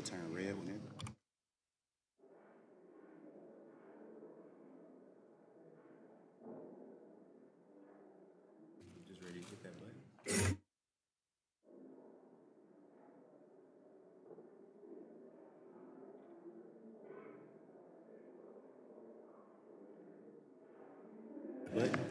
It'll turn red whenever. Just ready to hit that button. Button,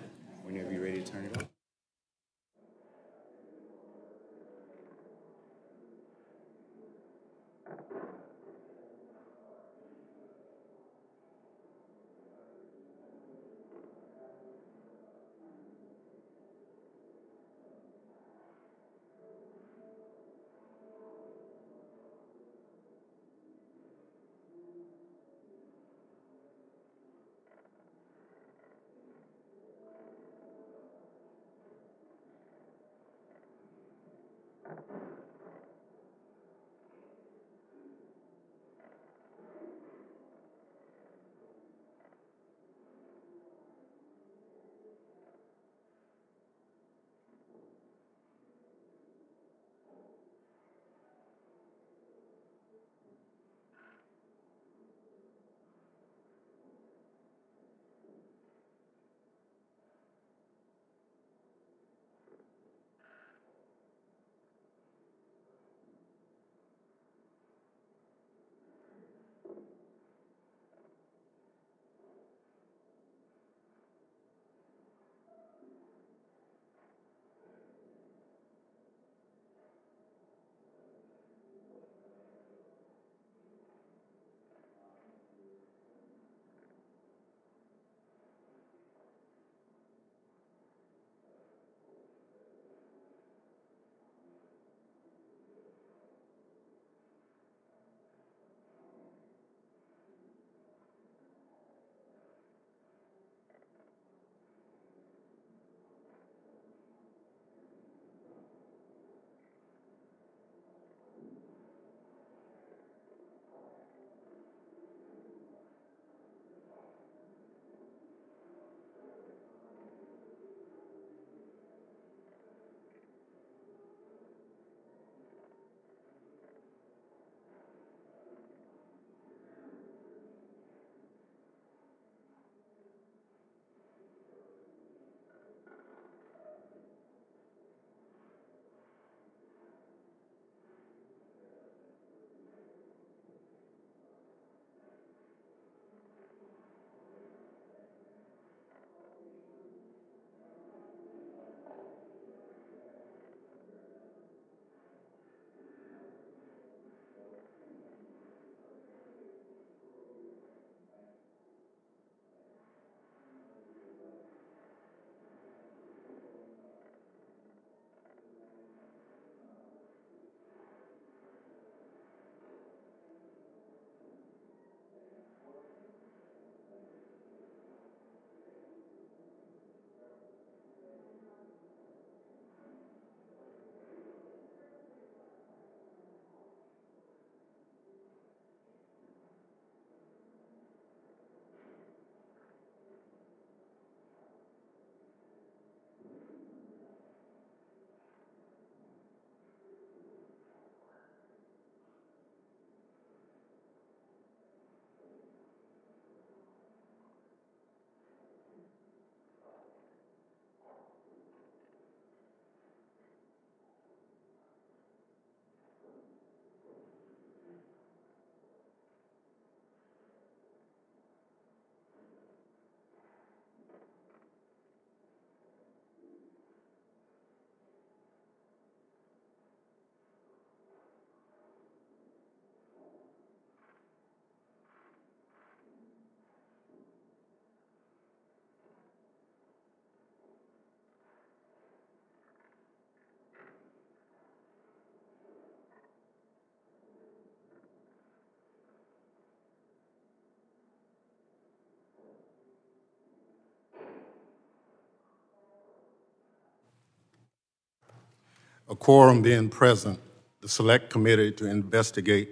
A quorum being present, the Select Committee to investigate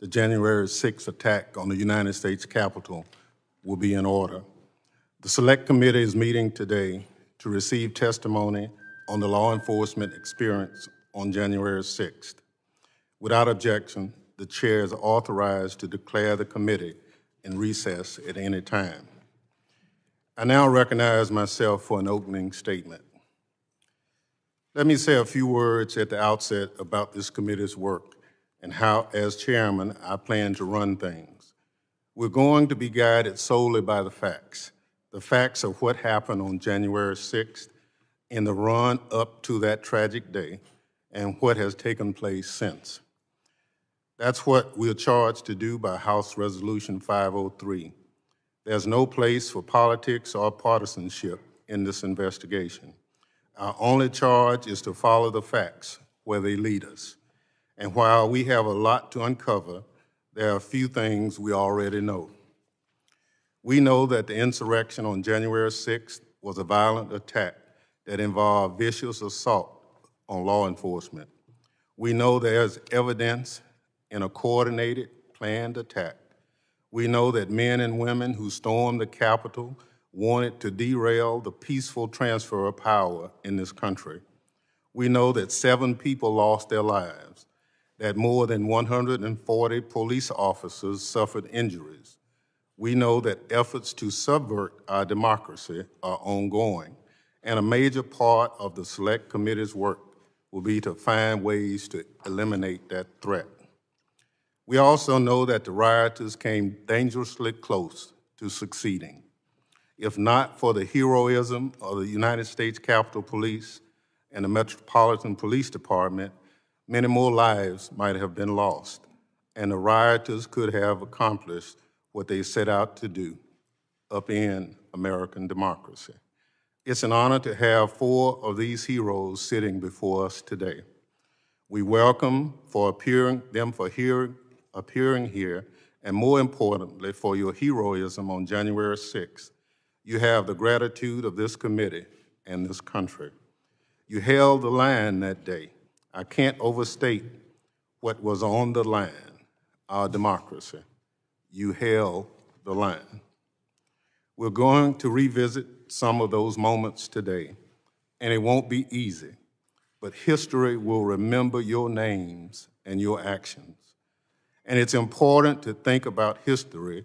the January 6th attack on the United States Capitol will be in order. The Select Committee is meeting today to receive testimony on the law enforcement experience on January 6th. Without objection, the chair is authorized to declare the committee in recess at any time. I now recognize myself for an opening statement. Let me say a few words at the outset about this committee's work and how, as chairman, I plan to run things. We're going to be guided solely by the facts, the facts of what happened on January 6th in the run up to that tragic day and what has taken place since. That's what we're charged to do by House Resolution 503. There's no place for politics or partisanship in this investigation. Our only charge is to follow the facts where they lead us. And while we have a lot to uncover, there are a few things we already know. We know that the insurrection on January 6th was a violent attack that involved vicious assault on law enforcement. We know there's evidence in a coordinated, planned attack. We know that men and women who stormed the Capitol wanted to derail the peaceful transfer of power in this country. We know that seven people lost their lives, that more than 140 police officers suffered injuries. We know that efforts to subvert our democracy are ongoing, and a major part of the Select Committee's work will be to find ways to eliminate that threat. We also know that the rioters came dangerously close to succeeding. If not for the heroism of the United States Capitol Police and the Metropolitan Police Department, many more lives might have been lost, and the rioters could have accomplished what they set out to do, upend American democracy. It's an honor to have four of these heroes sitting before us today. We welcome for appearing, them for hearing, appearing here, and more importantly, for your heroism on January 6th. You have the gratitude of this committee and this country. You held the line that day. I can't overstate what was on the line, our democracy. You held the line. We're going to revisit some of those moments today, and it won't be easy, but history will remember your names and your actions. And it's important to think about history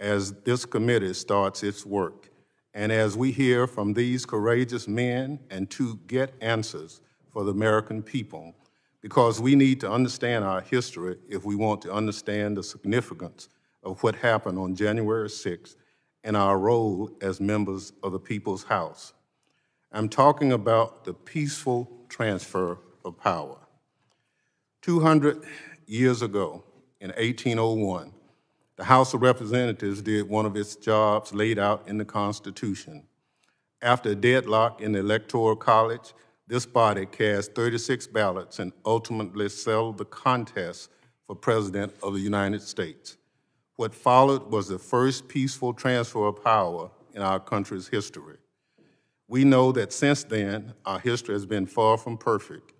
as this committee starts its work. And as we hear from these courageous men and to get answers for the American people, because we need to understand our history if we want to understand the significance of what happened on January 6th and our role as members of the People's House. I'm talking about the peaceful transfer of power. 200 years ago, in 1801, the House of Representatives did one of its jobs laid out in the Constitution. After a deadlock in the Electoral College, this body cast 36 ballots and ultimately settled the contest for President of the United States. What followed was the first peaceful transfer of power in our country's history. We know that since then, our history has been far from perfect.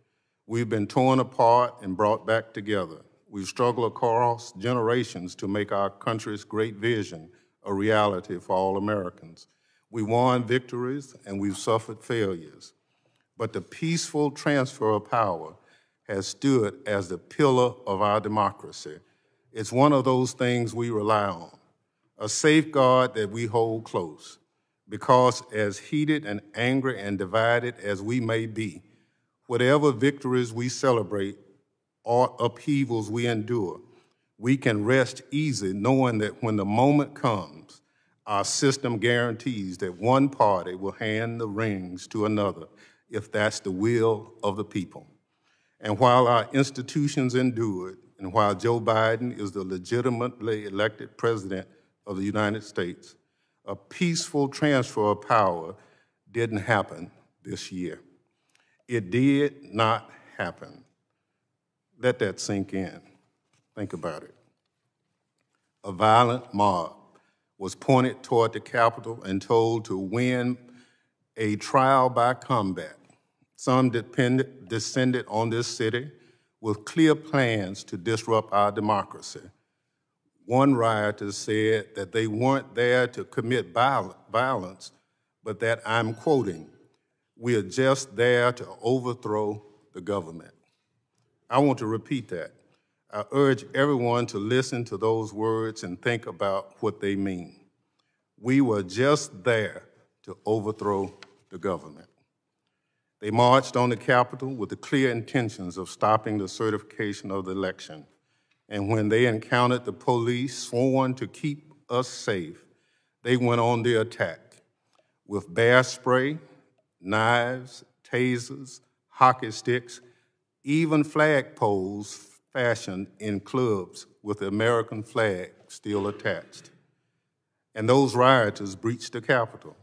We've been torn apart and brought back together. We've struggled across generations to make our country's great vision a reality for all Americans. We won victories and we've suffered failures. But the peaceful transfer of power has stood as the pillar of our democracy. It's one of those things we rely on, a safeguard that we hold close. Because as heated and angry and divided as we may be, whatever victories we celebrate or upheavals we endure, we can rest easy knowing that when the moment comes, our system guarantees that one party will hand the rings to another if that's the will of the people. And while our institutions endured, and while Joe Biden is the legitimately elected president of the United States, a peaceful transfer of power didn't happen this year. It did not happen. Let that sink in. Think about it. A violent mob was pointed toward the Capitol and told to win a trial by combat. Some depended, descended on this city with clear plans to disrupt our democracy. One rioter said that they weren't there to commit violence, but that, I'm quoting, we are just there to overthrow the government. I want to repeat that. I urge everyone to listen to those words and think about what they mean. We were just there to overthrow the government. They marched on the Capitol with the clear intentions of stopping the certification of the election. And when they encountered the police sworn to keep us safe, they went on the attack with bear spray, knives, tasers, hockey sticks, even flagpoles fashioned in clubs with the American flag still attached. And those rioters breached the Capitol.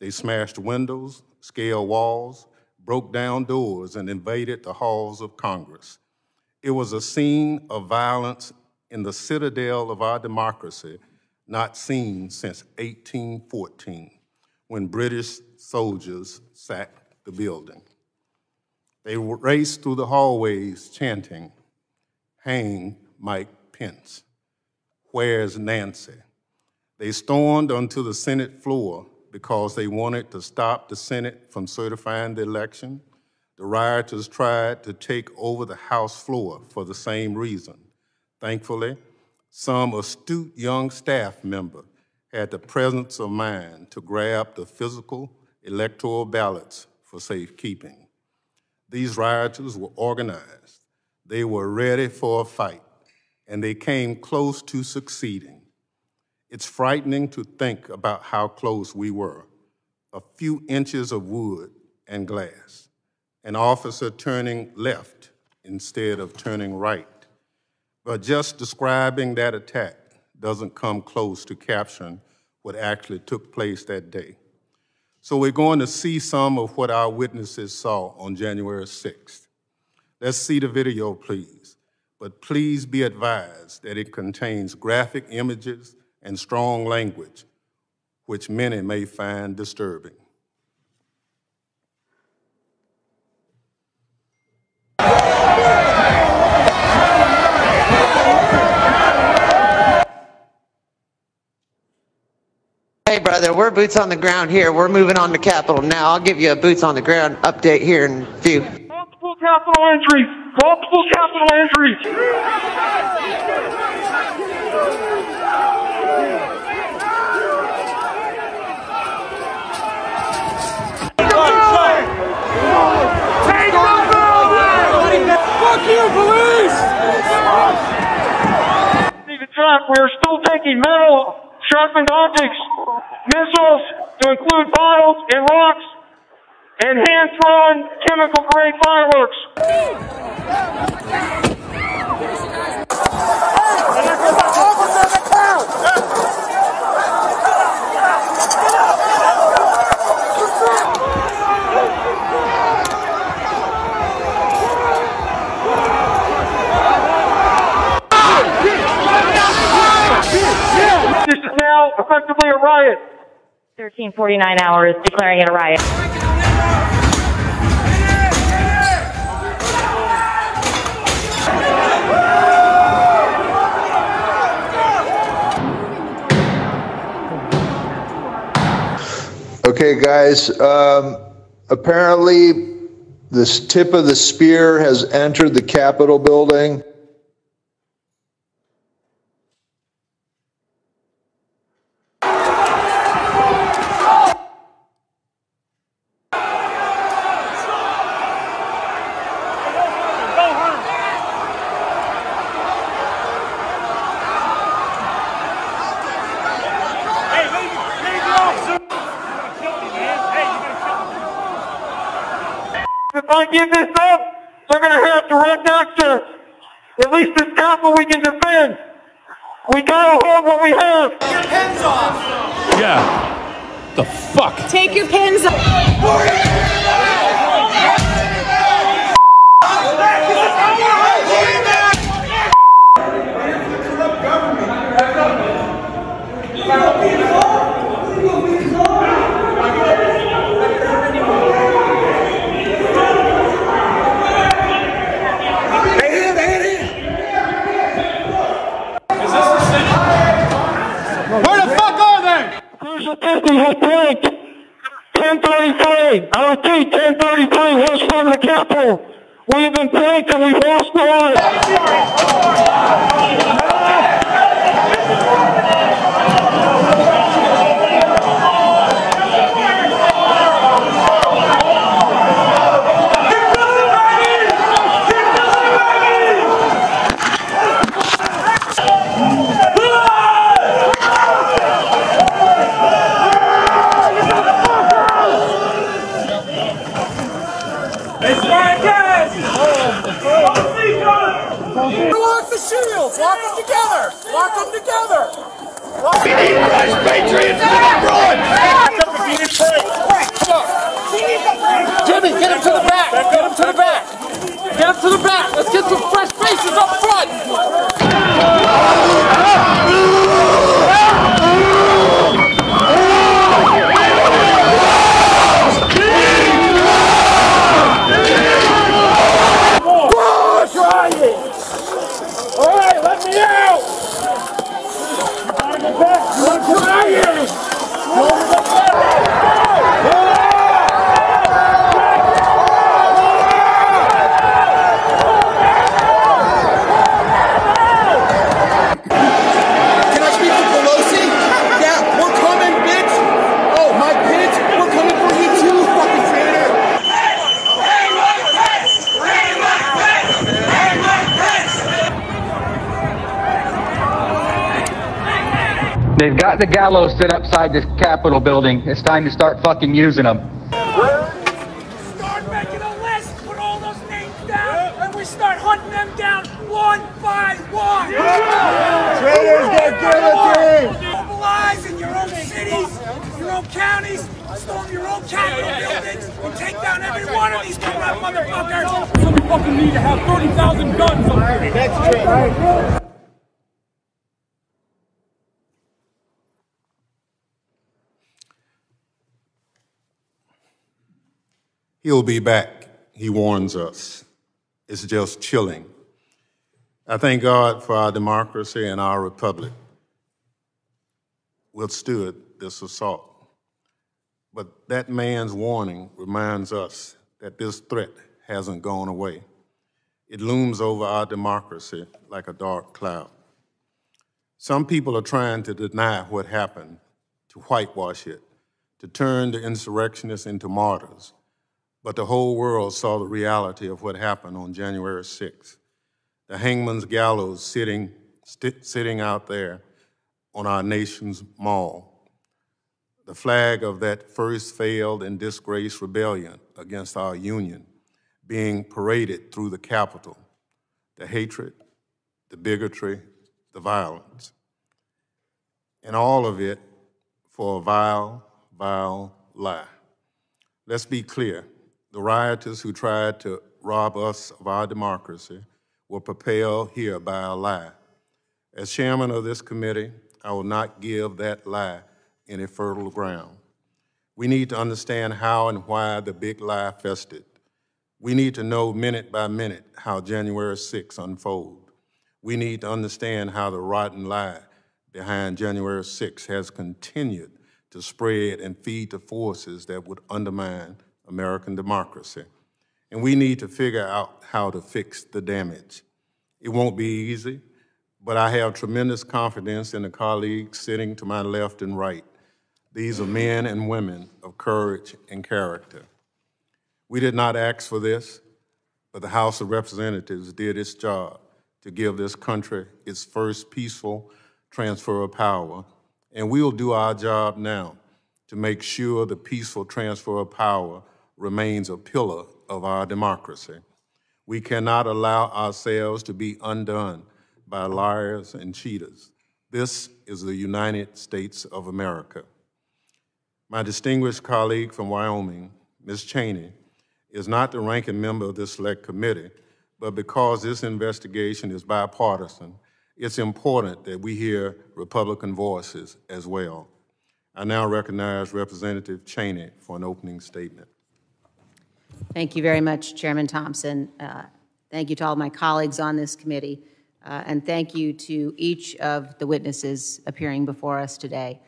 They smashed windows, scaled walls, broke down doors, and invaded the halls of Congress. It was a scene of violence in the citadel of our democracy not seen since 1814, when British soldiers sacked the building. They raced through the hallways chanting, Hang Mike Pence. Where's Nancy? They stormed onto the Senate floor because they wanted to stop the Senate from certifying the election. The rioters tried to take over the House floor for the same reason. Thankfully, some astute young staff member had the presence of mind to grab the physical electoral ballots for safekeeping. These rioters were organized. They were ready for a fight, and they came close to succeeding. It's frightening to think about how close we were. A few inches of wood and glass. An officer turning left instead of turning right. But just describing that attack doesn't come close to capturing what actually took place that day. So we're going to see some of what our witnesses saw on January 6th. Let's see the video, please. But please be advised that it contains graphic images and strong language, which many may find disturbing. Hey, we're boots on the ground here. We're moving on to Capitol now. I'll give you a boots on the ground update here in a few. Multiple capital entries! Multiple capital entries! Take the building! Fuck you, police! Stephen Trump, we are still taking metal, sharpened objects, missiles to include bottles and rocks, and hand-thrown chemical-grade fireworks. Is now effectively a riot. 1349 hours declaring it a riot. Okay, guys, um, apparently this tip of the spear has entered the Capitol building. Got the gallows set upside this Capitol building. It's time to start fucking using them. Start making a list, put all those names down, and we start hunting them down one by one. Traitors get guillotined! Mobilize in your own cities, your own counties, storm your own Capitol buildings, and take down every one of these corrupt motherfuckers. Some fucking need to have 30,000 guns up here. Next traitor. He'll be back, he warns us. It's just chilling. I thank God for our democracy and our republic withstood this assault. But that man's warning reminds us that this threat hasn't gone away. It looms over our democracy like a dark cloud. Some people are trying to deny what happened, to whitewash it, to turn the insurrectionists into martyrs. But the whole world saw the reality of what happened on January 6th. The hangman's gallows sitting, sti- sitting out there on our nation's mall. The flag of that first failed and disgraced rebellion against our union being paraded through the Capitol. The hatred, the bigotry, the violence. And all of it for a vile, vile lie. Let's be clear. The rioters who tried to rob us of our democracy were propelled here by a lie. As chairman of this committee, I will not give that lie any fertile ground. We need to understand how and why the big lie festered. We need to know minute by minute how January 6 unfolded. We need to understand how the rotten lie behind January 6 has continued to spread and feed the forces that would undermine American democracy. And we need to figure out how to fix the damage. It won't be easy, but I have tremendous confidence in the colleagues sitting to my left and right. These are men and women of courage and character. We did not ask for this, but the House of Representatives did its job to give this country its first peaceful transfer of power, and we'll do our job now to make sure the peaceful transfer of power remains a pillar of our democracy. We cannot allow ourselves to be undone by liars and cheaters. This is the United States of America. My distinguished colleague from Wyoming, Ms. Cheney, is not the ranking member of this select committee, but because this investigation is bipartisan, it's important that we hear Republican voices as well. I now recognize Representative Cheney for an opening statement. Thank you very much, Chairman Thompson. Uh, Thank you to all my colleagues on this committee, uh, and thank you to each of the witnesses appearing before us today.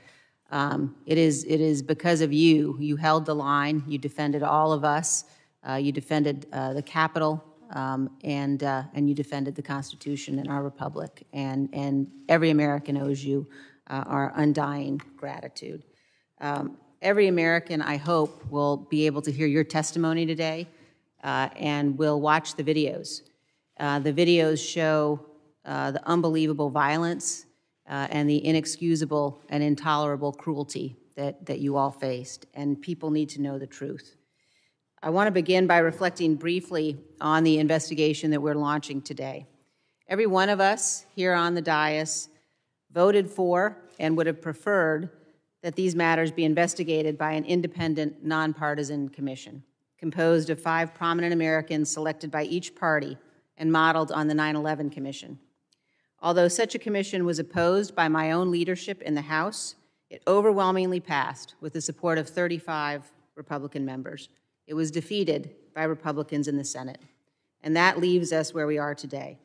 Um, It is, it is because of you, you held the line, you defended all of us, uh, you defended uh, the Capitol, um, and, uh, and you defended the Constitution and our republic, and, and every American owes you uh, our undying gratitude. Um, Every American, I hope, will be able to hear your testimony today uh, and will watch the videos. Uh, The videos show uh, the unbelievable violence uh, and the inexcusable and intolerable cruelty that, that you all faced, and people need to know the truth. I want to begin by reflecting briefly on the investigation that we're launching today. Every one of us here on the dais voted for and would have preferred that these matters be investigated by an independent, nonpartisan commission composed of five prominent Americans selected by each party and modeled on the 9 11 Commission. Although such a commission was opposed by my own leadership in the House, it overwhelmingly passed with the support of 35 Republican members. It was defeated by Republicans in the Senate. And that leaves us where we are today.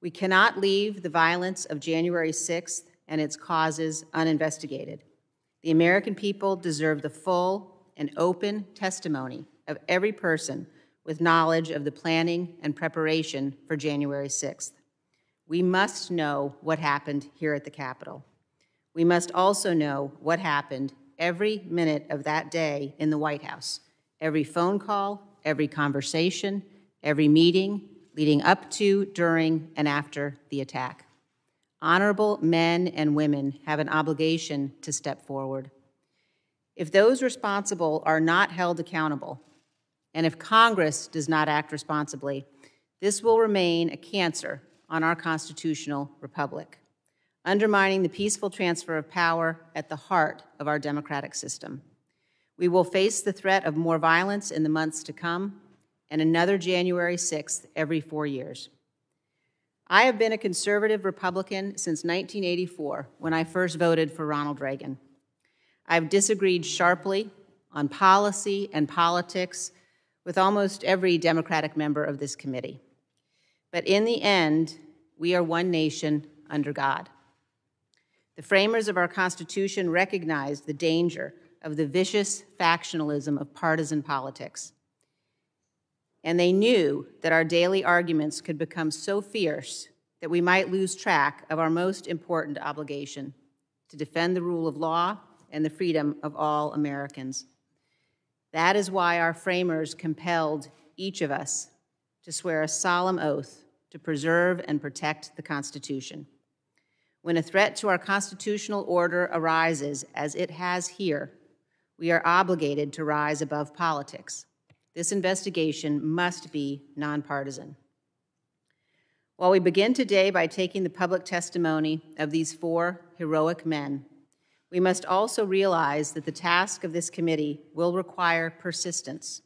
We cannot leave the violence of January 6th and its causes uninvestigated. The American people deserve the full and open testimony of every person with knowledge of the planning and preparation for January 6th. We must know what happened here at the Capitol. We must also know what happened every minute of that day in the White House, every phone call, every conversation, every meeting leading up to, during, and after the attack. Honorable men and women have an obligation to step forward. If those responsible are not held accountable, and if Congress does not act responsibly, this will remain a cancer on our constitutional republic, undermining the peaceful transfer of power at the heart of our democratic system. We will face the threat of more violence in the months to come and another January 6th every four years. I have been a conservative Republican since 1984 when I first voted for Ronald Reagan. I've disagreed sharply on policy and politics with almost every Democratic member of this committee. But in the end, we are one nation under God. The framers of our Constitution recognized the danger of the vicious factionalism of partisan politics and they knew that our daily arguments could become so fierce that we might lose track of our most important obligation to defend the rule of law and the freedom of all Americans. That is why our framers compelled each of us to swear a solemn oath to preserve and protect the Constitution. When a threat to our constitutional order arises, as it has here, we are obligated to rise above politics. This investigation must be nonpartisan. While we begin today by taking the public testimony of these four heroic men, we must also realize that the task of this committee will require persistence.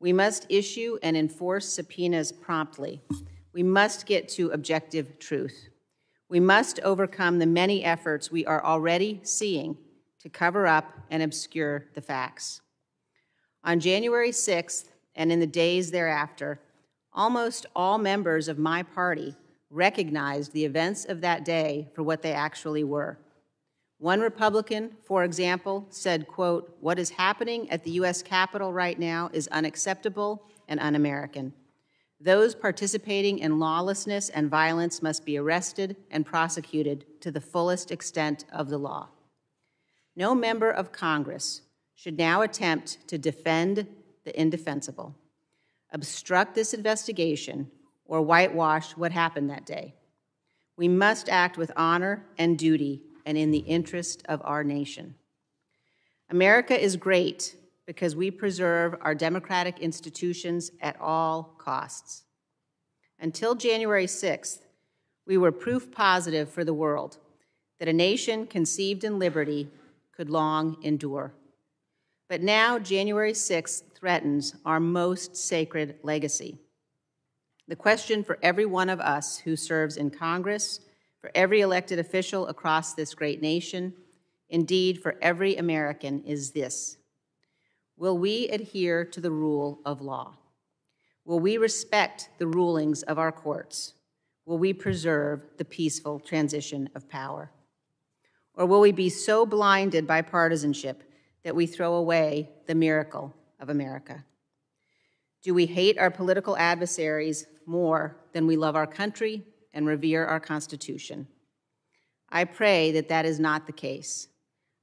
We must issue and enforce subpoenas promptly. We must get to objective truth. We must overcome the many efforts we are already seeing to cover up and obscure the facts. On January 6th and in the days thereafter, almost all members of my party recognized the events of that day for what they actually were. One Republican, for example, said, quote, what is happening at the U.S. Capitol right now is unacceptable and un-American. Those participating in lawlessness and violence must be arrested and prosecuted to the fullest extent of the law. No member of Congress should now attempt to defend the indefensible, obstruct this investigation, or whitewash what happened that day. We must act with honor and duty and in the interest of our nation. America is great because we preserve our democratic institutions at all costs. Until January 6th, we were proof positive for the world that a nation conceived in liberty could long endure. But now, January 6th threatens our most sacred legacy. The question for every one of us who serves in Congress, for every elected official across this great nation, indeed for every American, is this Will we adhere to the rule of law? Will we respect the rulings of our courts? Will we preserve the peaceful transition of power? Or will we be so blinded by partisanship that we throw away the miracle of America. Do we hate our political adversaries more than we love our country and revere our Constitution? I pray that that is not the case.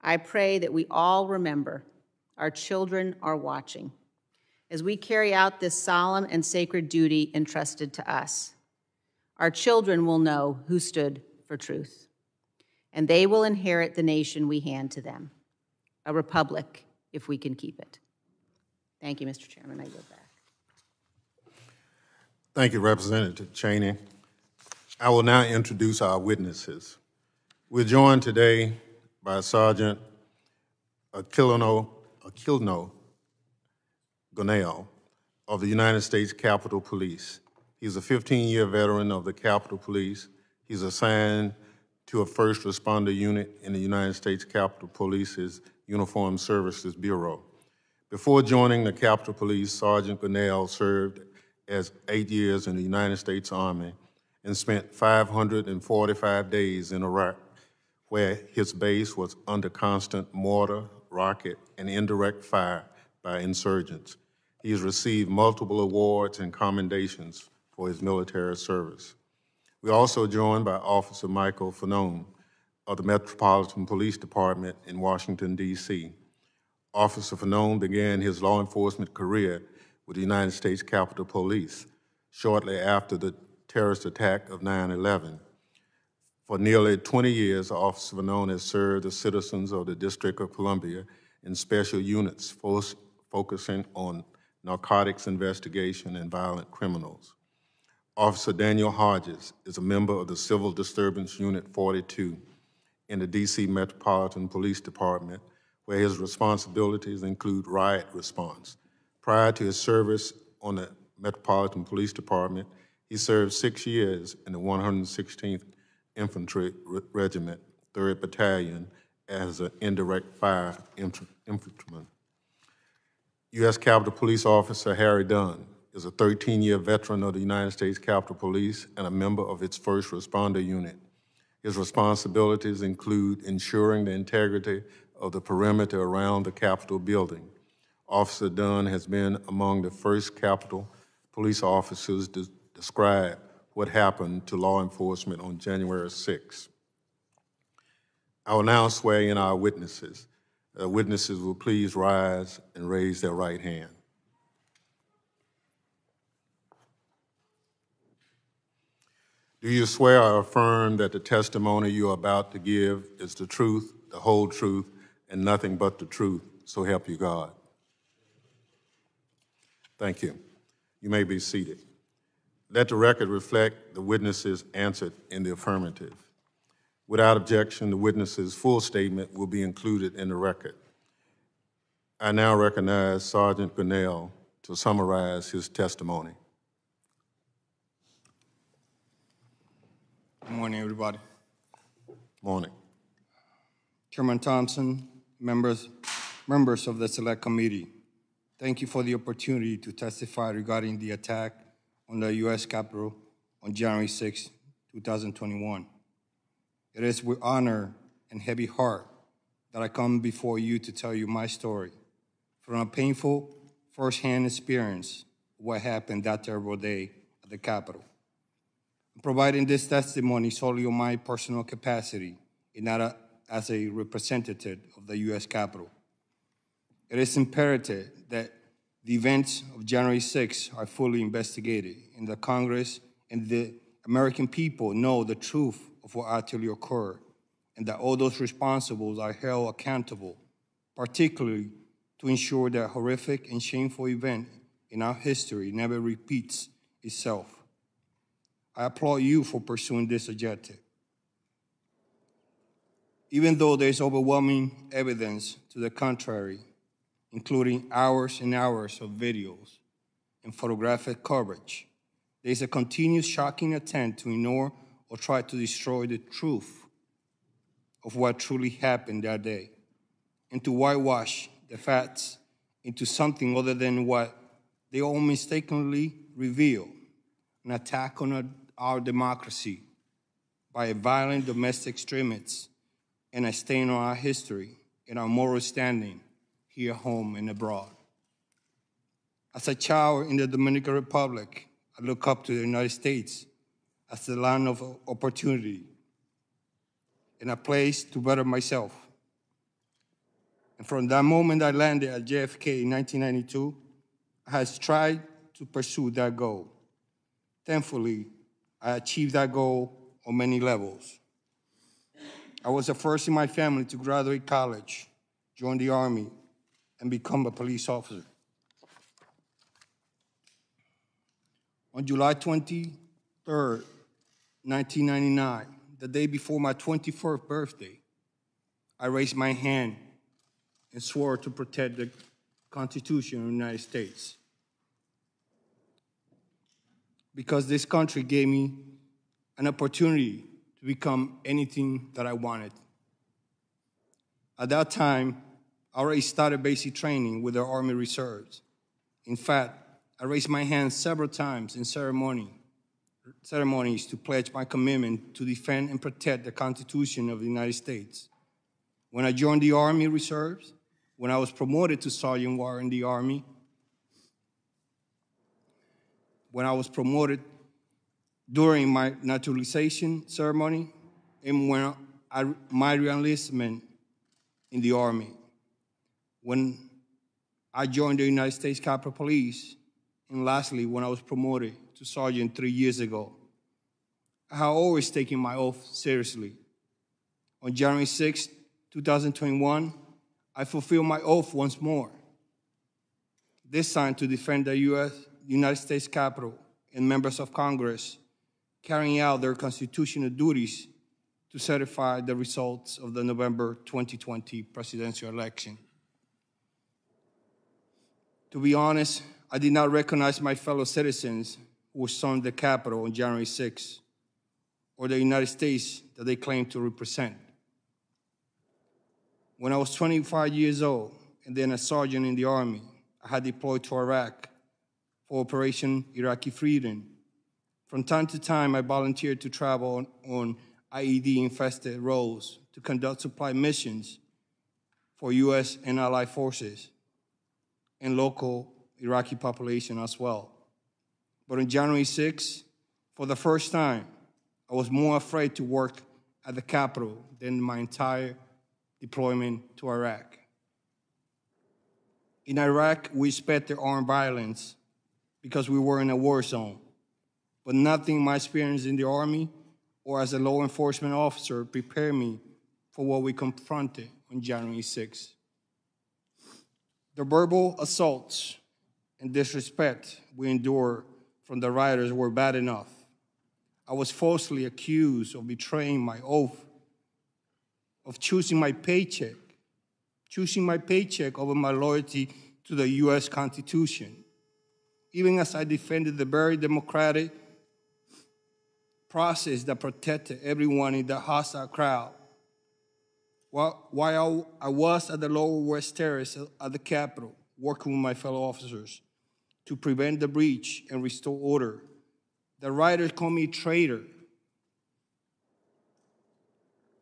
I pray that we all remember our children are watching as we carry out this solemn and sacred duty entrusted to us. Our children will know who stood for truth, and they will inherit the nation we hand to them, a republic if we can keep it. Thank you, Mr. Chairman. I yield back. Thank you, Representative Cheney. I will now introduce our witnesses. We're joined today by Sergeant Aquilino, Aquilino Gonell of the United States Capitol Police. He's a 15-year veteran of the Capitol Police. He's assigned to a first responder unit in the United States Capitol Police's Uniformed Services Bureau. Before joining the Capitol Police, Sergeant Gonell served as eight years in the United States Army and spent 545 days in Iraq, where his base was under constant mortar, rocket, and indirect fire by insurgents. He has received multiple awards and commendations for his military service. We're also joined by Officer Michael Fanone of the Metropolitan Police Department in Washington, D.C. Officer Fanone began his law enforcement career with the United States Capitol Police shortly after the terrorist attack of 9 11. For nearly 20 years, Officer Fanone has served the citizens of the District of Columbia in special units focusing on narcotics investigation and violent criminals. Officer Daniel Hodges is a member of the Civil Disturbance Unit 42 in the D.C. Metropolitan Police Department, where his responsibilities include riot response, Prior to his service on the Metropolitan Police Department, he served six years in the 116th Infantry Regiment, 3rd Battalion, as an indirect fire infantryman. U.S. Capitol Police Officer Harry Dunn is a 13-year veteran of the United States Capitol Police and a member of its first responder unit. His responsibilities include ensuring the integrity of the perimeter around the Capitol building, Officer Dunn has been among the first Capitol police officers to describe what happened to law enforcement on January 6. I will now swear in our witnesses. Uh, witnesses will please rise and raise their right hand. Do you swear or affirm that the testimony you are about to give is the truth, the whole truth, and nothing but the truth? So help you God. Thank you. You may be seated. Let the record reflect the witnesses answered in the affirmative. Without objection, the witness's full statement will be included in the record. I now recognize Sergeant Gonell to summarize his testimony. Good morning, everybody. Morning. Chairman Thompson, members, members of the Select Committee, Thank you for the opportunity to testify regarding the attack on the U.S. Capitol on January 6, 2021. It is with honor and heavy heart that I come before you to tell you my story from a painful firsthand experience of what happened that terrible day at the Capitol. Providing this testimony solely on my personal capacity and not a, as a representative of the U.S. Capitol. It is imperative that the events of January 6 are fully investigated, and the Congress and the American people know the truth of what actually occurred, and that all those responsible are held accountable, particularly to ensure that horrific and shameful event in our history never repeats itself. I applaud you for pursuing this objective. Even though there's overwhelming evidence to the contrary, including hours and hours of videos and photographic coverage. There is a continuous shocking attempt to ignore or try to destroy the truth of what truly happened that day and to whitewash the facts into something other than what they all mistakenly reveal an attack on our democracy by a violent domestic extremists and a stain on our history and our moral standing here home and abroad. As a child in the Dominican Republic, I look up to the United States as the land of opportunity and a place to better myself. And from that moment I landed at JFK in 1992, I have tried to pursue that goal. Thankfully, I achieved that goal on many levels. I was the first in my family to graduate college, join the Army, and become a police officer. On July 23rd, 1999, the day before my 24th birthday, I raised my hand and swore to protect the Constitution of the United States. Because this country gave me an opportunity to become anything that I wanted. At that time, I already started basic training with the Army Reserves. In fact, I raised my hand several times in ceremony, ceremonies to pledge my commitment to defend and protect the Constitution of the United States. When I joined the Army Reserves, when I was promoted to Sergeant War in the Army, when I was promoted during my naturalization ceremony, and when I, my reenlistment in the Army. When I joined the United States Capitol Police, and lastly, when I was promoted to sergeant three years ago, I have always taken my oath seriously. On January 6, 2021, I fulfilled my oath once more, this time to defend the U.S. United States Capitol and members of Congress carrying out their constitutional duties to certify the results of the November 2020 presidential election. To be honest, I did not recognize my fellow citizens who stormed the Capitol on January 6 or the United States that they claim to represent. When I was 25 years old and then a sergeant in the Army, I had deployed to Iraq for Operation Iraqi Freedom. From time to time, I volunteered to travel on, on IED infested roads to conduct supply missions for U.S. and allied forces and local Iraqi population as well. But on January 6, for the first time, I was more afraid to work at the capital than my entire deployment to Iraq. In Iraq, we expected armed violence because we were in a war zone, but nothing my experience in the Army or as a law enforcement officer prepared me for what we confronted on January 6. The verbal assaults and disrespect we endured from the rioters were bad enough. I was falsely accused of betraying my oath, of choosing my paycheck, choosing my paycheck over my loyalty to the U.S. Constitution. Even as I defended the very democratic process that protected everyone in the hostile crowd. While, I was at the Lower West Terrace at the Capitol, working with my fellow officers to prevent the breach and restore order, the rioters called me a traitor,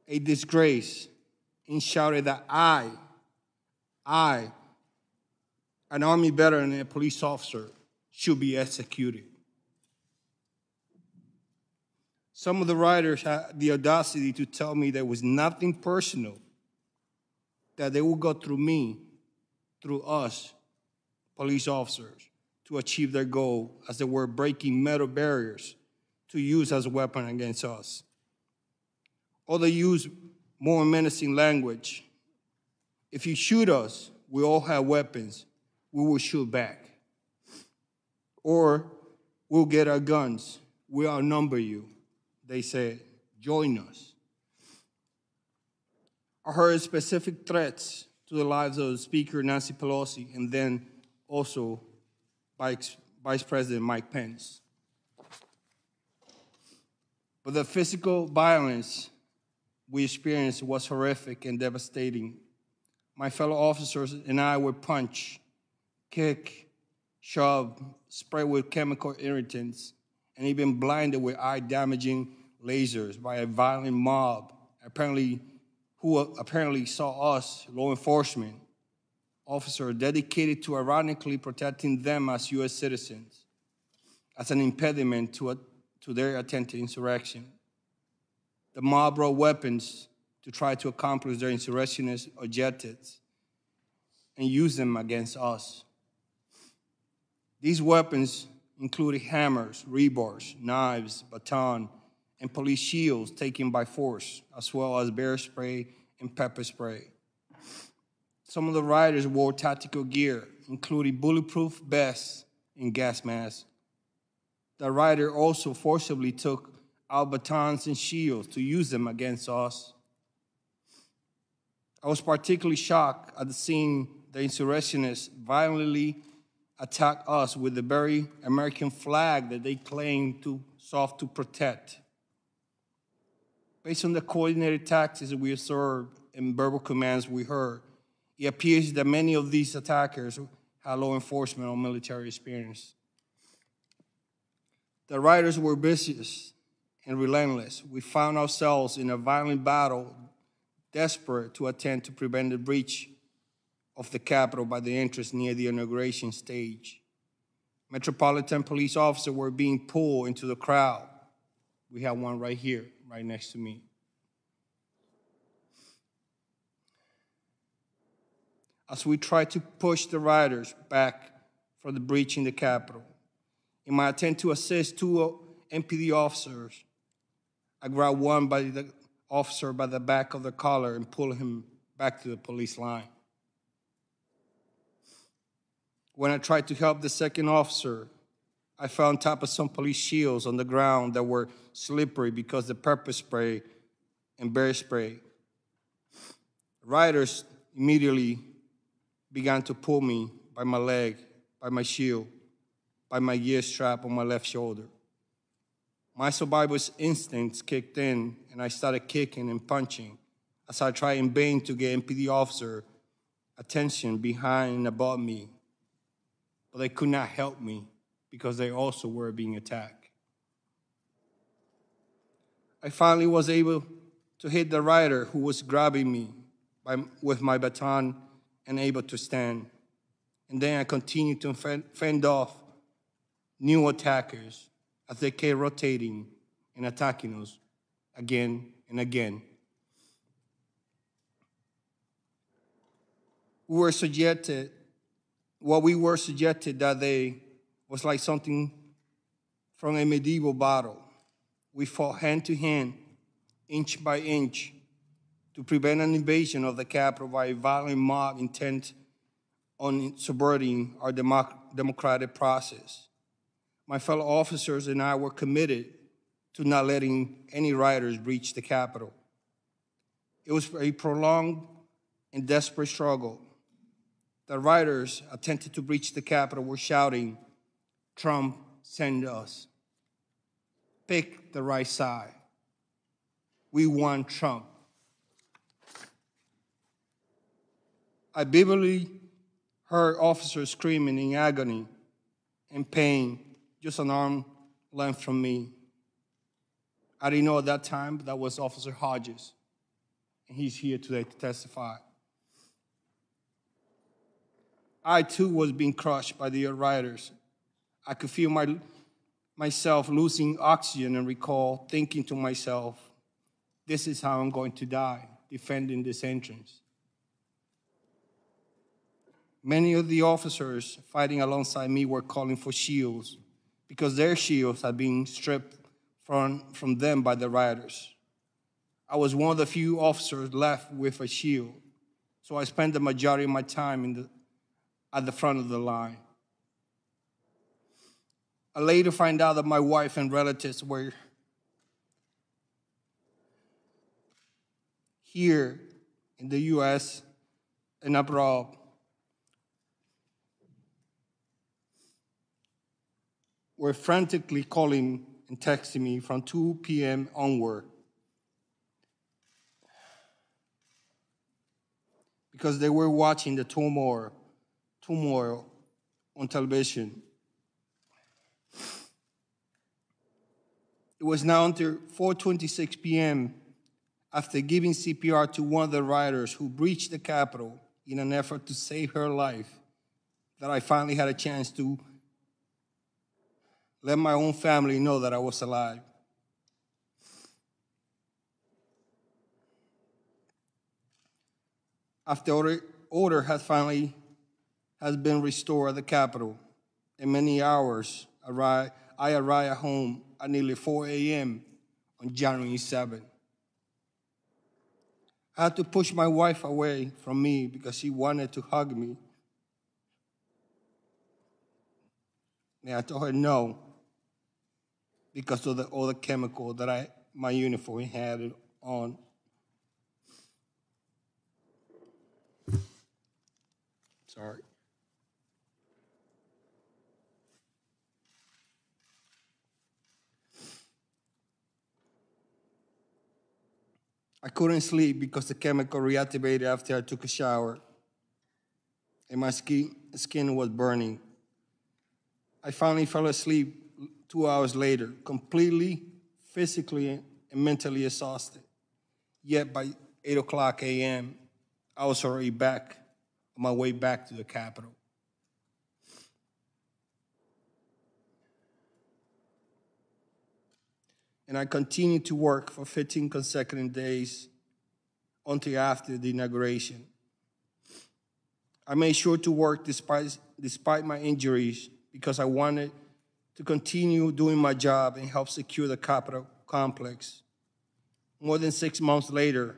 a disgrace, and shouted that I, I, an army veteran and a police officer, should be executed. Some of the writers had the audacity to tell me there was nothing personal, that they would go through me, through us, police officers, to achieve their goal as they were breaking metal barriers to use as a weapon against us. Or they use more menacing language. If you shoot us, we all have weapons, we will shoot back. Or we'll get our guns, we outnumber you they said, join us. I heard specific threats to the lives of Speaker Nancy Pelosi and then also Vice, President Mike Pence. But the physical violence we experienced was horrific and devastating. My fellow officers and I were punched, kicked, shoved, sprayed with chemical irritants, and even blinded with eye damaging lasers by a violent mob, apparently who apparently saw us, law enforcement, officers dedicated to ironically protecting them as U.S. citizens as an impediment to, a, to their attempted insurrection. The mob brought weapons to try to accomplish their insurrectionist objectives and use them against us. These weapons included hammers, rebars, knives, baton, and police shields taken by force, as well as bear spray and pepper spray. Some of the riders wore tactical gear, including bulletproof vests and gas masks. The rider also forcibly took out batons and shields to use them against us. I was particularly shocked at the seeing the insurrectionists violently attack us with the very American flag that they claim to sought to protect. Based on the coordinated tactics we observed and verbal commands we heard, it appears that many of these attackers had law enforcement or military experience. The riders were vicious and relentless. We found ourselves in a violent battle, desperate to attempt to prevent the breach of the Capitol by the entrance near the inauguration stage. Metropolitan police officers were being pulled into the crowd. We have one right here, right next to me. As we tried to push the riders back from the breach in the Capitol, in my attempt to assist two MPD officers, I grabbed one by the officer by the back of the collar and pulled him back to the police line. When I tried to help the second officer, I fell on top of some police shields on the ground that were slippery because the pepper spray and bear spray. Riders immediately began to pull me by my leg, by my shield, by my gear strap on my left shoulder. My survivor's instincts kicked in, and I started kicking and punching as I tried in vain to get MPD officer attention behind and above me. But they could not help me because they also were being attacked. I finally was able to hit the rider who was grabbing me by, with my baton and able to stand. And then I continued to fend, fend off new attackers as they kept rotating and attacking us again and again. We were subjected, what we were subjected that day was like something from a medieval battle. We fought hand to hand, inch by inch, to prevent an invasion of the capital by a violent mob intent on subverting our democ- democratic process. My fellow officers and I were committed to not letting any rioters breach the Capitol. It was a prolonged and desperate struggle. The rioters attempted to breach the Capitol were shouting, Trump, send us. Pick the right side. We want Trump. I vividly heard officers screaming in agony and pain just an arm length from me. I didn't know at that time, but that was Officer Hodges, and he's here today to testify. I too was being crushed by the rioters. I could feel my, myself losing oxygen and recall thinking to myself, this is how I'm going to die, defending this entrance. Many of the officers fighting alongside me were calling for shields because their shields had been stripped from, from them by the rioters. I was one of the few officers left with a shield, so I spent the majority of my time in the, at the front of the line. I later find out that my wife and relatives were here in the US and abroad were frantically calling and texting me from 2 p.m. onward because they were watching the turmoil, turmoil on television. It was now until 4:26 p.m. after giving CPR to one of the rioters who breached the Capitol in an effort to save her life that I finally had a chance to let my own family know that I was alive. After order, order has finally has been restored at the Capitol, in many hours, I arrived home at nearly 4 a.m. on January 7. I had to push my wife away from me because she wanted to hug me. And I told her no because of the other chemical that I my uniform had on. Sorry. I couldn't sleep because the chemical reactivated after I took a shower, and my skin, skin was burning. I finally fell asleep two hours later, completely physically and mentally exhausted. Yet by 8 o'clock a.m., I was already back on my way back to the Capitol. And I continued to work for 15 consecutive days until after the inauguration. I made sure to work despite, despite my injuries because I wanted to continue doing my job and help secure the Capitol complex. More than six months later,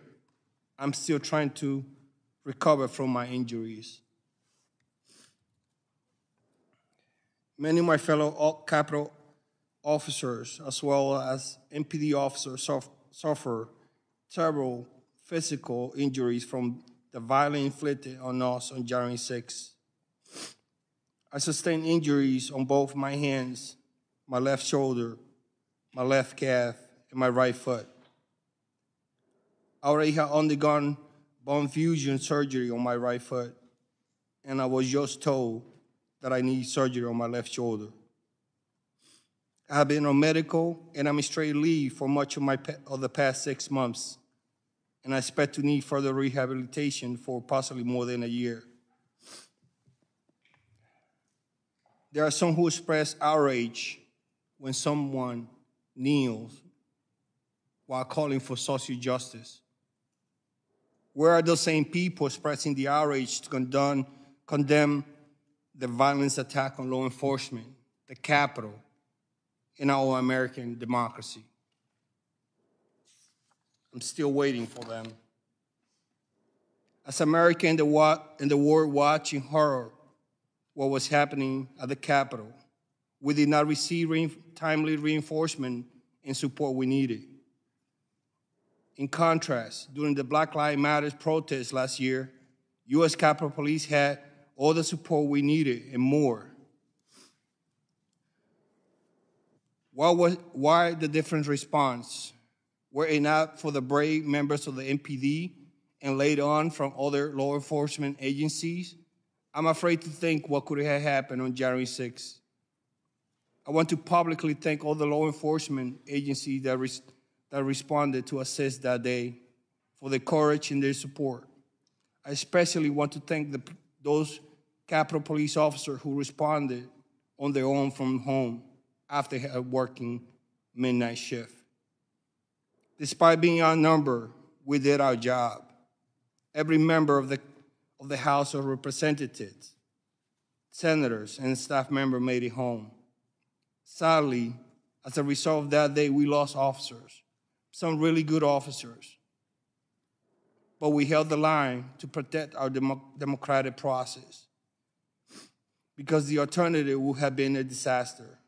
I'm still trying to recover from my injuries. Many of my fellow Capitol officers, as well as MPD officers, suffer terrible physical injuries from the violence inflicted on us on January 6. I sustained injuries on both my hands, my left shoulder, my left calf, and my right foot. I already had undergone bone fusion surgery on my right foot, and I was just told that I need surgery on my left shoulder. I have been on medical and I'm in administrative leave for much of, my, of the past six months, and I expect to need further rehabilitation for possibly more than a year. There are some who express outrage when someone kneels while calling for social justice. Where are those same people expressing the outrage to condemn, condemn the violence attack on law enforcement, the Capitol, in our American democracy. I'm still waiting for them. As America in the, wa- in the world watching horror what was happening at the Capitol, we did not receive re- timely reinforcement and support we needed. In contrast, during the Black Lives Matter protests last year, U.S. Capitol Police had all the support we needed and more. Why, was, why the different response? Were it not for the brave members of the MPD and later on from other law enforcement agencies, I'm afraid to think what could have happened on January 6th. I want to publicly thank all the law enforcement agencies that, res- that responded to assist that day for their courage and their support. I especially want to thank the, those Capitol Police officers who responded on their own from home after a working midnight shift. Despite being outnumbered, we did our job. Every member of the, of the House of Representatives, senators, and staff member made it home. Sadly, as a result of that day, we lost officers, some really good officers. But we held the line to protect our democratic process because the alternative would have been a disaster.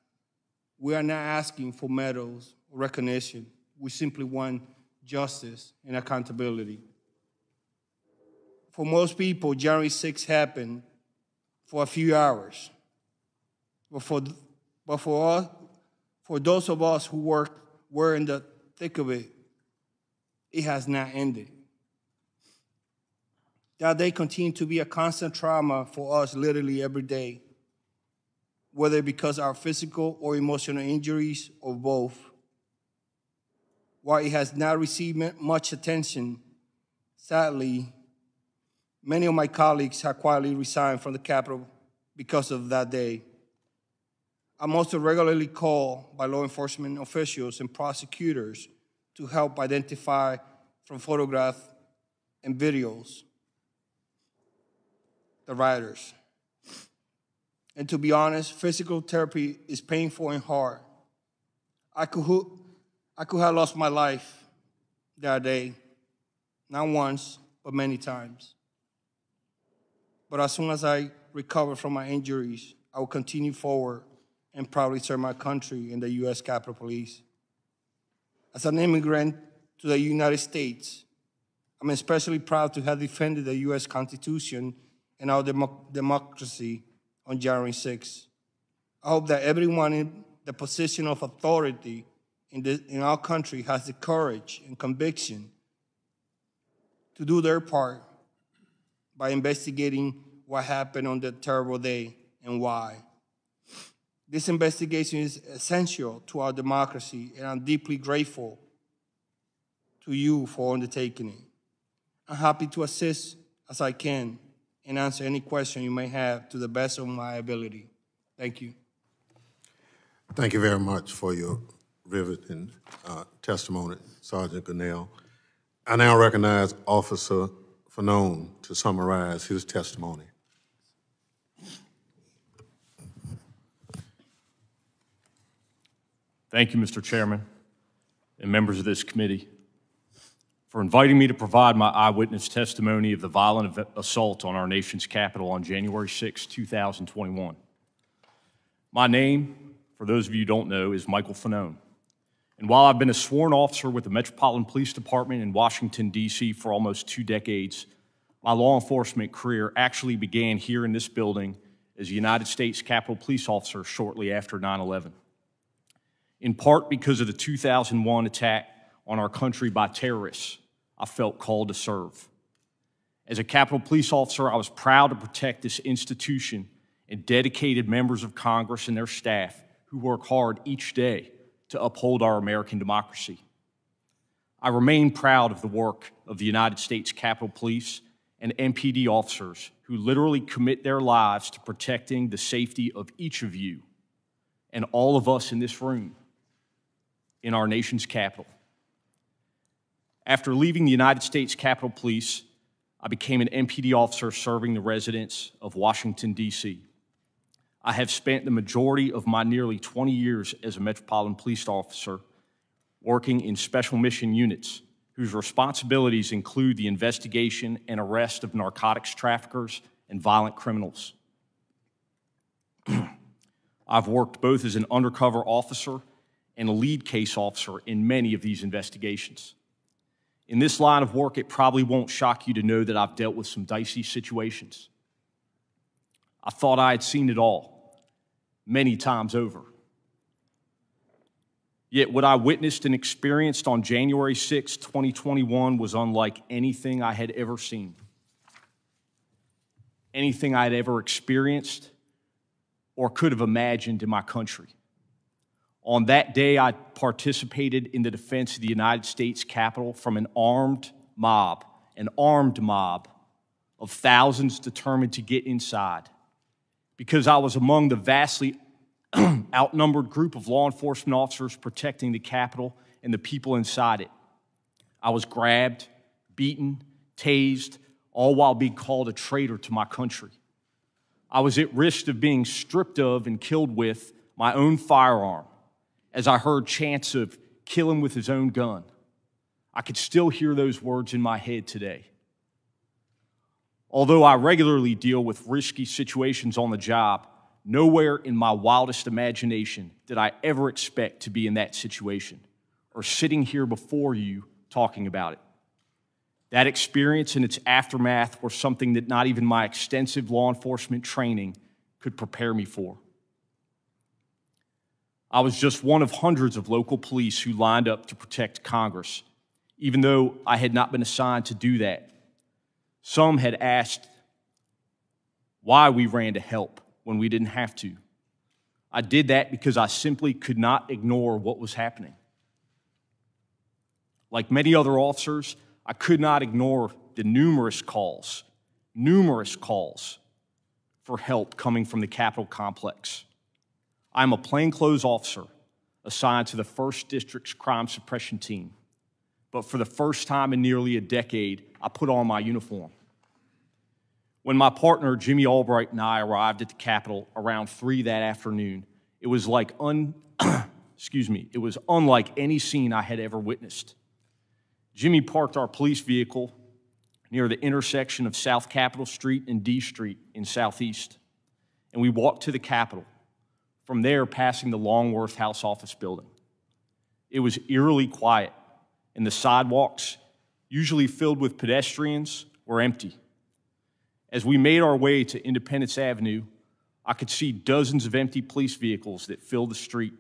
We are not asking for medals or recognition. We simply want justice and accountability. For most people, January 6 happened for a few hours. But for, but for, us, for those of us who work, were in the thick of it, it has not ended. That day continued to be a constant trauma for us literally every day whether because of our physical or emotional injuries or both. While it has not received much attention, sadly, Many of my colleagues have quietly resigned from the Capitol because of that day. I'm also regularly called by law enforcement officials and prosecutors to help identify from photographs and videos the rioters. And to be honest, physical therapy is painful and hard. I could, I could have lost my life that day, not once, but many times. But as soon as I recover from my injuries, I will continue forward and proudly serve my country in the U.S. Capitol Police. As an immigrant to the United States, I'm especially proud to have defended the U.S. Constitution and our democ- democracy on January 6. I hope that everyone in the position of authority in, in our country has the courage and conviction to do their part by investigating what happened on that terrible day and why. This investigation is essential to our democracy, and I'm deeply grateful to you for undertaking it. I'm happy to assist as I can and answer any question you may have to the best of my ability. Thank you. Thank you very much for your riveting uh, testimony, Sergeant Gonell. I now recognize Officer Fanone to summarize his testimony. Thank you, Mr. Chairman, and members of this committee, for inviting me to provide my eyewitness testimony of the violent assault on our nation's capital on January 6, 2021. My name, for those of you who don't know, is Michael Fanone. And while I've been a sworn officer with the Metropolitan Police Department in Washington, D.C. for almost two decades, my law enforcement career actually began here in this building as a United States Capitol Police officer shortly after 9 11 in part because of the 2001 attack on our country by terrorists, I felt called to serve. As a Capitol Police officer, I was proud to protect this institution and dedicated members of Congress and their staff who work hard each day to uphold our American democracy. I remain proud of the work of the United States Capitol Police and MPD officers who literally commit their lives to protecting the safety of each of you and all of us in this room in our nation's capital. After leaving the United States Capitol Police, I became an MPD officer serving the residents of Washington, D.C. I have spent the majority of my nearly 20 years as a Metropolitan Police officer working in special mission units whose responsibilities include the investigation and arrest of narcotics traffickers and violent criminals. I've worked both as an undercover officer and a lead case officer in many of these investigations. In this line of work, it probably won't shock you to know that I've dealt with some dicey situations. I thought I had seen it all, many times over. Yet, what I witnessed and experienced on January 6, 2021, was unlike anything I had ever seen, anything I had ever experienced or could have imagined in my country. On that day, I participated in the defense of the United States Capitol from an armed mob, an armed mob of thousands determined to get inside. Because I was among the vastly outnumbered group of law enforcement officers protecting the Capitol and the people inside it. I was grabbed, beaten, tased, all while being called a traitor to my country. I was at risk of being stripped of and killed with my own firearm as I heard chants of kill him with his own gun. I could still hear those words in my head today. Although I regularly deal with risky situations on the job, nowhere in my wildest imagination did I ever expect to be in that situation or sitting here before you talking about it. That experience and its aftermath were something that not even my extensive law enforcement training could prepare me for. I was just one of hundreds of local police who lined up to protect Congress, even though I had not been assigned to do that. Some had asked why we ran to help when we didn't have to. I did that because I simply could not ignore what was happening. Like many other officers, I could not ignore the numerous calls, numerous calls for help coming from the Capitol complex. I'm a plainclothes officer assigned to the 1st District's crime suppression team. But for the first time in nearly a decade, I put on my uniform. When my partner, Jimmy Albright, and I arrived at the Capitol around 3 that afternoon, it was like un, excuse me, it was unlike any scene I had ever witnessed. Jimmy parked our police vehicle near the intersection of South Capitol Street and D Street in Southeast, and we walked to the Capitol, from there passing the Longworth House Office building. It was eerily quiet, and the sidewalks, usually filled with pedestrians, were empty. As we made our way to Independence Avenue, I could see dozens of empty police vehicles that filled the street,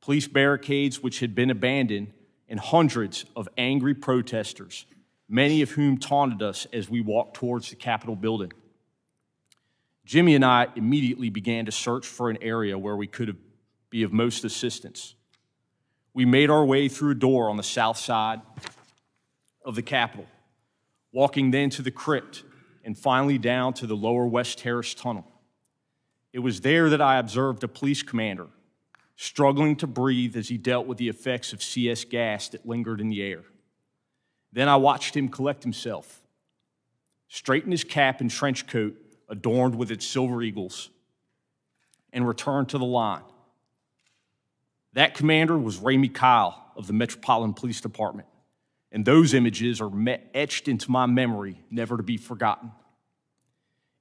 police barricades which had been abandoned, and hundreds of angry protesters, many of whom taunted us as we walked towards the Capitol building. Jimmy and I immediately began to search for an area where we could be of most assistance. We made our way through a door on the south side of the Capitol, walking then to the crypt and finally down to the lower West Terrace tunnel. It was there that I observed a police commander struggling to breathe as he dealt with the effects of CS gas that lingered in the air. Then I watched him collect himself, straighten his cap and trench coat adorned with its silver eagles, and returned to the line. That commander was Ramey Kyle of the Metropolitan Police Department, and those images are etched into my memory, never to be forgotten.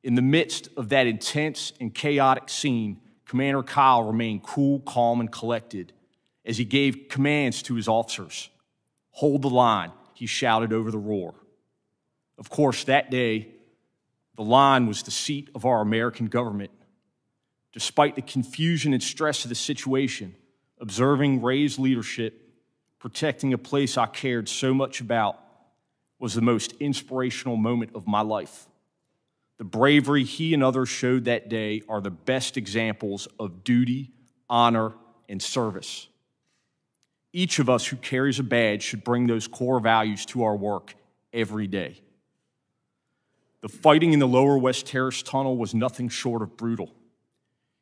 In the midst of that intense and chaotic scene, Commander Kyle remained cool, calm, and collected as he gave commands to his officers. Hold the line, he shouted over the roar. Of course, that day, the line was the seat of our American government. Despite the confusion and stress of the situation, observing Ray's leadership, protecting a place I cared so much about, was the most inspirational moment of my life. The bravery he and others showed that day are the best examples of duty, honor, and service. Each of us who carries a badge should bring those core values to our work every day. The fighting in the lower West Terrace tunnel was nothing short of brutal.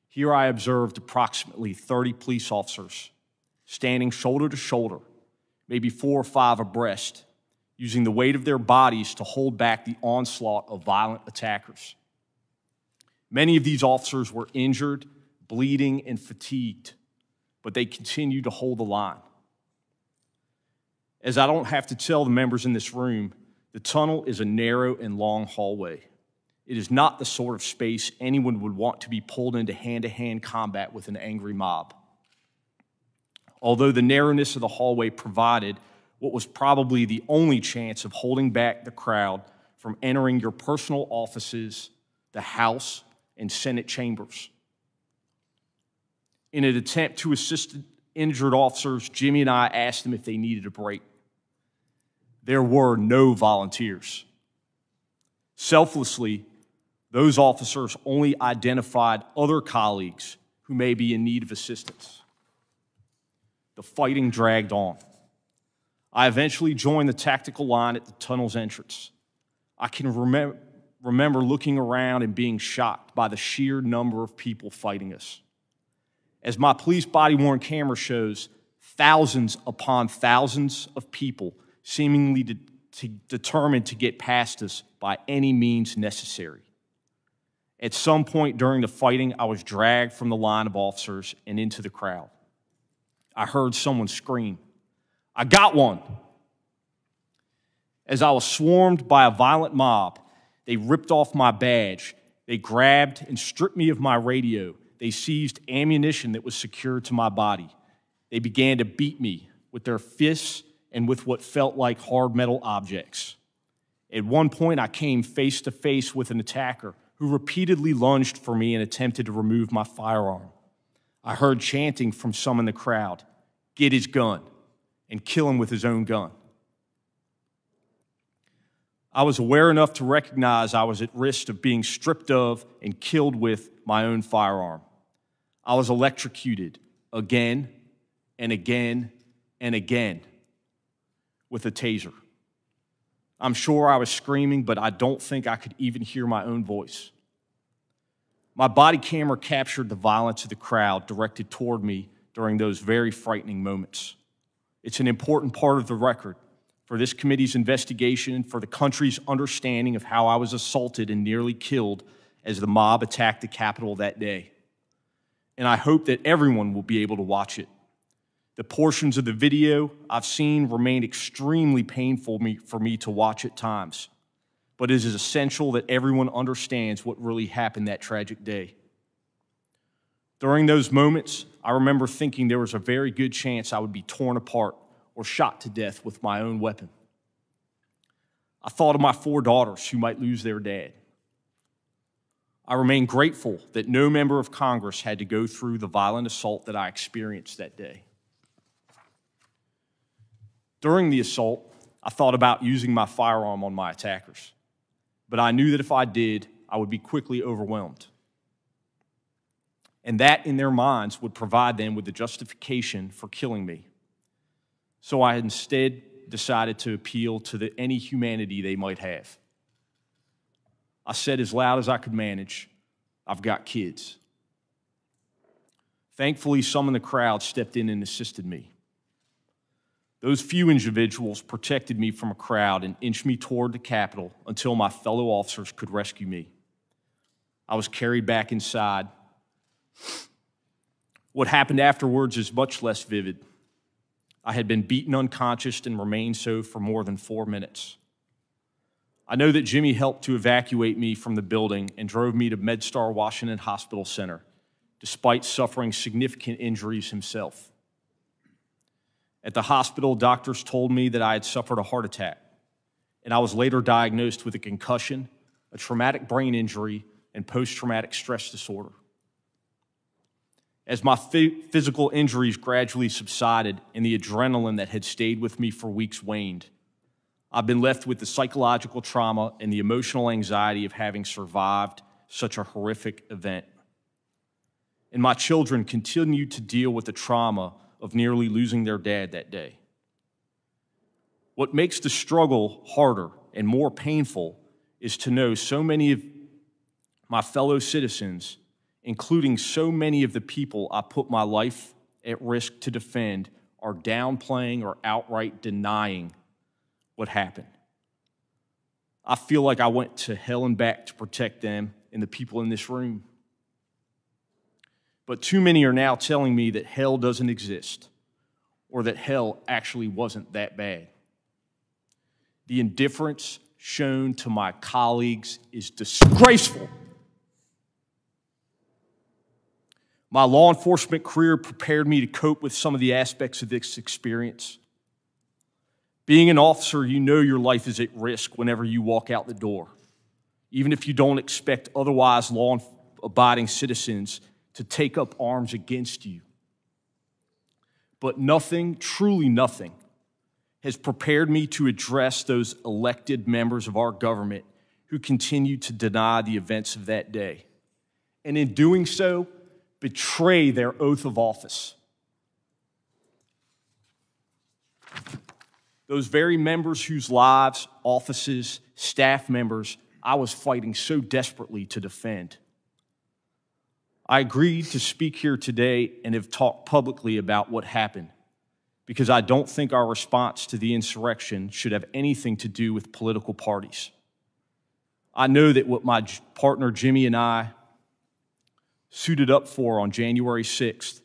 Here I observed approximately 30 police officers standing shoulder to shoulder, maybe four or five abreast, using the weight of their bodies to hold back the onslaught of violent attackers. Many of these officers were injured, bleeding, and fatigued, but they continued to hold the line. As I don't have to tell the members in this room, the tunnel is a narrow and long hallway. It is not the sort of space anyone would want to be pulled into hand to hand combat with an angry mob. Although the narrowness of the hallway provided what was probably the only chance of holding back the crowd from entering your personal offices, the House, and Senate chambers. In an attempt to assist injured officers, Jimmy and I asked them if they needed a break there were no volunteers. Selflessly, those officers only identified other colleagues who may be in need of assistance. The fighting dragged on. I eventually joined the tactical line at the tunnel's entrance. I can remember, remember looking around and being shocked by the sheer number of people fighting us. As my police body worn camera shows, thousands upon thousands of people seemingly de- to determined to get past us by any means necessary. At some point during the fighting, I was dragged from the line of officers and into the crowd. I heard someone scream, I got one. As I was swarmed by a violent mob, they ripped off my badge. They grabbed and stripped me of my radio. They seized ammunition that was secured to my body. They began to beat me with their fists and with what felt like hard metal objects. At one point, I came face to face with an attacker who repeatedly lunged for me and attempted to remove my firearm. I heard chanting from some in the crowd get his gun and kill him with his own gun. I was aware enough to recognize I was at risk of being stripped of and killed with my own firearm. I was electrocuted again and again and again with a taser. I'm sure I was screaming, but I don't think I could even hear my own voice. My body camera captured the violence of the crowd directed toward me during those very frightening moments. It's an important part of the record for this committee's investigation and for the country's understanding of how I was assaulted and nearly killed as the mob attacked the Capitol that day. And I hope that everyone will be able to watch it. The portions of the video I've seen remain extremely painful for me to watch at times, but it is essential that everyone understands what really happened that tragic day. During those moments, I remember thinking there was a very good chance I would be torn apart or shot to death with my own weapon. I thought of my four daughters who might lose their dad. I remain grateful that no member of Congress had to go through the violent assault that I experienced that day. During the assault, I thought about using my firearm on my attackers, but I knew that if I did, I would be quickly overwhelmed. And that, in their minds, would provide them with the justification for killing me. So I instead decided to appeal to the, any humanity they might have. I said as loud as I could manage, I've got kids. Thankfully, some in the crowd stepped in and assisted me. Those few individuals protected me from a crowd and inched me toward the Capitol until my fellow officers could rescue me. I was carried back inside. What happened afterwards is much less vivid. I had been beaten unconscious and remained so for more than four minutes. I know that Jimmy helped to evacuate me from the building and drove me to MedStar Washington Hospital Center, despite suffering significant injuries himself. At the hospital, doctors told me that I had suffered a heart attack, and I was later diagnosed with a concussion, a traumatic brain injury, and post traumatic stress disorder. As my physical injuries gradually subsided and the adrenaline that had stayed with me for weeks waned, I've been left with the psychological trauma and the emotional anxiety of having survived such a horrific event. And my children continue to deal with the trauma of nearly losing their dad that day. What makes the struggle harder and more painful is to know so many of my fellow citizens, including so many of the people I put my life at risk to defend, are downplaying or outright denying what happened. I feel like I went to hell and back to protect them and the people in this room. But too many are now telling me that hell doesn't exist or that hell actually wasn't that bad. The indifference shown to my colleagues is disgraceful. My law enforcement career prepared me to cope with some of the aspects of this experience. Being an officer, you know your life is at risk whenever you walk out the door, even if you don't expect otherwise law abiding citizens to take up arms against you. But nothing, truly nothing, has prepared me to address those elected members of our government who continue to deny the events of that day. And in doing so, betray their oath of office. Those very members whose lives, offices, staff members I was fighting so desperately to defend. I agreed to speak here today and have talked publicly about what happened because I don't think our response to the insurrection should have anything to do with political parties. I know that what my partner Jimmy and I suited up for on January 6th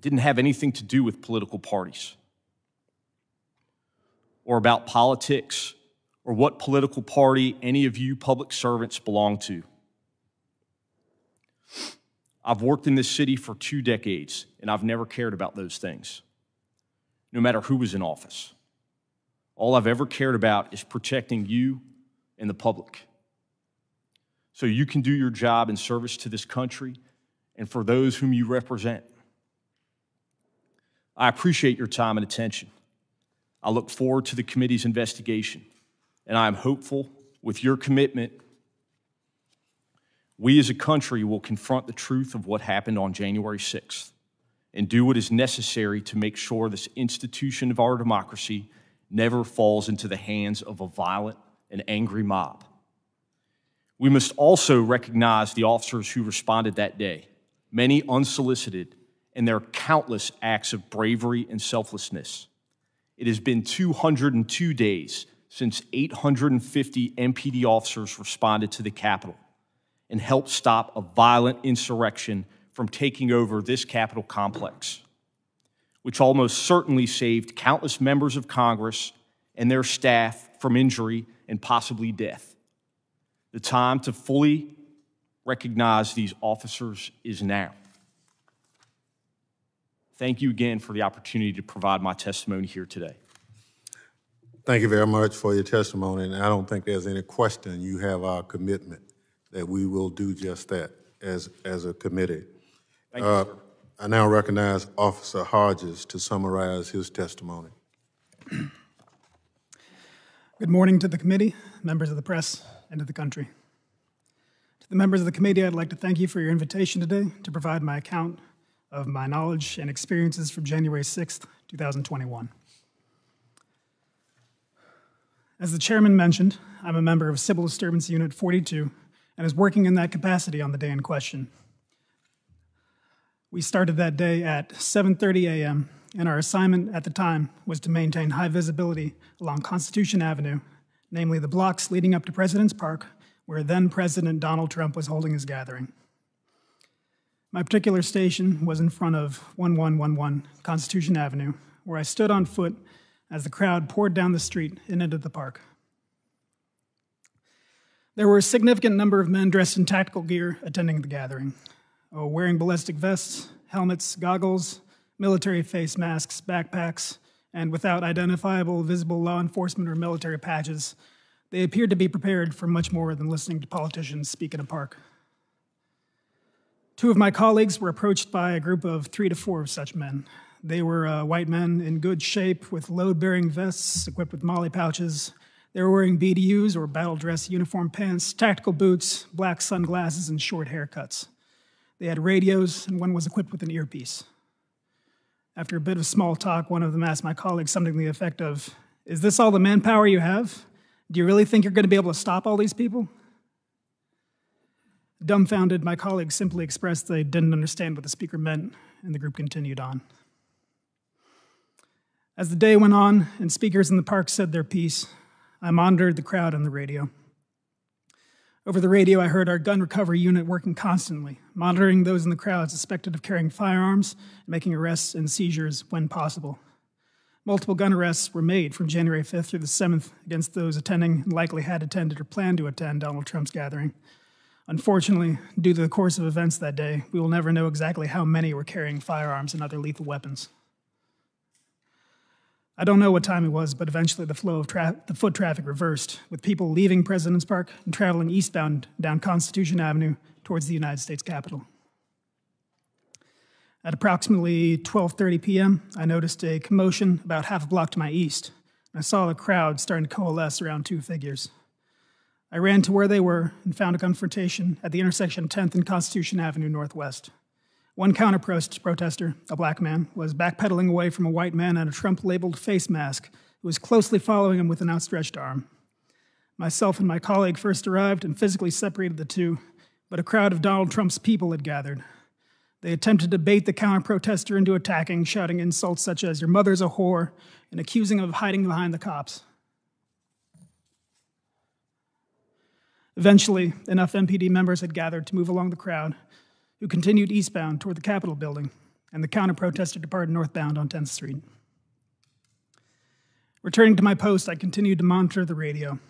didn't have anything to do with political parties or about politics or what political party any of you public servants belong to. I've worked in this city for two decades, and I've never cared about those things, no matter who was in office. All I've ever cared about is protecting you and the public. So you can do your job in service to this country and for those whom you represent. I appreciate your time and attention. I look forward to the committee's investigation, and I am hopeful with your commitment we as a country will confront the truth of what happened on January 6th and do what is necessary to make sure this institution of our democracy never falls into the hands of a violent and angry mob. We must also recognize the officers who responded that day, many unsolicited, and their countless acts of bravery and selflessness. It has been 202 days since 850 MPD officers responded to the Capitol and help stop a violent insurrection from taking over this Capitol complex, which almost certainly saved countless members of Congress and their staff from injury and possibly death. The time to fully recognize these officers is now. Thank you again for the opportunity to provide my testimony here today. Thank you very much for your testimony, and I don't think there's any question you have our commitment that we will do just that as, as a committee. Thank you, Uh, sir. I now recognize Officer Hodges to summarize his testimony. Good morning to the committee, members of the press, and to the country. To the members of the committee, I'd like to thank you for your invitation today to provide my account of my knowledge and experiences from January 6th, 2021. As the chairman mentioned, I'm a member of Civil Disturbance Unit 42 and is working in that capacity on the day in question. We started that day at 7:30 a.m., and our assignment at the time was to maintain high visibility along Constitution Avenue, namely the blocks leading up to President's Park, where then President Donald Trump was holding his gathering. My particular station was in front of 1111 Constitution Avenue, where I stood on foot as the crowd poured down the street and into the park. There were a significant number of men dressed in tactical gear attending the gathering, oh, wearing ballistic vests, helmets, goggles, military face masks, backpacks, and without identifiable visible law enforcement or military patches. They appeared to be prepared for much more than listening to politicians speak in a park. Two of my colleagues were approached by a group of three to four of such men. They were uh, white men in good shape with load bearing vests equipped with MOLLE pouches. They were wearing BDUs or battle dress uniform pants, tactical boots, black sunglasses, and short haircuts. They had radios, and one was equipped with an earpiece. After a bit of small talk, one of them asked my colleague something to the effect of Is this all the manpower you have? Do you really think you're going to be able to stop all these people? Dumbfounded, my colleague simply expressed they didn't understand what the speaker meant, and the group continued on. As the day went on and speakers in the park said their piece, I monitored the crowd on the radio. Over the radio, I heard our gun recovery unit working constantly, monitoring those in the crowd suspected of carrying firearms and making arrests and seizures when possible. Multiple gun arrests were made from January 5th through the 7th against those attending and likely had attended or planned to attend Donald Trump's gathering. Unfortunately, due to the course of events that day, we will never know exactly how many were carrying firearms and other lethal weapons. I don't know what time it was, but eventually the flow of the foot traffic reversed, with people leaving President's Park and traveling eastbound down Constitution Avenue towards the United States Capitol. At approximately 12:30 p.m., I noticed a commotion about half a block to my east. And I saw the crowd starting to coalesce around two figures. I ran to where they were and found a confrontation at the intersection of 10th and Constitution Avenue Northwest. One counter protester, a black man, was backpedaling away from a white man in a Trump labeled face mask who was closely following him with an outstretched arm. Myself and my colleague first arrived and physically separated the two, but a crowd of Donald Trump's people had gathered. They attempted to bait the counter protester into attacking, shouting insults such as, Your mother's a whore, and accusing him of hiding behind the cops. Eventually, enough MPD members had gathered to move along the crowd, who continued eastbound toward the Capitol building, and the counter protester departed northbound on 10th Street. Returning to my post, I continued to monitor the radio.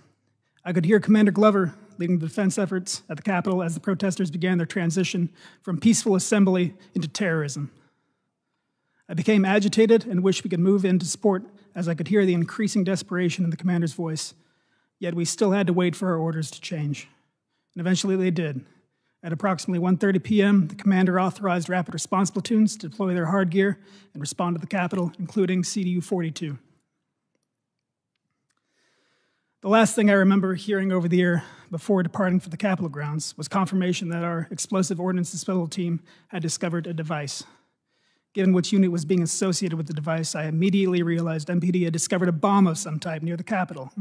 I could hear Commander Glover leading the defense efforts at the Capitol as the protesters began their transition from peaceful assembly into terrorism. I became agitated and wished we could move in to support as I could hear the increasing desperation in the commander's voice. Yet we still had to wait for our orders to change. And eventually they did. At approximately 1:30 p.m., the commander authorized rapid response platoons to deploy their hard gear and respond to the Capitol, including CDU 42. The last thing I remember hearing over the air before departing for the Capitol grounds was confirmation that our explosive ordnance disposal team had discovered a device. Given which unit was being associated with the device, I immediately realized MPD had discovered a bomb of some type near the Capitol.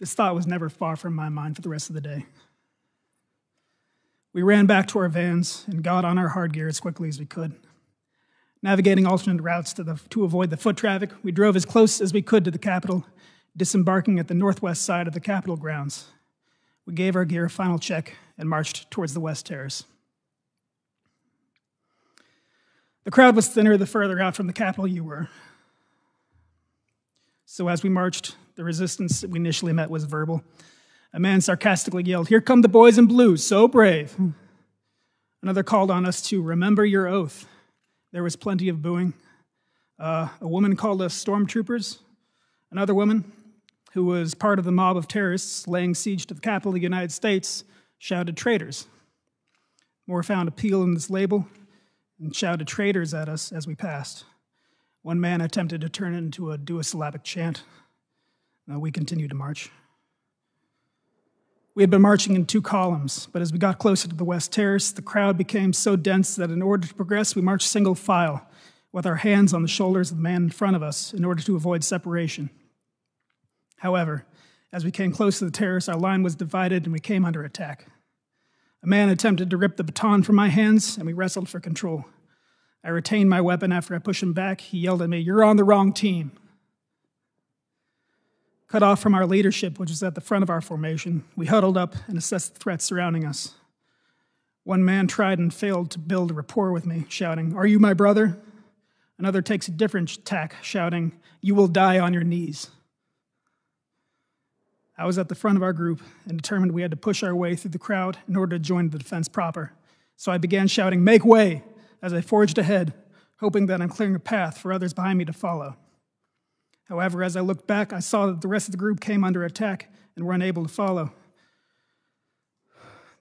This thought was never far from my mind for the rest of the day. We ran back to our vans and got on our hard gear as quickly as we could. Navigating alternate routes to, the, to avoid the foot traffic, we drove as close as we could to the Capitol, disembarking at the northwest side of the Capitol grounds. We gave our gear a final check and marched towards the West Terrace. The crowd was thinner the further out from the Capitol you were. So as we marched, the resistance that we initially met was verbal. A man sarcastically yelled, Here come the boys in blue, so brave. Another called on us to remember your oath. There was plenty of booing. Uh, a woman called us stormtroopers. Another woman, who was part of the mob of terrorists laying siege to the capital of the United States, shouted traitors. More found appeal in this label and shouted traitors at us as we passed. One man attempted to turn it into a duosyllabic chant. Uh, we continued to march. We had been marching in two columns, but as we got closer to the West Terrace, the crowd became so dense that in order to progress, we marched single file with our hands on the shoulders of the man in front of us in order to avoid separation. However, as we came close to the terrace, our line was divided and we came under attack. A man attempted to rip the baton from my hands, and we wrestled for control. I retained my weapon after I pushed him back. He yelled at me, You're on the wrong team. Cut off from our leadership, which was at the front of our formation, we huddled up and assessed the threats surrounding us. One man tried and failed to build a rapport with me, shouting, Are you my brother? Another takes a different tack, shouting, You will die on your knees. I was at the front of our group and determined we had to push our way through the crowd in order to join the defense proper. So I began shouting, Make way! as I forged ahead, hoping that I'm clearing a path for others behind me to follow. However, as I looked back, I saw that the rest of the group came under attack and were unable to follow.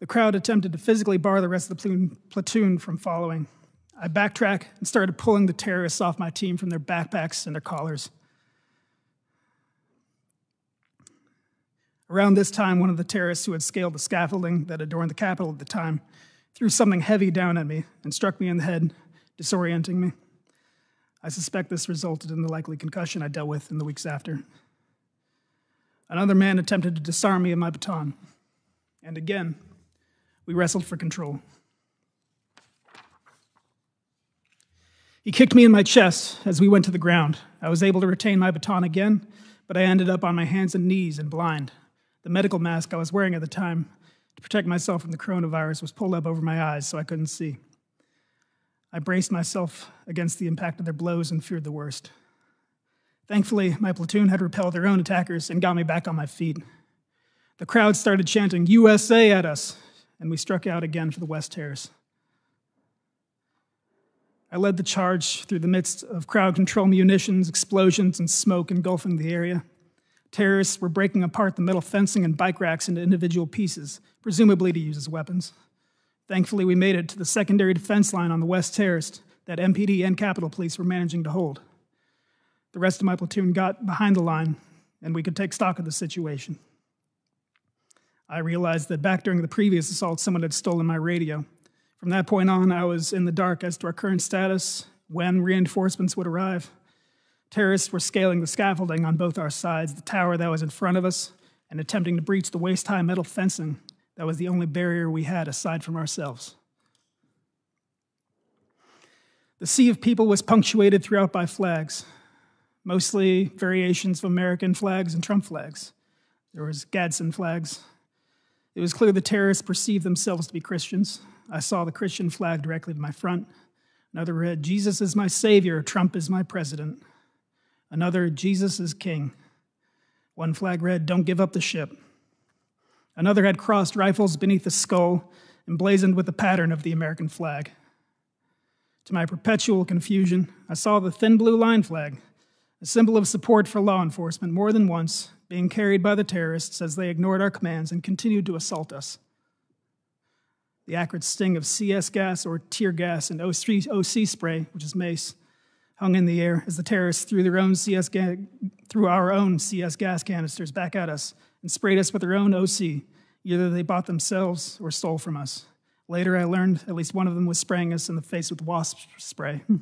The crowd attempted to physically bar the rest of the platoon from following. I backtracked and started pulling the terrorists off my team from their backpacks and their collars. Around this time, one of the terrorists who had scaled the scaffolding that adorned the Capitol at the time threw something heavy down at me and struck me in the head, disorienting me. I suspect this resulted in the likely concussion I dealt with in the weeks after. Another man attempted to disarm me of my baton, and again, we wrestled for control. He kicked me in my chest as we went to the ground. I was able to retain my baton again, but I ended up on my hands and knees and blind. The medical mask I was wearing at the time to protect myself from the coronavirus was pulled up over my eyes so I couldn't see. I braced myself against the impact of their blows and feared the worst. Thankfully, my platoon had repelled their own attackers and got me back on my feet. The crowd started chanting USA at us, and we struck out again for the West Terrace. I led the charge through the midst of crowd control munitions, explosions, and smoke engulfing the area. Terrorists were breaking apart the metal fencing and bike racks into individual pieces, presumably to use as weapons. Thankfully, we made it to the secondary defense line on the West Terrace that MPD and Capitol Police were managing to hold. The rest of my platoon got behind the line, and we could take stock of the situation. I realized that back during the previous assault, someone had stolen my radio. From that point on, I was in the dark as to our current status, when reinforcements would arrive. Terrorists were scaling the scaffolding on both our sides, the tower that was in front of us, and attempting to breach the waist high metal fencing that was the only barrier we had aside from ourselves. The sea of people was punctuated throughout by flags, mostly variations of American flags and Trump flags. There was Gadsden flags. It was clear the terrorists perceived themselves to be Christians. I saw the Christian flag directly to my front. Another read, Jesus is my Savior, Trump is my president. Another, Jesus is King. One flag read, Don't give up the ship. Another had crossed rifles beneath the skull, emblazoned with the pattern of the American flag. To my perpetual confusion, I saw the thin blue line flag, a symbol of support for law enforcement, more than once being carried by the terrorists as they ignored our commands and continued to assault us. The acrid sting of CS gas or tear gas and OC spray, which is mace, hung in the air as the terrorists threw their own CS threw our own CS gas canisters back at us and sprayed us with their own OC. Either they bought themselves or stole from us. Later, I learned at least one of them was spraying us in the face with wasp spray. Hmm.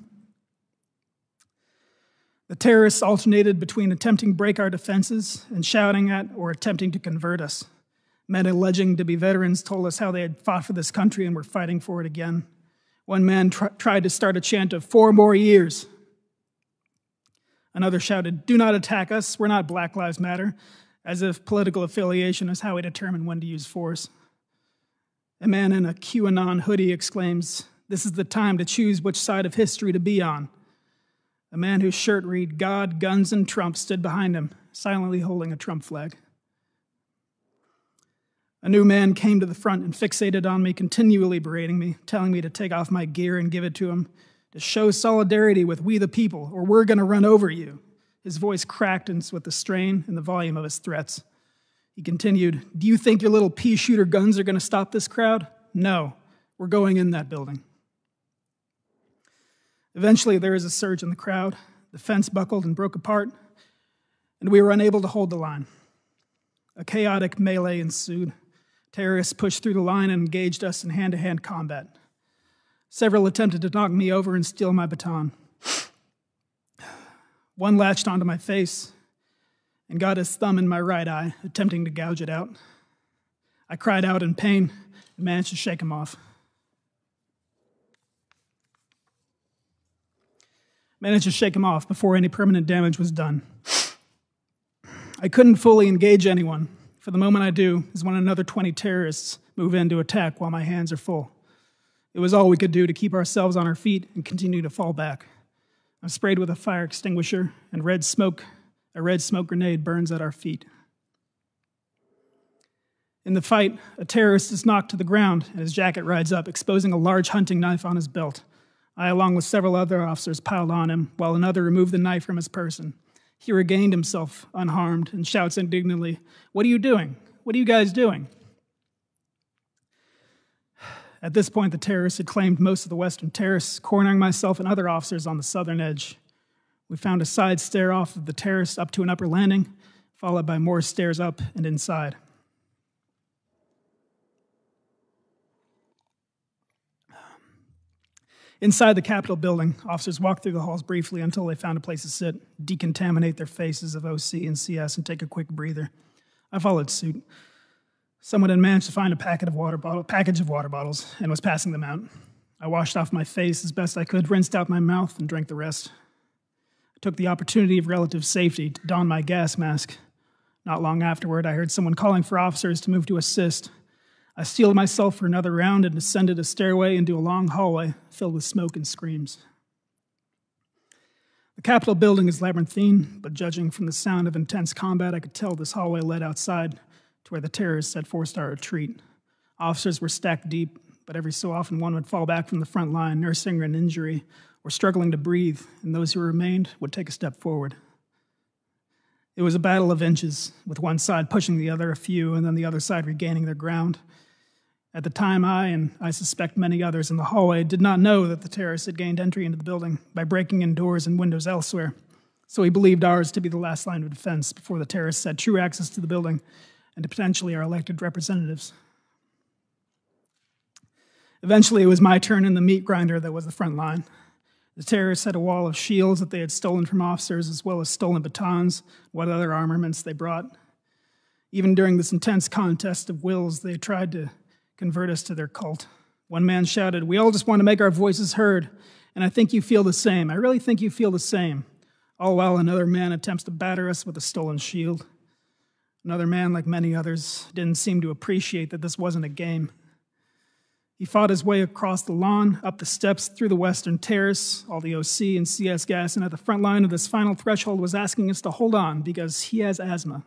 The terrorists alternated between attempting to break our defenses and shouting at or attempting to convert us. Men alleging to be veterans told us how they had fought for this country and were fighting for it again. One man tr- tried to start a chant of four more years. Another shouted, Do not attack us, we're not Black Lives Matter, as if political affiliation is how we determine when to use force. A man in a QAnon hoodie exclaims, This is the time to choose which side of history to be on. A man whose shirt read God, Guns, and Trump stood behind him, silently holding a Trump flag. A new man came to the front and fixated on me, continually berating me, telling me to take off my gear and give it to him, to show solidarity with we the people, or we're going to run over you. His voice cracked with the strain and the volume of his threats. He continued, Do you think your little pea shooter guns are going to stop this crowd? No, we're going in that building. Eventually, there was a surge in the crowd. The fence buckled and broke apart, and we were unable to hold the line. A chaotic melee ensued. Terrorists pushed through the line and engaged us in hand to hand combat. Several attempted to knock me over and steal my baton. One latched onto my face and got his thumb in my right eye, attempting to gouge it out. I cried out in pain and managed to shake him off. Managed to shake him off before any permanent damage was done. I couldn't fully engage anyone, for the moment I do is when another 20 terrorists move in to attack while my hands are full. It was all we could do to keep ourselves on our feet and continue to fall back. I'm sprayed with a fire extinguisher, and red smoke, a red smoke grenade burns at our feet. In the fight, a terrorist is knocked to the ground and his jacket rides up, exposing a large hunting knife on his belt. I, along with several other officers, piled on him, while another removed the knife from his person. He regained himself unharmed and shouts indignantly, What are you doing? What are you guys doing? At this point, the terrorists had claimed most of the western terrace, cornering myself and other officers on the southern edge. We found a side stair off of the terrace up to an upper landing, followed by more stairs up and inside. Inside the Capitol building, officers walked through the halls briefly until they found a place to sit, decontaminate their faces of OC and CS, and take a quick breather. I followed suit. Someone had managed to find a packet of water bottle, package of water bottles and was passing them out. I washed off my face as best I could, rinsed out my mouth, and drank the rest. I took the opportunity of relative safety to don my gas mask. Not long afterward, I heard someone calling for officers to move to assist. I steeled myself for another round and descended a stairway into a long hallway filled with smoke and screams. The Capitol building is labyrinthine, but judging from the sound of intense combat, I could tell this hallway led outside to where the terrorists had forced our retreat. Officers were stacked deep, but every so often one would fall back from the front line, nursing an injury or struggling to breathe, and those who remained would take a step forward. It was a battle of inches, with one side pushing the other a few, and then the other side regaining their ground. At the time, I, and I suspect many others in the hallway, did not know that the terrorists had gained entry into the building by breaking in doors and windows elsewhere, so we believed ours to be the last line of defense before the terrorists had true access to the building and potentially our elected representatives. Eventually, it was my turn in the meat grinder that was the front line. The terrorists had a wall of shields that they had stolen from officers, as well as stolen batons, what other armaments they brought. Even during this intense contest of wills, they tried to convert us to their cult. One man shouted, We all just want to make our voices heard, and I think you feel the same. I really think you feel the same. All while another man attempts to batter us with a stolen shield. Another man, like many others, didn't seem to appreciate that this wasn't a game. He fought his way across the lawn, up the steps, through the western terrace, all the OC and CS gas, and at the front line of this final threshold was asking us to hold on because he has asthma.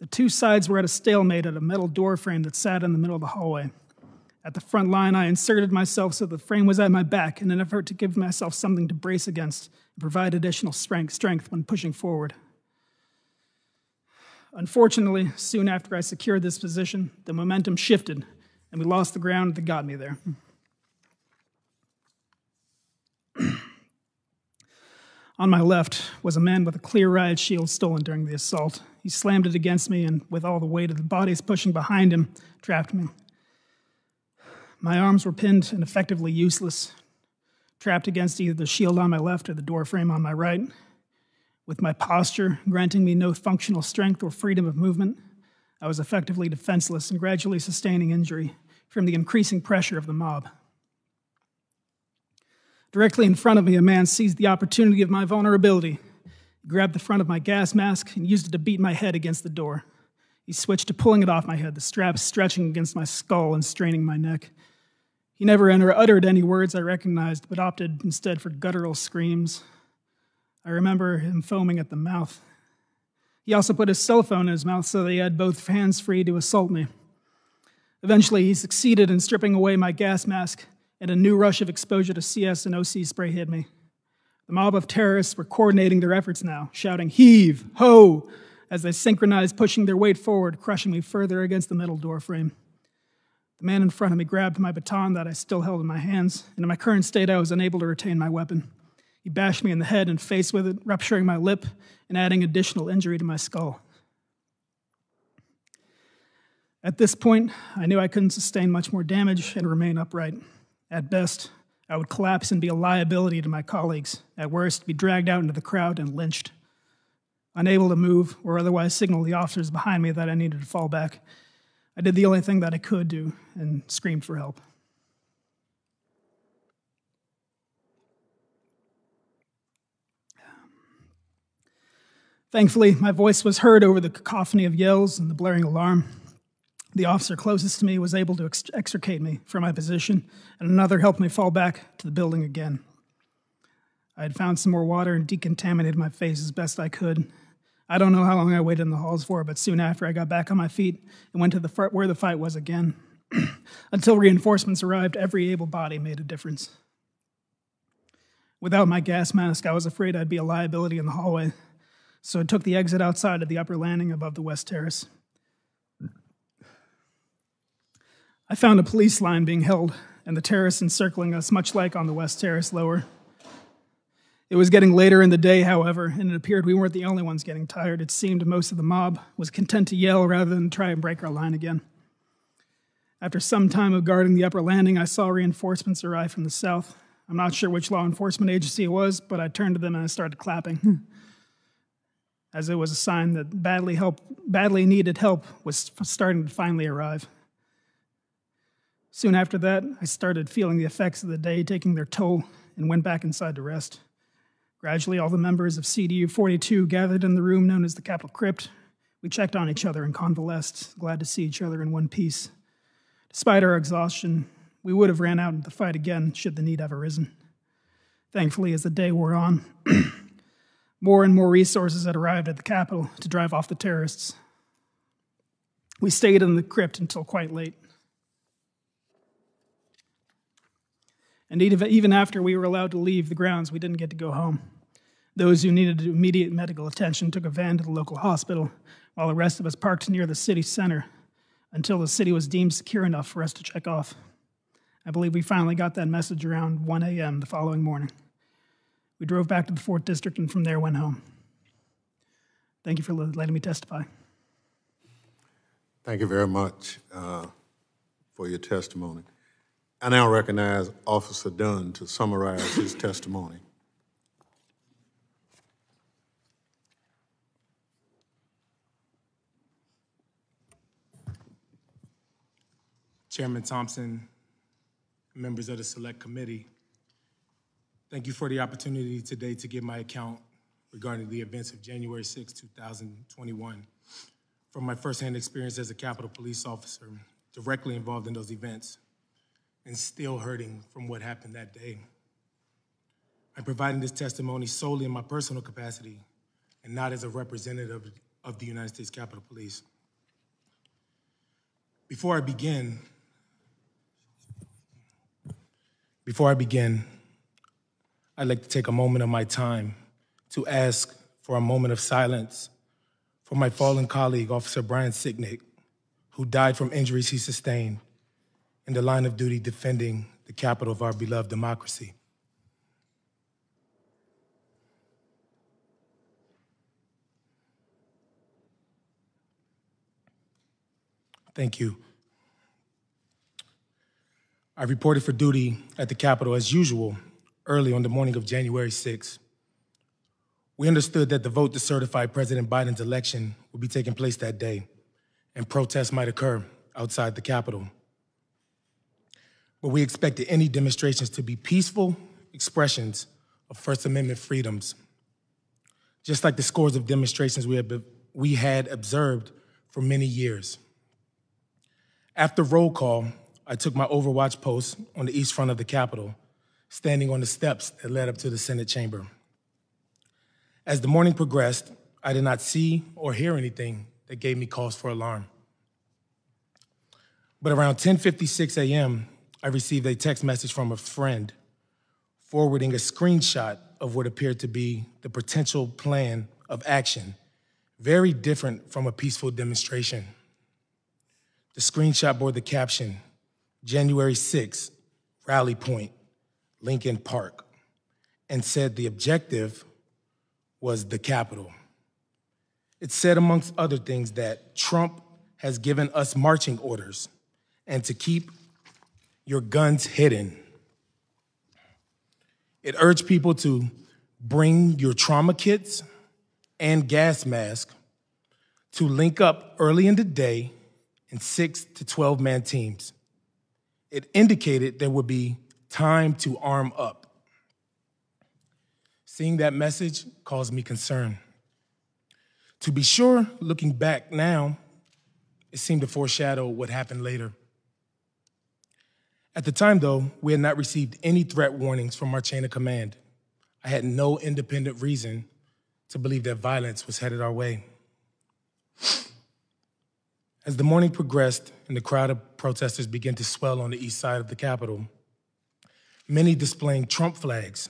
The two sides were at a stalemate at a metal door frame that sat in the middle of the hallway. At the front line, I inserted myself so the frame was at my back in an effort to give myself something to brace against and provide additional strength, strength when pushing forward. Unfortunately, soon after I secured this position, the momentum shifted and we lost the ground that got me there. On my left was a man with a clear riot shield stolen during the assault. He slammed it against me and, with all the weight of the bodies pushing behind him, trapped me. My arms were pinned and effectively useless. trapped against either the shield on my left or the door frame on my right, with my posture granting me no functional strength or freedom of movement. I was effectively defenseless and gradually sustaining injury from the increasing pressure of the mob. Directly in front of me, a man seized the opportunity of my vulnerability. Grabbed the front of my gas mask and used it to beat my head against the door. He switched to pulling it off my head, the straps stretching against my skull and straining my neck. He never uttered any words I recognized, but opted instead for guttural screams. I remember him foaming at the mouth. He also put his cell phone in his mouth so that he had both hands free to assault me. Eventually, he succeeded in stripping away my gas mask, and a new rush of exposure to CS and OC spray hit me. The mob of terrorists were coordinating their efforts now, shouting, Heave! Ho! as they synchronized, pushing their weight forward, crushing me further against the metal door frame. The man in front of me grabbed my baton that I still held in my hands, and in my current state, I was unable to retain my weapon. He bashed me in the head and face with it, rupturing my lip and adding additional injury to my skull. At this point, I knew I couldn't sustain much more damage and remain upright. At best, I would collapse and be a liability to my colleagues. At worst, be dragged out into the crowd and lynched. Unable to move or otherwise signal the officers behind me that I needed to fall back, I did the only thing that I could do and screamed for help. Thankfully, my voice was heard over the cacophony of yells and the blaring alarm. The officer closest to me was able to extricate me from my position, and another helped me fall back to the building again. I had found some more water and decontaminated my face as best I could. I don't know how long I waited in the halls for, but soon after I got back on my feet and went to the where the fight was again. Until reinforcements arrived, every able body made a difference. Without my gas mask, I was afraid I'd be a liability in the hallway, so I took the exit outside of the upper landing above the west terrace. I found a police line being held and the terrace encircling us, much like on the west terrace lower. It was getting later in the day, however, and it appeared we weren't the only ones getting tired. It seemed most of the mob was content to yell rather than try and break our line again. After some time of guarding the upper landing, I saw reinforcements arrive from the south. I'm not sure which law enforcement agency it was, but I turned to them and I started clapping, as it was a sign that badly, help, badly needed help was starting to finally arrive. Soon after that, I started feeling the effects of the day taking their toll and went back inside to rest. Gradually, all the members of CDU 42 gathered in the room known as the Capitol Crypt. We checked on each other and convalesced, glad to see each other in one piece. Despite our exhaustion, we would have ran out into the fight again should the need have arisen. Thankfully, as the day wore on, more and more resources had arrived at the Capitol to drive off the terrorists. We stayed in the crypt until quite late. And even after we were allowed to leave the grounds, we didn't get to go home. Those who needed immediate medical attention took a van to the local hospital, while the rest of us parked near the city center until the city was deemed secure enough for us to check off. I believe we finally got that message around 1 a.m. the following morning. We drove back to the 4th District and from there went home. Thank you for letting me testify. Thank you very much uh, for your testimony. I now recognize Officer Dunn to summarize his testimony. Chairman Thompson, members of the Select Committee, thank you for the opportunity today to give my account regarding the events of January 6, 2021, from my firsthand experience as a Capitol Police officer directly involved in those events and still hurting from what happened that day. I'm providing this testimony solely in my personal capacity and not as a representative of the United States Capitol Police. Before I begin, before I begin, I'd like to take a moment of my time to ask for a moment of silence for my fallen colleague, Officer Brian Sicknick, who died from injuries he sustained in the line of duty defending the capital of our beloved democracy. Thank you. I reported for duty at the Capitol as usual early on the morning of January 6th. We understood that the vote to certify President Biden's election would be taking place that day, and protests might occur outside the Capitol. But we expected any demonstrations to be peaceful expressions of First Amendment freedoms, just like the scores of demonstrations we had, we had observed for many years. After roll call, I took my overwatch post on the east front of the Capitol, standing on the steps that led up to the Senate chamber. As the morning progressed, I did not see or hear anything that gave me cause for alarm. But around 10:56 a.m., I received a text message from a friend forwarding a screenshot of what appeared to be the potential plan of action, very different from a peaceful demonstration. The screenshot bore the caption, January 6, Rally Point, Lincoln Park, and said the objective was the Capitol. It said, amongst other things, that Trump has given us marching orders and to keep your guns hidden. It urged people to bring your trauma kits and gas mask to link up early in the day in six to 12 man teams. It indicated there would be time to arm up. Seeing that message caused me concern. To be sure, looking back now, it seemed to foreshadow what happened later. At the time, though, we had not received any threat warnings from our chain of command. I had no independent reason to believe that violence was headed our way. As the morning progressed and the crowd of protesters began to swell on the east side of the Capitol, many displaying Trump flags,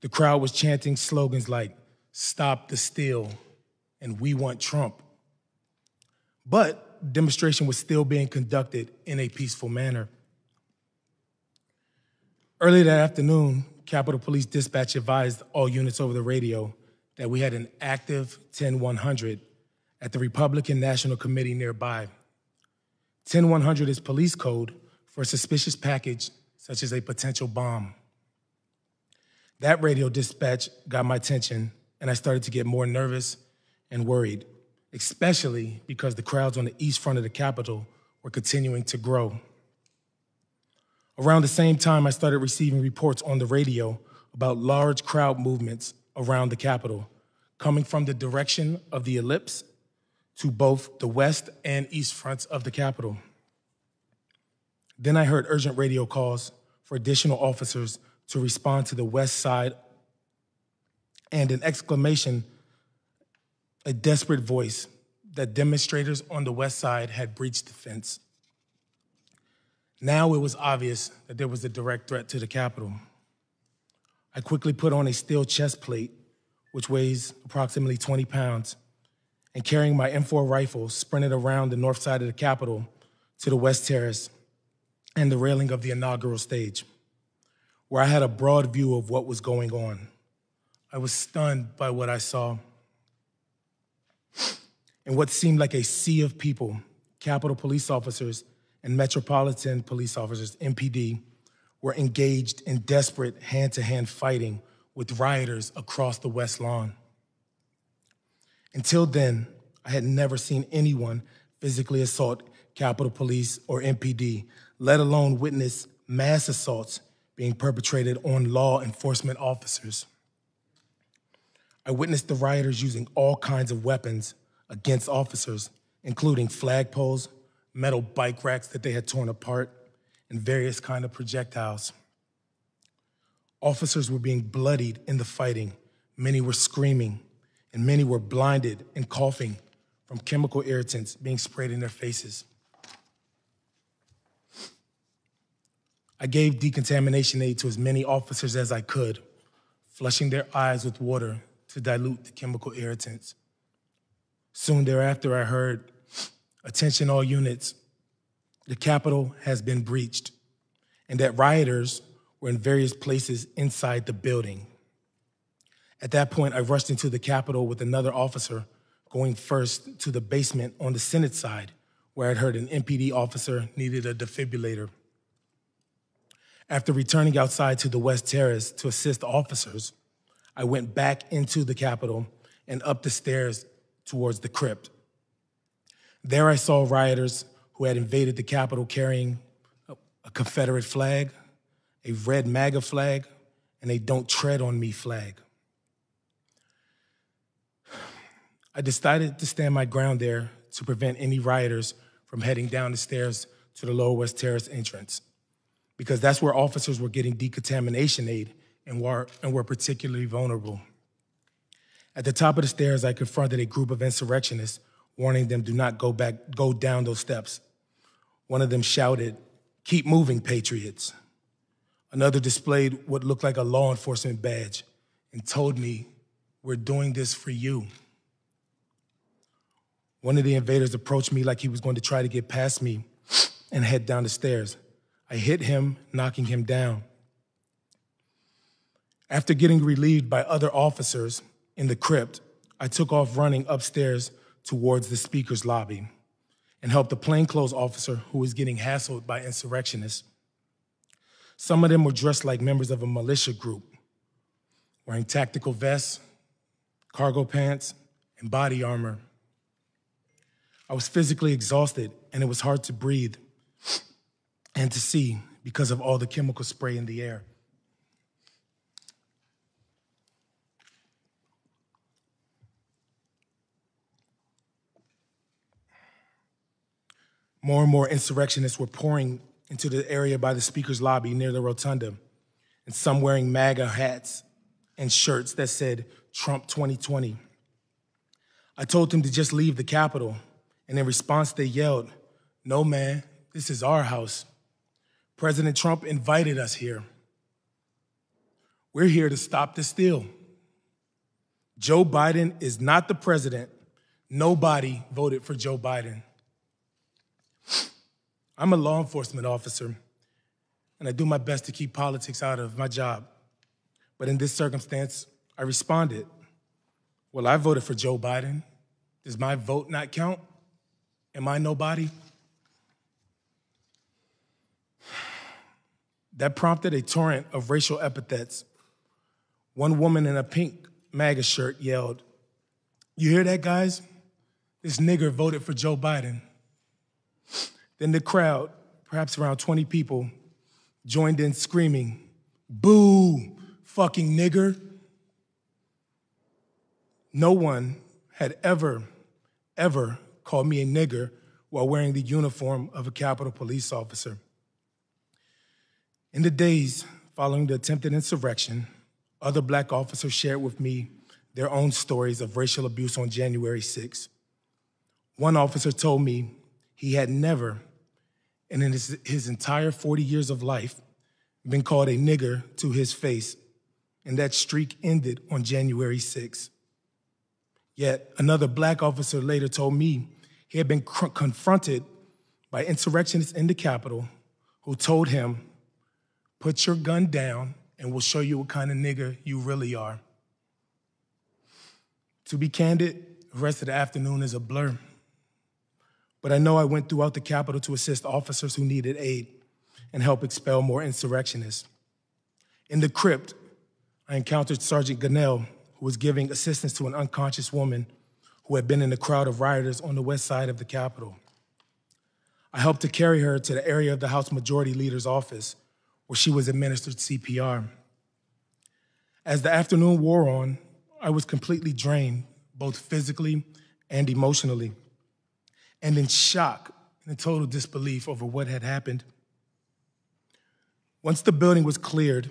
the crowd was chanting slogans like, Stop the steal and We want Trump. But demonstration was still being conducted in a peaceful manner. Early that afternoon, Capitol Police Dispatch advised all units over the radio that we had an active 10100 at the Republican National Committee nearby. 10100 is police code for a suspicious package such as a potential bomb. That radio dispatch got my attention, and I started to get more nervous and worried, especially because the crowds on the east front of the Capitol were continuing to grow. Around the same time, I started receiving reports on the radio about large crowd movements around the Capitol, coming from the direction of the ellipse to both the west and east fronts of the Capitol. Then I heard urgent radio calls for additional officers to respond to the west side and an exclamation, a desperate voice that demonstrators on the west side had breached the fence. Now it was obvious that there was a direct threat to the Capitol. I quickly put on a steel chest plate, which weighs approximately 20 pounds, and carrying my M4 rifle, sprinted around the north side of the Capitol to the West Terrace and the railing of the inaugural stage, where I had a broad view of what was going on. I was stunned by what I saw. In what seemed like a sea of people, Capitol police officers and Metropolitan Police officers, MPD, were engaged in desperate hand to hand fighting with rioters across the West Lawn. Until then, I had never seen anyone physically assault Capitol Police or MPD, let alone witness mass assaults being perpetrated on law enforcement officers. I witnessed the rioters using all kinds of weapons against officers, including flagpoles, metal bike racks that they had torn apart, and various kind of projectiles. Officers were being bloodied in the fighting. Many were screaming, and many were blinded and coughing from chemical irritants being sprayed in their faces. I gave decontamination aid to as many officers as I could, flushing their eyes with water to dilute the chemical irritants. Soon thereafter, I heard Attention, all units. The Capitol has been breached, and that rioters were in various places inside the building. At that point, I rushed into the Capitol with another officer, going first to the basement on the Senate side, where I'd heard an MPD officer needed a defibrillator. After returning outside to the West Terrace to assist officers, I went back into the Capitol and up the stairs towards the crypt. There I saw rioters who had invaded the Capitol carrying a Confederate flag, a red MAGA flag, and a Don't Tread on Me flag. I decided to stand my ground there to prevent any rioters from heading down the stairs to the Lower West Terrace entrance, because that's where officers were getting decontamination aid and were, and were particularly vulnerable. At the top of the stairs, I confronted a group of insurrectionists, warning them do not go back, go down those steps. One of them shouted, Keep moving, patriots. Another displayed what looked like a law enforcement badge and told me, We're doing this for you. One of the invaders approached me like he was going to try to get past me and head down the stairs. I hit him, knocking him down. After getting relieved by other officers in the crypt, I took off running upstairs towards the speaker's lobby and helped a plainclothes officer who was getting hassled by insurrectionists. Some of them were dressed like members of a militia group, wearing tactical vests, cargo pants, and body armor. I was physically exhausted and it was hard to breathe and to see because of all the chemical spray in the air. More and more insurrectionists were pouring into the area by the speaker's lobby near the rotunda, and some wearing MAGA hats and shirts that said Trump 2020. I told them to just leave the Capitol, and in response, they yelled, No, man, this is our house. President Trump invited us here. We're here to stop the steal. Joe Biden is not the president. Nobody voted for Joe Biden. I'm a law enforcement officer, and I do my best to keep politics out of my job. But in this circumstance, I responded, Well, I voted for Joe Biden. Does my vote not count? Am I nobody? That prompted a torrent of racial epithets. One woman in a pink MAGA shirt yelled, You hear that, guys? This nigger voted for Joe Biden. Then the crowd, perhaps around 20 people, joined in screaming, Boo, fucking nigger. No one had ever, ever called me a nigger while wearing the uniform of a Capitol police officer. In the days following the attempted insurrection, other black officers shared with me their own stories of racial abuse on January 6. One officer told me he had never, and in his, his entire 40 years of life, been called a nigger to his face, and that streak ended on January 6. Yet another black officer later told me he had been confronted by insurrectionists in the Capitol who told him, Put your gun down and we'll show you what kind of nigger you really are. To be candid, the rest of the afternoon is a blur. But I know I went throughout the Capitol to assist officers who needed aid and help expel more insurrectionists. In the crypt, I encountered Sergeant Gonell, who was giving assistance to an unconscious woman who had been in the crowd of rioters on the west side of the Capitol. I helped to carry her to the area of the House Majority Leader's office where she was administered CPR. As the afternoon wore on, I was completely drained, both physically and emotionally, and in shock and total disbelief over what had happened. Once the building was cleared,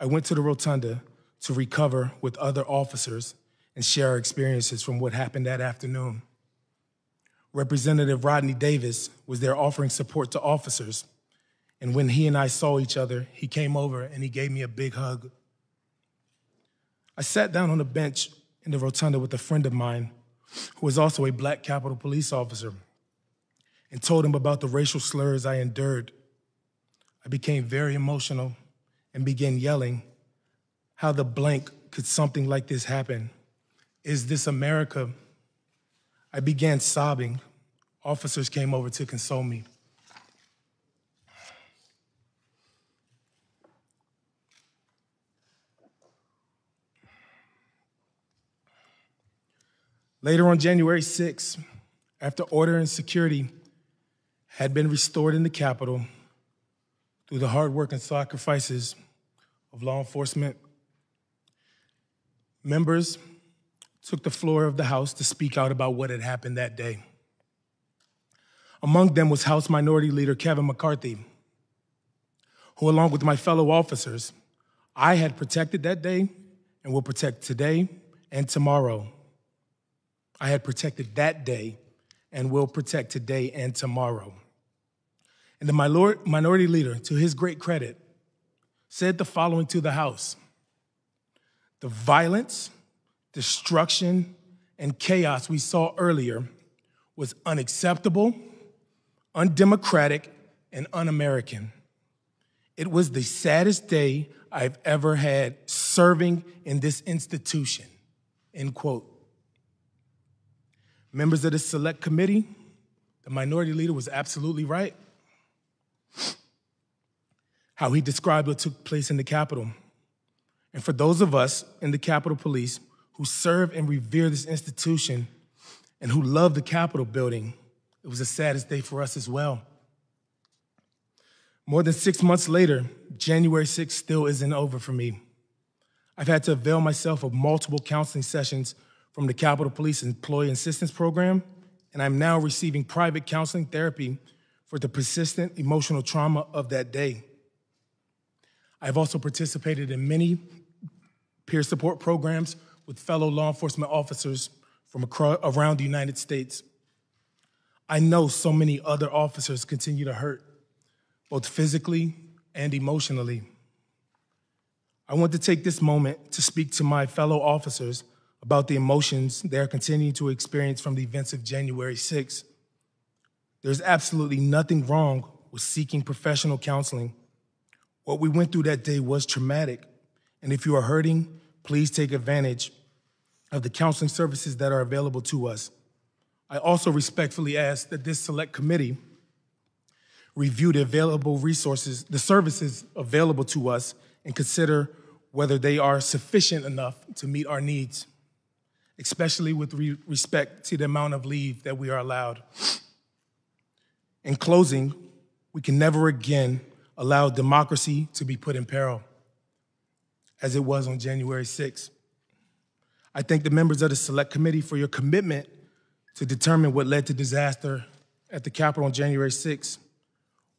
I went to the rotunda to recover with other officers and share our experiences from what happened that afternoon. Representative Rodney Davis was there offering support to officers. And when he and I saw each other, he came over and he gave me a big hug. I sat down on a bench in the rotunda with a friend of mine who was also a black Capitol police officer and told him about the racial slurs I endured. I became very emotional and began yelling, How the blank could something like this happen? Is this America? I began sobbing. Officers came over to console me. Later on January 6, after order and security had been restored in the Capitol through the hard work and sacrifices of law enforcement, members took the floor of the House to speak out about what had happened that day. Among them was House Minority Leader Kevin McCarthy, who, along with my fellow officers, I had protected that day and will protect today and tomorrow. I had protected that day and will protect today and tomorrow. And the minority leader, to his great credit, said the following to the House The violence, destruction, and chaos we saw earlier was unacceptable, undemocratic, and un American. It was the saddest day I've ever had serving in this institution. End quote. Members of the select committee, the minority leader was absolutely right. How he described what took place in the Capitol. And for those of us in the Capitol Police who serve and revere this institution and who love the Capitol building, it was the saddest day for us as well. More than six months later, January 6th still isn't over for me. I've had to avail myself of multiple counseling sessions from the Capitol Police Employee Assistance Program, and I'm now receiving private counseling therapy for the persistent emotional trauma of that day. I've also participated in many peer support programs with fellow law enforcement officers from across, around the United States. I know so many other officers continue to hurt both physically and emotionally. I want to take this moment to speak to my fellow officers about the emotions they are continuing to experience from the events of January 6. There's absolutely nothing wrong with seeking professional counseling. What we went through that day was traumatic, and if you are hurting, please take advantage of the counseling services that are available to us. I also respectfully ask that this select committee review the available resources, the services available to us, and consider whether they are sufficient enough to meet our needs, especially with re respect to the amount of leave that we are allowed. In closing, we can never again allow democracy to be put in peril, as it was on January 6th. I thank the members of the Select Committee for your commitment to determine what led to disaster at the Capitol on January 6th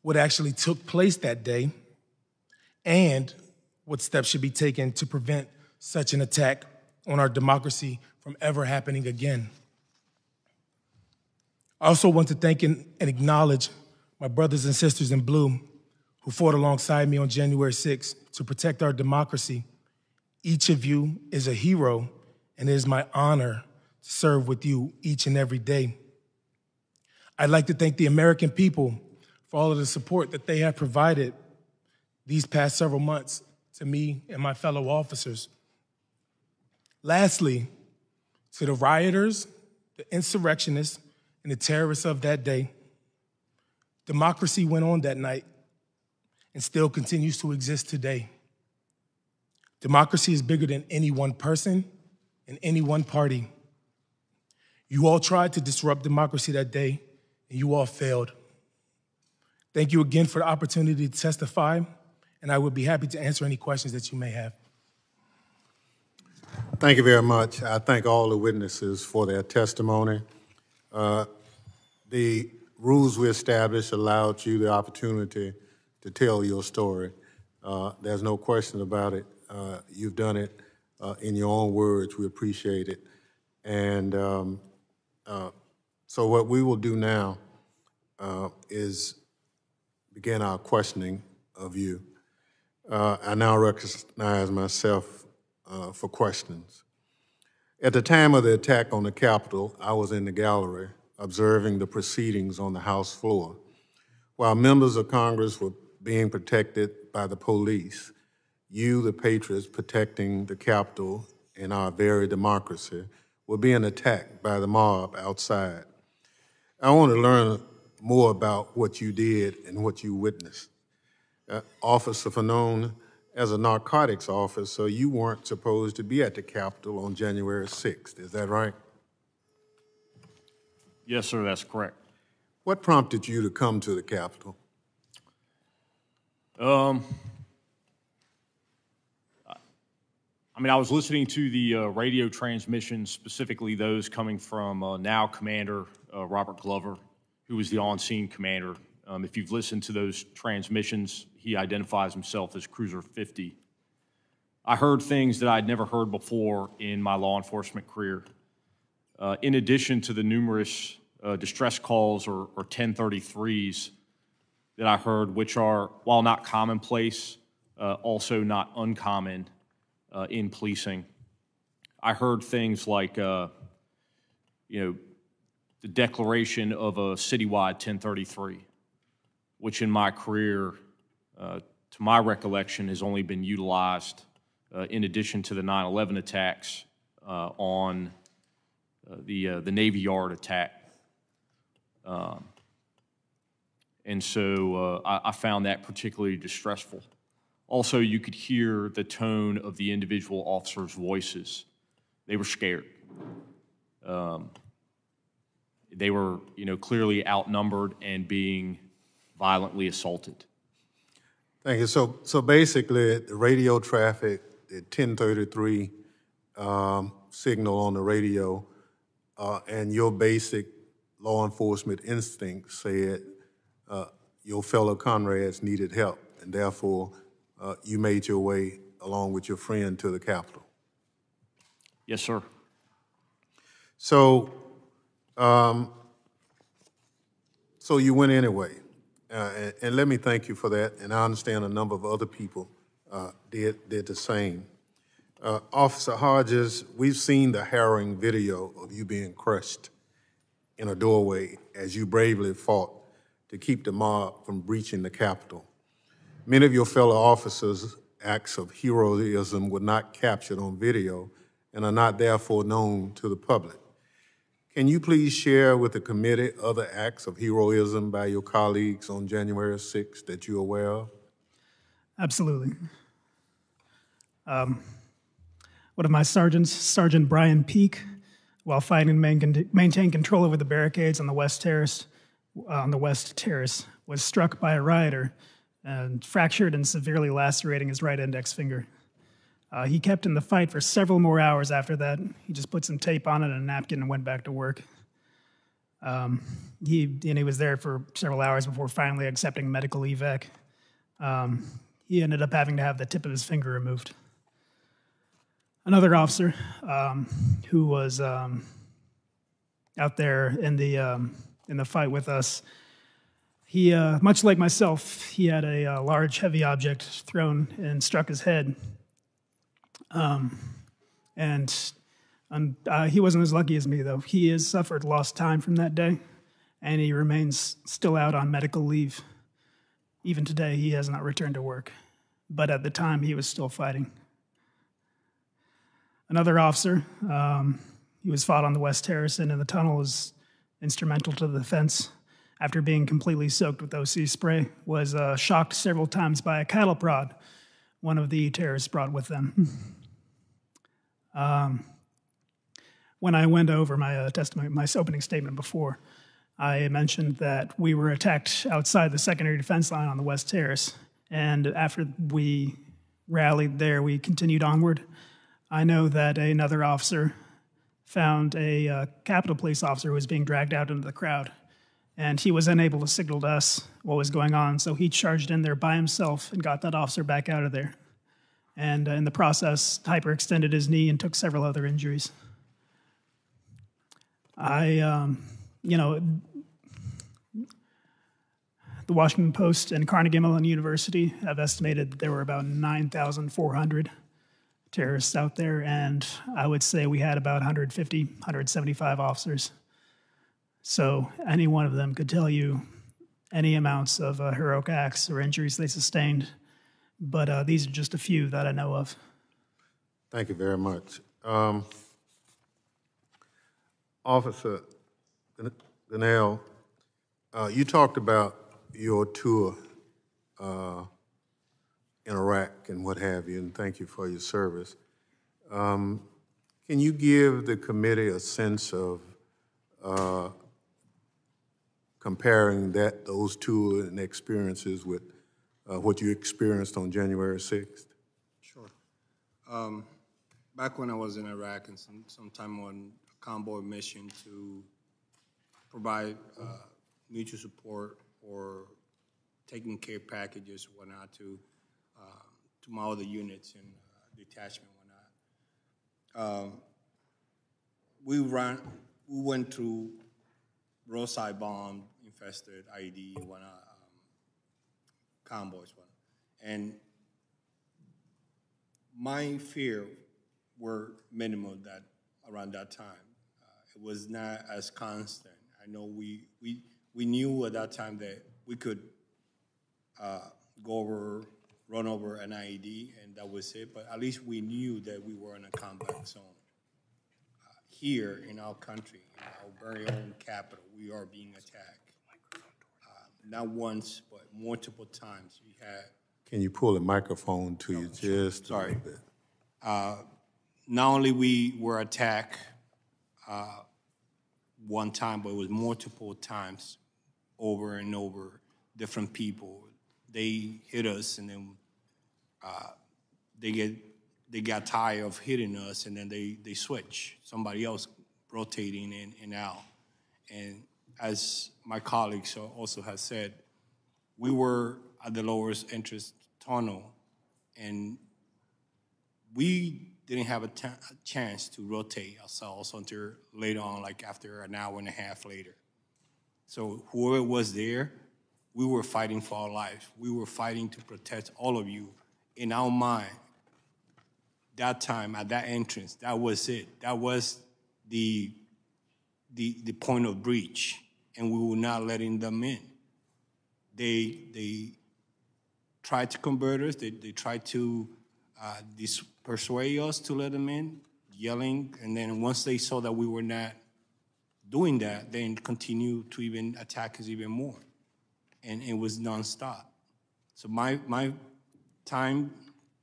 what actually took place that day, and what steps should be taken to prevent such an attack on our democracy from ever happening again. I also want to thank and acknowledge my brothers and sisters in blue who fought alongside me on January 6th to protect our democracy. Each of you is a hero, and it is my honor to serve with you each and every day. I'd like to thank the American people for all of the support that they have provided these past several months to me and my fellow officers. Lastly, to the rioters, the insurrectionists, and the terrorists of that day, democracy went on that night and still continues to exist today. Democracy is bigger than any one person and any one party. You all tried to disrupt democracy that day, and you all failed. Thank you again for the opportunity to testify, and I would be happy to answer any questions that you may have. Thank you very much. I thank all the witnesses for their testimony. Uh, the rules we established allowed you the opportunity to tell your story. Uh, there's no question about it. Uh, you've done it uh, in your own words. We appreciate it. And um, uh, so what we will do now uh, is begin our questioning of you. I now recognize myself uh, for questions. At the time of the attack on the Capitol, I was in the gallery observing the proceedings on the House floor. While members of Congress were being protected by the police, you, the patriots protecting the Capitol and our very democracy, were being attacked by the mob outside. I want to learn more about what you did and what you witnessed. Uh, officer Fanone, as a narcotics officer, so you weren't supposed to be at the Capitol on January 6th, is that right? Yes, sir, that's correct. What prompted you to come to the Capitol? Um, I mean, I was listening to the uh, radio transmissions, specifically those coming from uh, now Commander uh, Robert Glover, who was the on-scene commander. Um, if you've listened to those transmissions, he identifies himself as Cruiser 50. I heard things that I'd never heard before in my law enforcement career. Uh, in addition to the numerous uh, distress calls or, or 1033s that I heard, which are, while not commonplace, uh, also not uncommon uh, in policing. I heard things like, uh, you know, the declaration of a citywide 1033, which in my career, uh, to my recollection, has only been utilized uh, in addition to the 9 11 attacks uh, on uh, the, uh, the Navy Yard attack. Um, and so I, I found that particularly distressful. Also, you could hear the tone of the individual officers' voices. They were scared. Um, they were, you know, clearly outnumbered and being violently assaulted. Thank you. So, so basically, the radio traffic, the 1033 um, signal on the radio, uh, and your basic law enforcement instinct said uh, your fellow comrades needed help, and therefore uh, you made your way along with your friend to the Capitol. Yes, sir. So, um, so you went anyway, uh, and, and let me thank you for that. And I understand a number of other people uh, did did the same. Uh, Officer Hodges, we've seen the harrowing video of you being crushed in a doorway as you bravely fought to keep the mob from breaching the Capitol. Many of your fellow officers' acts of heroism were not captured on video and are not therefore known to the public. Can you please share with the committee other acts of heroism by your colleagues on January 6th that you're aware of? Absolutely. Um, one of my sergeants, Sergeant Brian Peak, while fighting to maintain control over the barricades on the West Terrace, on the West Terrace, was struck by a rioter and fractured and severely lacerating his right index finger. Uh, he kept in the fight for several more hours after that. He just put some tape on it and a napkin and went back to work. Um, he and he was there for several hours before finally accepting medical evac. Um, he ended up having to have the tip of his finger removed. Another officer um, who was um, out there in the um, in the fight with us he, uh, much like myself, he had a, uh, large, heavy object thrown and struck his head. Um, and uh, he wasn't as lucky as me, though. He has suffered lost time from that day, and he remains still out on medical leave. Even today, he has not returned to work. But at the time, he was still fighting. Another officer, um, he was fought on the West Terrace and in the tunnel, was instrumental to the defense after being completely soaked with OC spray, was uh, shocked several times by a cattle prod one of the terrorists brought with them. um, when I went over my uh, testimony, my opening statement before, I mentioned that we were attacked outside the secondary defense line on the West Terrace. And after we rallied there, we continued onward. I know that another officer found a uh, Capitol Police officer who was being dragged out into the crowd and he was unable to signal to us what was going on. So he charged in there by himself and got that officer back out of there. And uh, in the process, hyperextended his knee and took several other injuries. I, um, you know, the Washington Post and Carnegie Mellon University have estimated there were about 9,400 terrorists out there, and I would say we had about 150, 175 officers. So any one of them could tell you any amounts of uh, heroic acts or injuries they sustained, but uh, these are just a few that I know of. Thank you very much. Um, Officer Gonell, uh, you talked about your tour uh, in Iraq and what have you, and thank you for your service. Um, can you give the committee a sense of uh, comparing that, those two and experiences with uh, what you experienced on January 6th? Sure. Um, back when I was in Iraq and some sometime on a convoy mission to provide uh, mutual support or taking care packages, whatnot, to uh, to my other units and uh, detachment, whatnot. Um, we ran, we went through roadside bomb infested IED, whatnot, convoys, whatnot, and my fear were minimal that around that time. Uh, it was not as constant. I know we we we knew at that time that we could uh, go over, run over an IED, and that was it. But at least we knew that we were in a combat zone. Uh, here in our country, in our very own capital, we are being attacked. Not once, but multiple times. We had Can you pull the microphone to you just a Sorry. little bit? uh, not only we were attacked uh, one time, but it was multiple times over and over, different people. They hit us and then uh, they get they got tired of hitting us and then they, they switch, somebody else rotating in and out. And as my colleagues also has said, we were at the lowest interest tunnel and we didn't have a chance to rotate ourselves until later on, like after an hour and a half later. So whoever was there, we were fighting for our life. We were fighting to protect all of you. In our mind, that time at that entrance, that was it. That was the the the point of breach, and we were not letting them in. They they tried to convert us. They they tried to uh, persuade us to let them in, yelling, and then once they saw that we were not doing that, then continue to even attack us even more, and it was nonstop. So my my time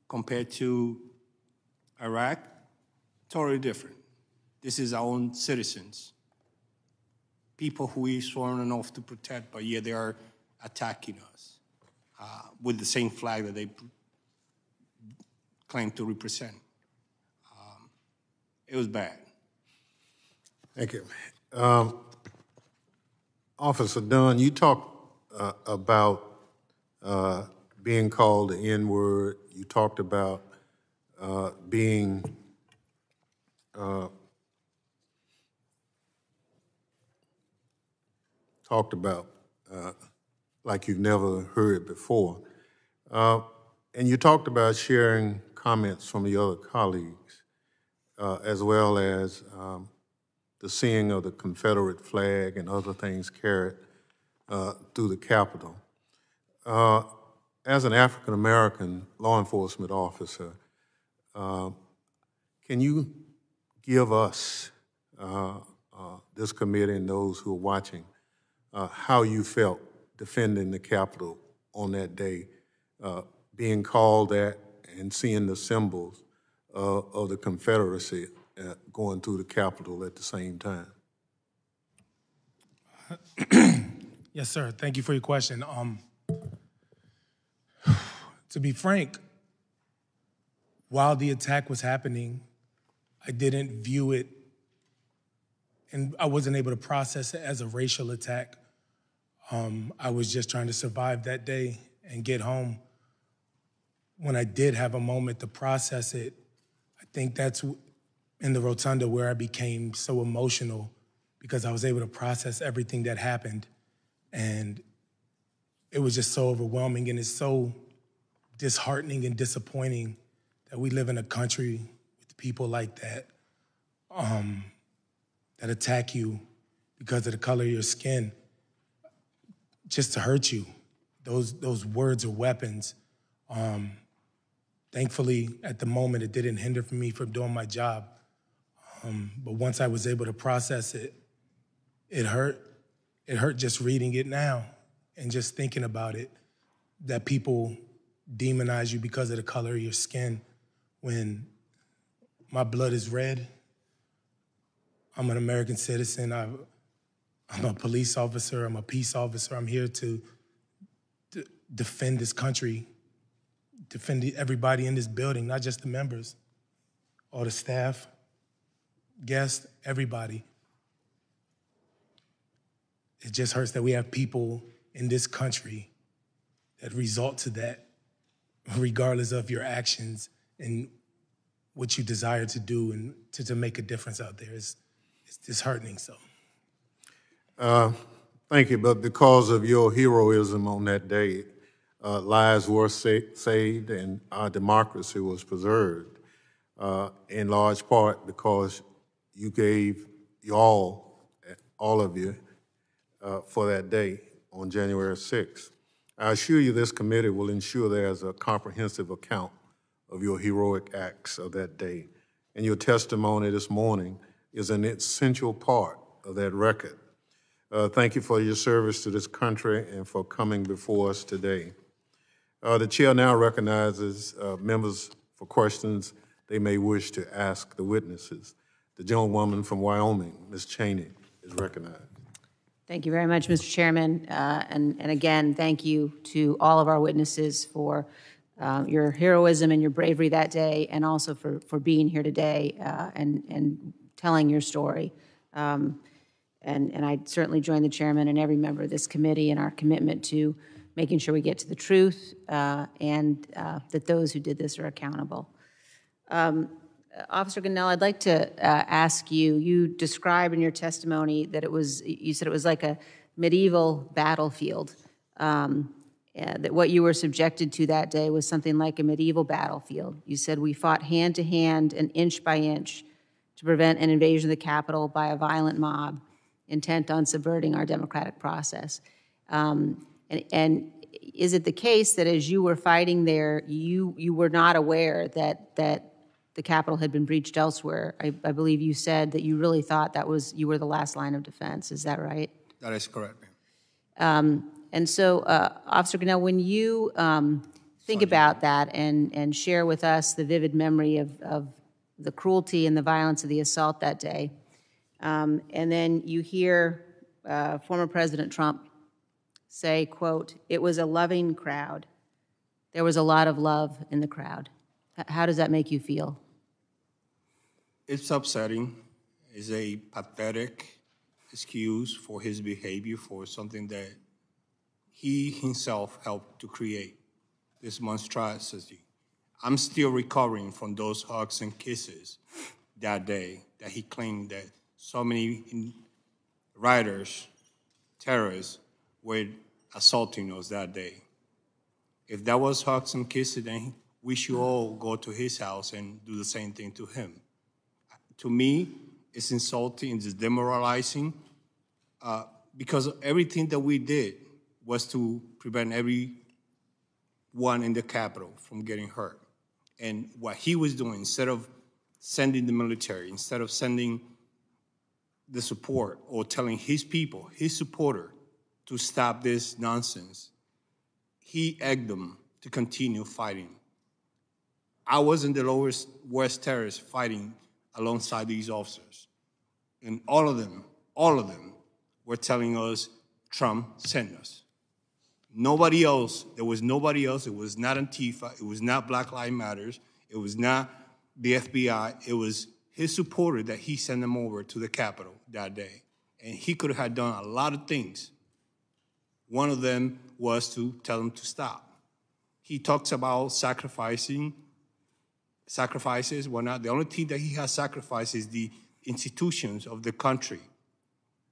compared to Iraq, totally different. This is our own citizens, people who we sworn an oath to protect, but yet they are attacking us uh, with the same flag that they claim to represent. Um, it was bad. Thank you. Um, Officer Dunn, you talked uh, about uh, being called the N-word. You talked about uh, being talked about uh, like you've never heard before. Uh, and you talked about sharing comments from the other colleagues, uh, as well as um, the seeing of the Confederate flag and other things carried uh, through the Capitol. Uh, as an African American law enforcement officer, uh, can you give us, this committee and those who are watching, uh, how you felt defending the Capitol on that day, uh, being called that and seeing the symbols uh, of the Confederacy uh, going through the Capitol at the same time? Yes, sir. Thank you for your question. Um, to be frank, while the attack was happening, I didn't view it and I wasn't able to process it as a racial attack. Um, I was just trying to survive that day and get home. When I did have a moment to process it, I think that's in the rotunda where I became so emotional because I was able to process everything that happened. And it was just so overwhelming and it's so disheartening and disappointing that we live in a country with people like that um, that attack you because of the color of your skin just to hurt you. Those, those words are weapons. Um, thankfully, at the moment, it didn't hinder for me from doing my job. Um, but once I was able to process it, it hurt. It hurt just reading it now and just thinking about it that people demonize you because of the color of your skin when my blood is red. I'm an American citizen. I, I'm a police officer, I'm a peace officer, I'm here to defend this country, defend everybody in this building, not just the members, all the staff, guests, everybody. It just hurts that we have people in this country that result to that, regardless of your actions and what you desire to do and to, to make a difference out there. It's, it's disheartening. So, Uh, Thank you, but because of your heroism on that day, uh, lives were sa- saved and our democracy was preserved, uh, in large part because you gave you all, all of you, uh, for that day on January 6th. I assure you this committee will ensure there's a comprehensive account of your heroic acts of that day. And your testimony this morning is an essential part of that record. Uh, thank you for your service to this country and for coming before us today. Uh, the chair now recognizes uh, members for questions they may wish to ask the witnesses. The gentlewoman from Wyoming, Ms. Cheney, is recognized. Thank you very much, Mr. Chairman. Uh, And, and again, thank you to all of our witnesses for um, your heroism and your bravery that day, and also for, for being here today uh, and, and telling your story. Um, And, and I certainly join the chairman and every member of this committee in our commitment to making sure we get to the truth uh, and uh, that those who did this are accountable. Um, Officer Gonell, I'd like to uh, ask you, you described in your testimony that it was, you said it was like a medieval battlefield. Um, uh, that what you were subjected to that day was something like a medieval battlefield. You said we fought hand to hand and inch by inch to prevent an invasion of the Capitol by a violent mob intent on subverting our democratic process. Um, and, and is it the case that as you were fighting there, you, you were not aware that, that the Capitol had been breached elsewhere? I, I believe you said that you really thought that was, you were the last line of defense. Is that right? That is correct. Um, and so, uh, Officer Gonell, when you um, think about that and, and share with us the vivid memory of, of the cruelty and the violence of the assault that day, um, and then you hear uh, former President Trump say, quote, it was a loving crowd. There was a lot of love in the crowd. H- How does that make you feel? It's upsetting. It's a pathetic excuse for his behavior for something that he himself helped to create, this monstrosity. I'm still recovering from those hugs and kisses that day that he claimed that so many rioters, terrorists, were assaulting us that day. If that was hugs and kisses, then we should all go to his house and do the same thing to him. To me, it's insulting, it's demoralizing, uh, because everything that we did was to prevent everyone in the Capitol from getting hurt. And what he was doing, instead of sending the military, instead of sending the support or telling his people, his supporter, to stop this nonsense, he egged them to continue fighting. I was in the lowest West Terrace fighting alongside these officers. And all of them, all of them were telling us Trump sent us. Nobody else, there was nobody else. It was not Antifa, it was not Black Lives Matters, it was not the FBI, it was his supporter that he sent them over to the Capitol that day. And he could have done a lot of things. One of them was to tell them to stop. He talks about sacrificing, sacrifices, whatnot. The only thing that he has sacrificed is the institutions of the country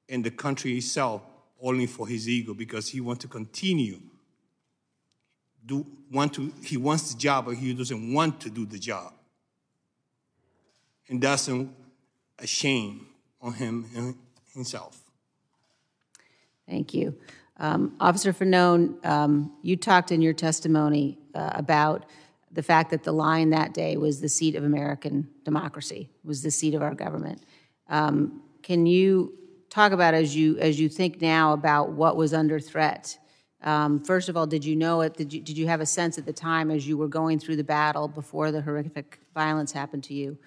and the country itself only for his ego because he wants to continue do want to he wants the job but he doesn't want to do the job and that's a, a shame on him and himself Thank you. Um, Officer Fanone, um, you talked in your testimony uh, about the fact that the line that day was the seat of American democracy, was the seat of our government. Um, can you talk about as you as you think now about what was under threat? Um, first of all, did you know it? Did you did you have a sense at the time as you were going through the battle before the horrific violence happened to you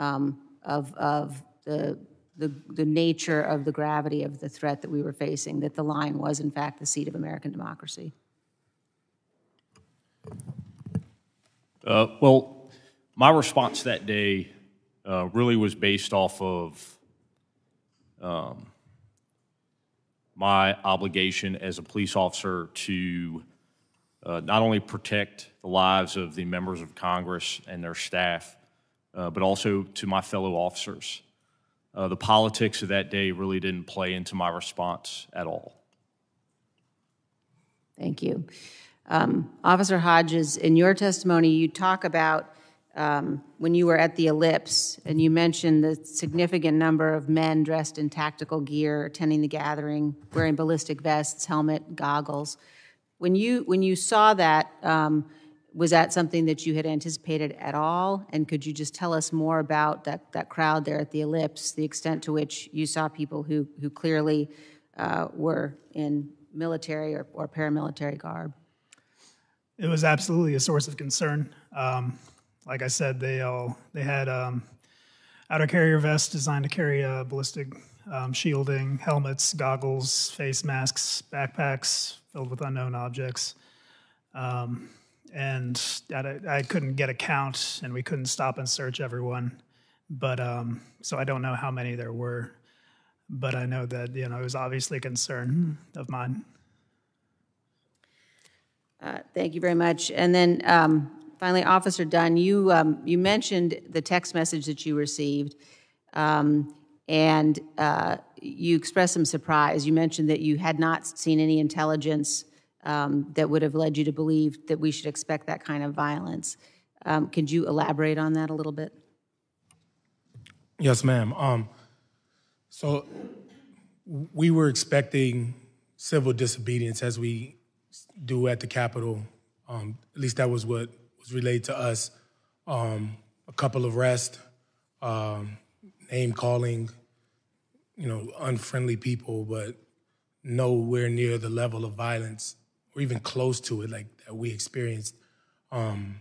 um, of of the the, the nature of the gravity of the threat that we were facing, that the line was in fact the seat of American democracy? Uh, well, my response that day uh, really was based off of um, my obligation as a police officer to uh, not only protect the lives of the members of Congress and their staff, uh, but also to my fellow officers. Uh, the politics of that day really didn't play into my response at all. Thank you. Um, Officer Hodges, in your testimony, you talk about um, when you were at the Ellipse, and you mentioned the significant number of men dressed in tactical gear attending the gathering, wearing ballistic vests, helmet, goggles. When you when you saw that, um, was that something that you had anticipated at all? And could you just tell us more about that that crowd there at the Ellipse, the extent to which you saw people who who clearly uh, were in military or, or paramilitary garb? It was absolutely a source of concern. Um, like I said, they all they had um, outer carrier vests designed to carry uh, ballistic um, shielding, helmets, goggles, face masks, backpacks filled with unknown objects. Um, and I, I, couldn't get a count, and we couldn't stop and search everyone. But um, so I don't know how many there were, but I know that you know it was obviously a concern of mine. Uh, thank you very much. And then um, finally, Officer Dunn, you, um, you mentioned the text message that you received, um, and uh, you expressed some surprise. You mentioned that you had not seen any intelligence um, that would have led you to believe that we should expect that kind of violence. Um, could you elaborate on that a little bit? Yes, ma'am. Um, so we were expecting civil disobedience as we do at the Capitol. Um, at least that was what was relayed to us. Um, a couple of arrests, um, name calling, you know, unfriendly people, but nowhere near the level of violence or even close to it like that we experienced. Um,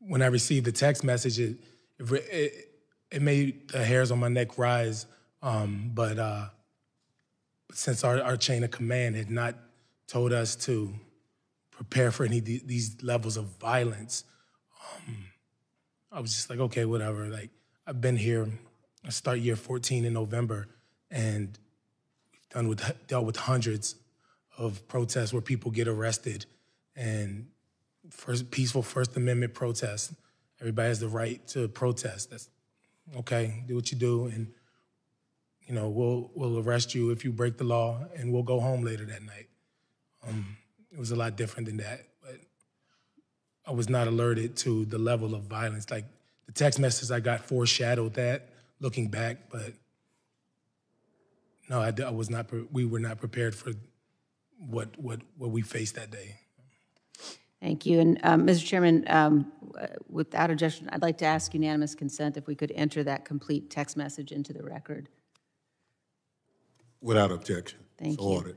when I received the text message, it, it, it made the hairs on my neck rise. Um, but uh, since our, our chain of command had not told us to prepare for any of these levels of violence, um, I was just like, okay, whatever. Like I've been here. I start year 14 in November, and we've done with dealt with hundreds of protests where people get arrested, and first peaceful First Amendment protests. Everybody has the right to protest. That's okay. Do what you do, and you know we'll we'll arrest you if you break the law, and we'll go home later that night. Um, it was a lot different than that, but I was not alerted to the level of violence. Like the text messages I got foreshadowed that, looking back, but no, I, I was not. We were not prepared for what what what we faced that day. Thank you. And um, Mr. Chairman, um, without objection, I'd like to ask unanimous consent if we could enter that complete text message into the record. Without objection. Thank so you. Ordered.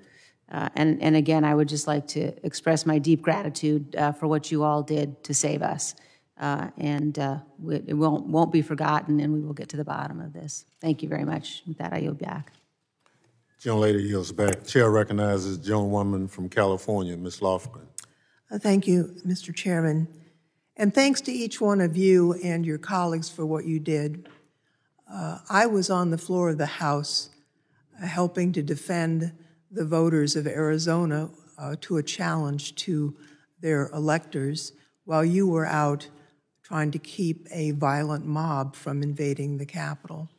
Uh, and, and again, I would just like to express my deep gratitude uh, for what you all did to save us. Uh, and uh, it won't, won't be forgotten, and we will get to the bottom of this. Thank you very much. With that, I yield back. Young lady yields back. Chair recognizes young woman from California, Ms. Lofgren. Uh, thank you, Mr. Chairman. And thanks to each one of you and your colleagues for what you did. Uh, I was on the floor of the House uh, helping to defend the voters of Arizona uh, to a challenge to their electors while you were out trying to keep a violent mob from invading the Capitol.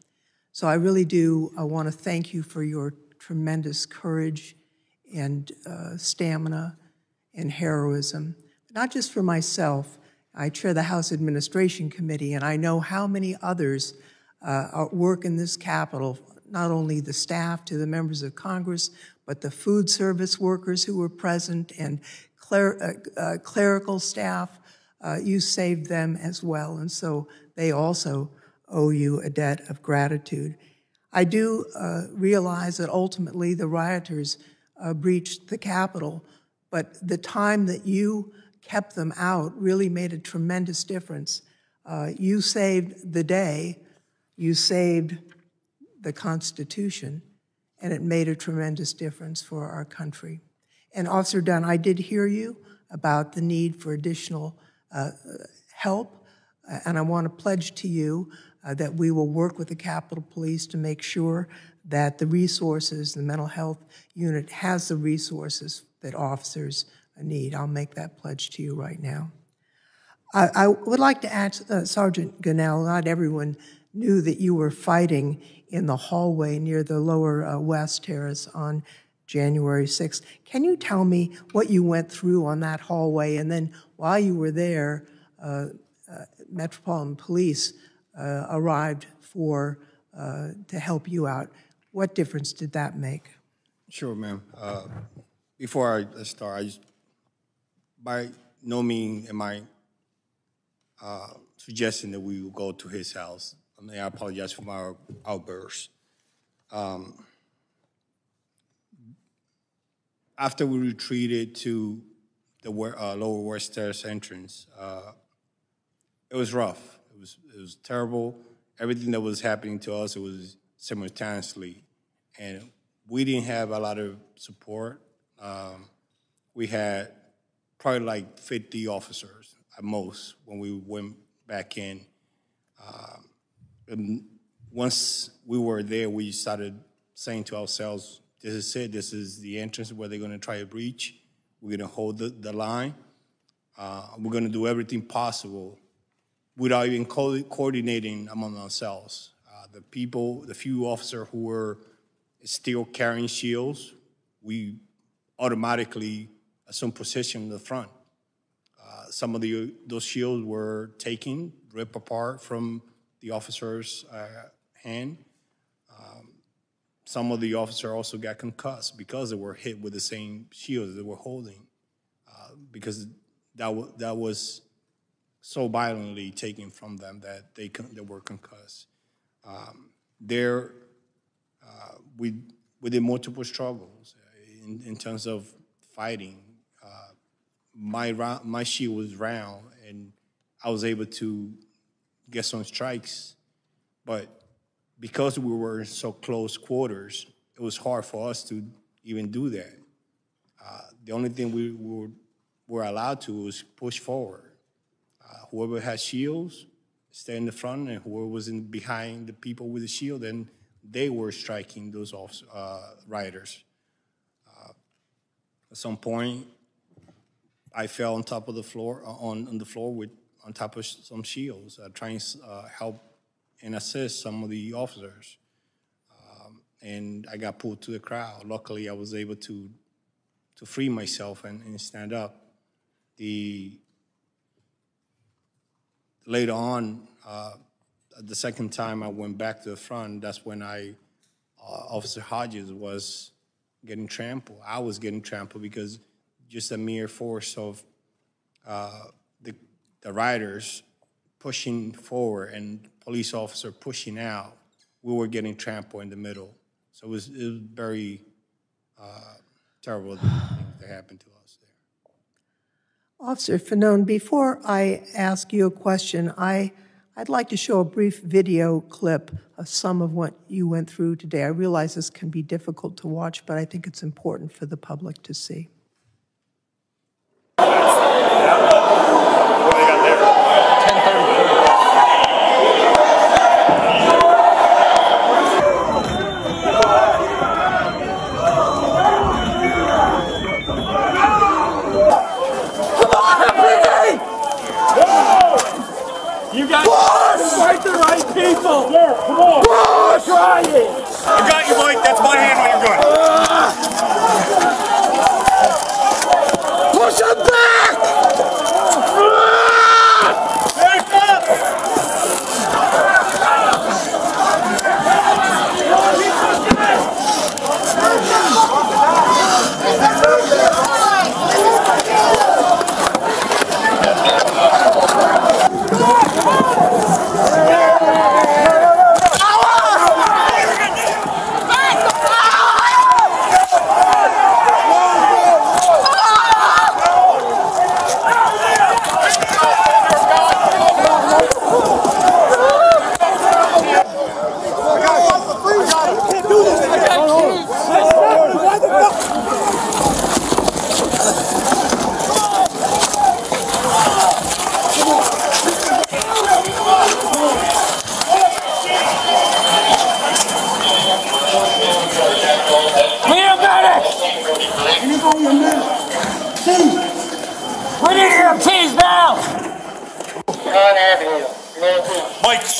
So I really do I want to thank you for your tremendous courage and uh, stamina and heroism, not just for myself. I chair the House Administration Committee, and I know how many others uh, work in this Capitol, not only the staff to the members of Congress, but the food service workers who were present and cler uh, uh, clerical staff. Uh, you saved them as well, and so they also owe you a debt of gratitude. I do uh, realize that ultimately the rioters uh, breached the Capitol, but the time that you kept them out really made a tremendous difference. Uh, you saved the day, you saved the Constitution, and it made a tremendous difference for our country. And Officer Dunn, I did hear you about the need for additional uh, help, uh, and I want to pledge to you uh, that we will work with the Capitol Police to make sure that the resources, the mental health unit has the resources that officers need. I'll make that pledge to you right now. I, I would like to ask uh, Sergeant Gonell, not everyone knew that you were fighting in the hallway near the lower uh, west terrace on January 6th. Can you tell me what you went through on that hallway? And then while you were there, uh, uh Metropolitan Police uh, arrived for uh, to help you out. What difference did that make? Sure, ma'am. before I start, I just, by no means am I uh, suggesting that we go to his house. I mean, I apologize for my outburst. Um, after we retreated to the uh, lower West Terrace entrance, uh, it was rough. It was it was terrible. Everything that was happening to us, it was simultaneously, and we didn't have a lot of support. Um, we had probably like 50 officers at most when we went back in. Um, and once we were there, we started saying to ourselves, this is it, this is the entrance where they're gonna try to breach. We're gonna hold the, the line. Uh, we're gonna do everything possible without even co coordinating among ourselves. Uh, the people, the few officers who were still carrying shields, we automatically assumed position in the front some of the, those shields were taken, ripped apart from the officer's uh, hand. Um, some of the officers also got concussed because they were hit with the same shields they were holding, uh, because that, that was so violently taken from them that they, they were concussed. Um, there, uh, we, we did multiple struggles in, in terms of fighting my round, my shield was round, and I was able to get some strikes. But because we were in so close quarters, it was hard for us to even do that. Uh, the only thing we were, were allowed to was push forward. Uh, whoever had shields, stay in the front, and whoever was in behind the people with the shield, and they were striking those uh, riders. Uh, at some point, I fell on top of the floor, uh, on, on the floor with, on top of some shields, uh, trying to uh, help and assist some of the officers. Um, and I got pulled to the crowd. Luckily, I was able to, to free myself and, and stand up. The, later on, uh, the second time I went back to the front, that's when I, uh, Officer Hodges was getting trampled. I was getting trampled because just a mere force of uh, the, the riders pushing forward and police officer pushing out, we were getting trampled in the middle. So it was, it was very uh, terrible that happened to us. Officer Fanone, before I ask you a question, I, I'd like to show a brief video clip of some of what you went through today. I realize this can be difficult to watch, but I think it's important for the public to see. You got to fight the right people. Yeah, come on. Push. Try it. I got you, Mike. That's my hand when you're good.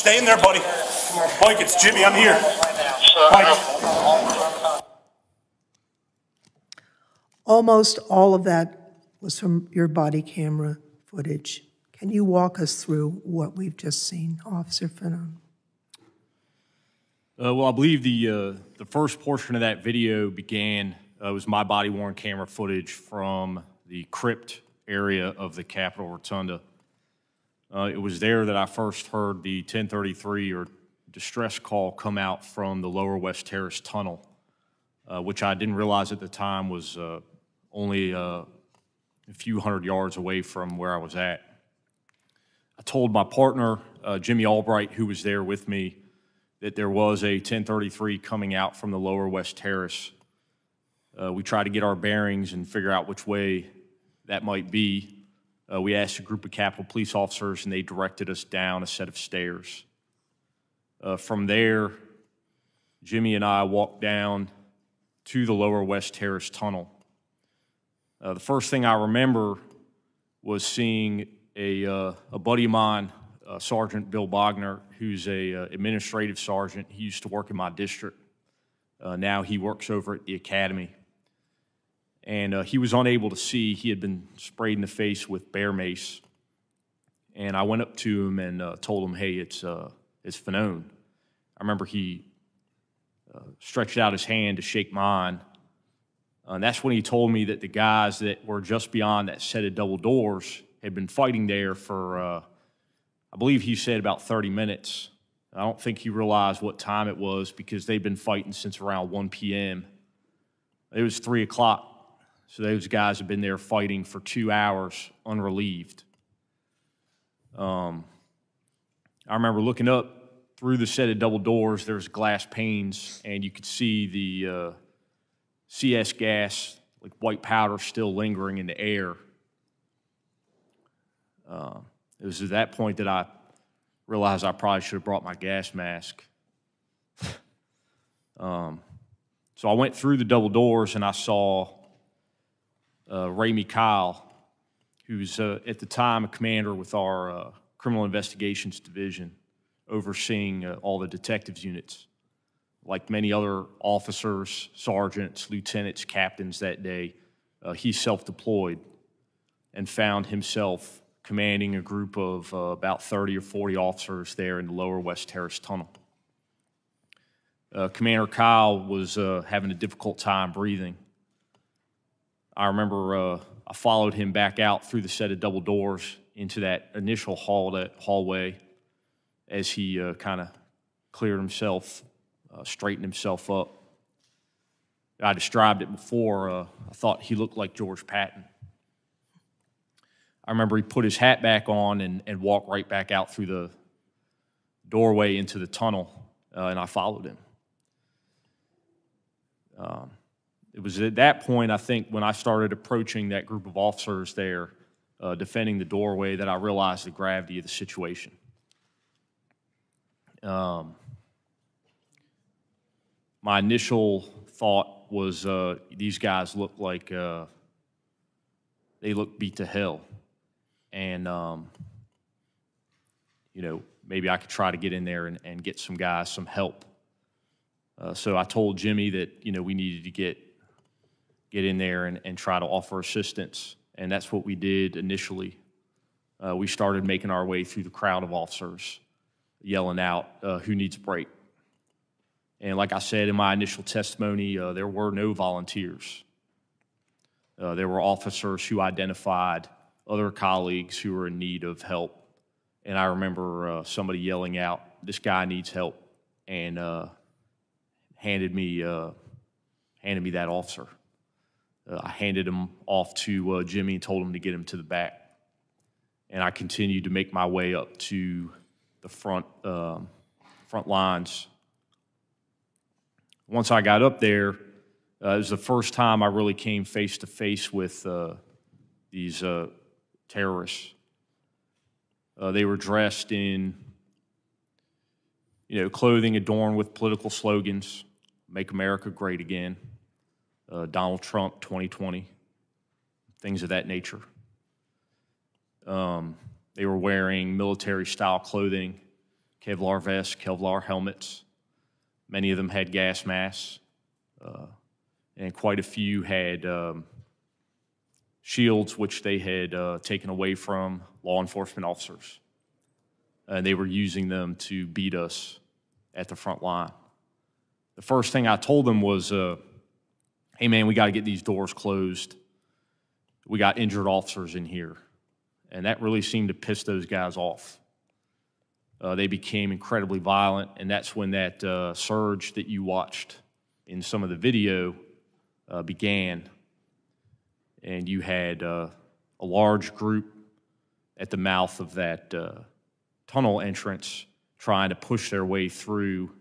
Stay in there, buddy. Mike, it's Jimmy. I'm here. Mike. Almost all of that was from your body camera footage. Can you walk us through what we've just seen, Officer Fanone? Uh, well, I believe the uh, the first portion of that video began uh, was my body worn camera footage from the crypt area of the Capitol Rotunda. Uh, it was there that I first heard the 1033 or distress call come out from the lower West Terrace tunnel, uh, which I didn't realize at the time was uh, only a few hundred yards away from where I was at. I told my partner, Jimmy Albright, who was there with me, that there was a 1033 coming out from the lower West Terrace. Uh, we tried to get our bearings and figure out which way that might be. Uh, we asked a group of Capitol police officers, and they directed us down a set of stairs. Uh, from there, Jimmy and I walked down to the lower West Terrace tunnel. Uh, the first thing I remember was seeing a, uh, a buddy of mine, uh, Sergeant Bill Bogner, who's a uh, administrative sergeant. He used to work in my district. now he works over at the academy and uh, he was unable to see. He had been sprayed in the face with bear mace. And I went up to him and uh, told him, hey, it's, uh, it's Fanone. I remember he uh, stretched out his hand to shake mine. and that's when he told me that the guys that were just beyond that set of double doors had been fighting there for, uh, I believe he said about 30 minutes. I don't think he realized what time it was because they'd been fighting since around 1 p.m. It was 3 o'clock so those guys have been there fighting for two hours unrelieved. Um, I remember looking up through the set of double doors, there's glass panes, and you could see the uh, CS gas, like white powder, still lingering in the air. Uh, it was at that point that I realized I probably should have brought my gas mask. um, so I went through the double doors and I saw uh, Kyle, who's uh, at the time a commander with our uh, criminal investigations division, overseeing uh, all the detectives units. Like many other officers, sergeants, lieutenants, captains that day, uh, he self deployed and found himself commanding a group of uh, about 30 or 40 officers there in the lower West Terrace Tunnel. Commander Kyle was having a difficult time breathing I remember uh, I followed him back out through the set of double doors into that initial hall, that hallway as he uh, kind of cleared himself, uh, straightened himself up. I described it before. Uh, I thought he looked like George Patton. I remember he put his hat back on and, and walked right back out through the doorway into the tunnel, uh, and I followed him. Um, it was at that point, I think, when I started approaching that group of officers there, uh, defending the doorway, that I realized the gravity of the situation. Um, my initial thought was uh, these guys look like uh, they look beat to hell. And, um, you know, maybe I could try to get in there and, and get some guys some help. Uh, so I told Jimmy that, you know, we needed to get get in there and, and try to offer assistance. And that's what we did initially. Uh, we started making our way through the crowd of officers, yelling out, uh, Who needs a break? And like I said in my initial testimony, uh, there were no volunteers. Uh, there were officers who identified other colleagues who were in need of help. And I remember uh, somebody yelling out, This guy needs help, and uh, handed, me, handed me that officer. Uh, I handed him off to uh, Jimmy and told him to get him to the back. And I continued to make my way up to the front, um, front lines. Once I got up there, uh, it was the first time I really came face to face with uh, these uh, terrorists. Uh, they were dressed in, you know, clothing adorned with political slogans, "Make America Great Again." uh, Donald Trump 2020, things of that nature. Um, they were wearing military style clothing Kevlar vests, Kevlar helmets. Many of them had gas masks, uh, and quite a few had um, shields, which they had uh, taken away from law enforcement officers. And they were using them to beat us at the front line. The first thing I told them was, uh, hey man, we got to get these doors closed. We got injured officers in here. And that really seemed to piss those guys off. Uh, they became incredibly violent, and that's when that uh, surge that you watched in some of the video uh, began. And you had uh, a large group at the mouth of that uh, tunnel entrance trying to push their way through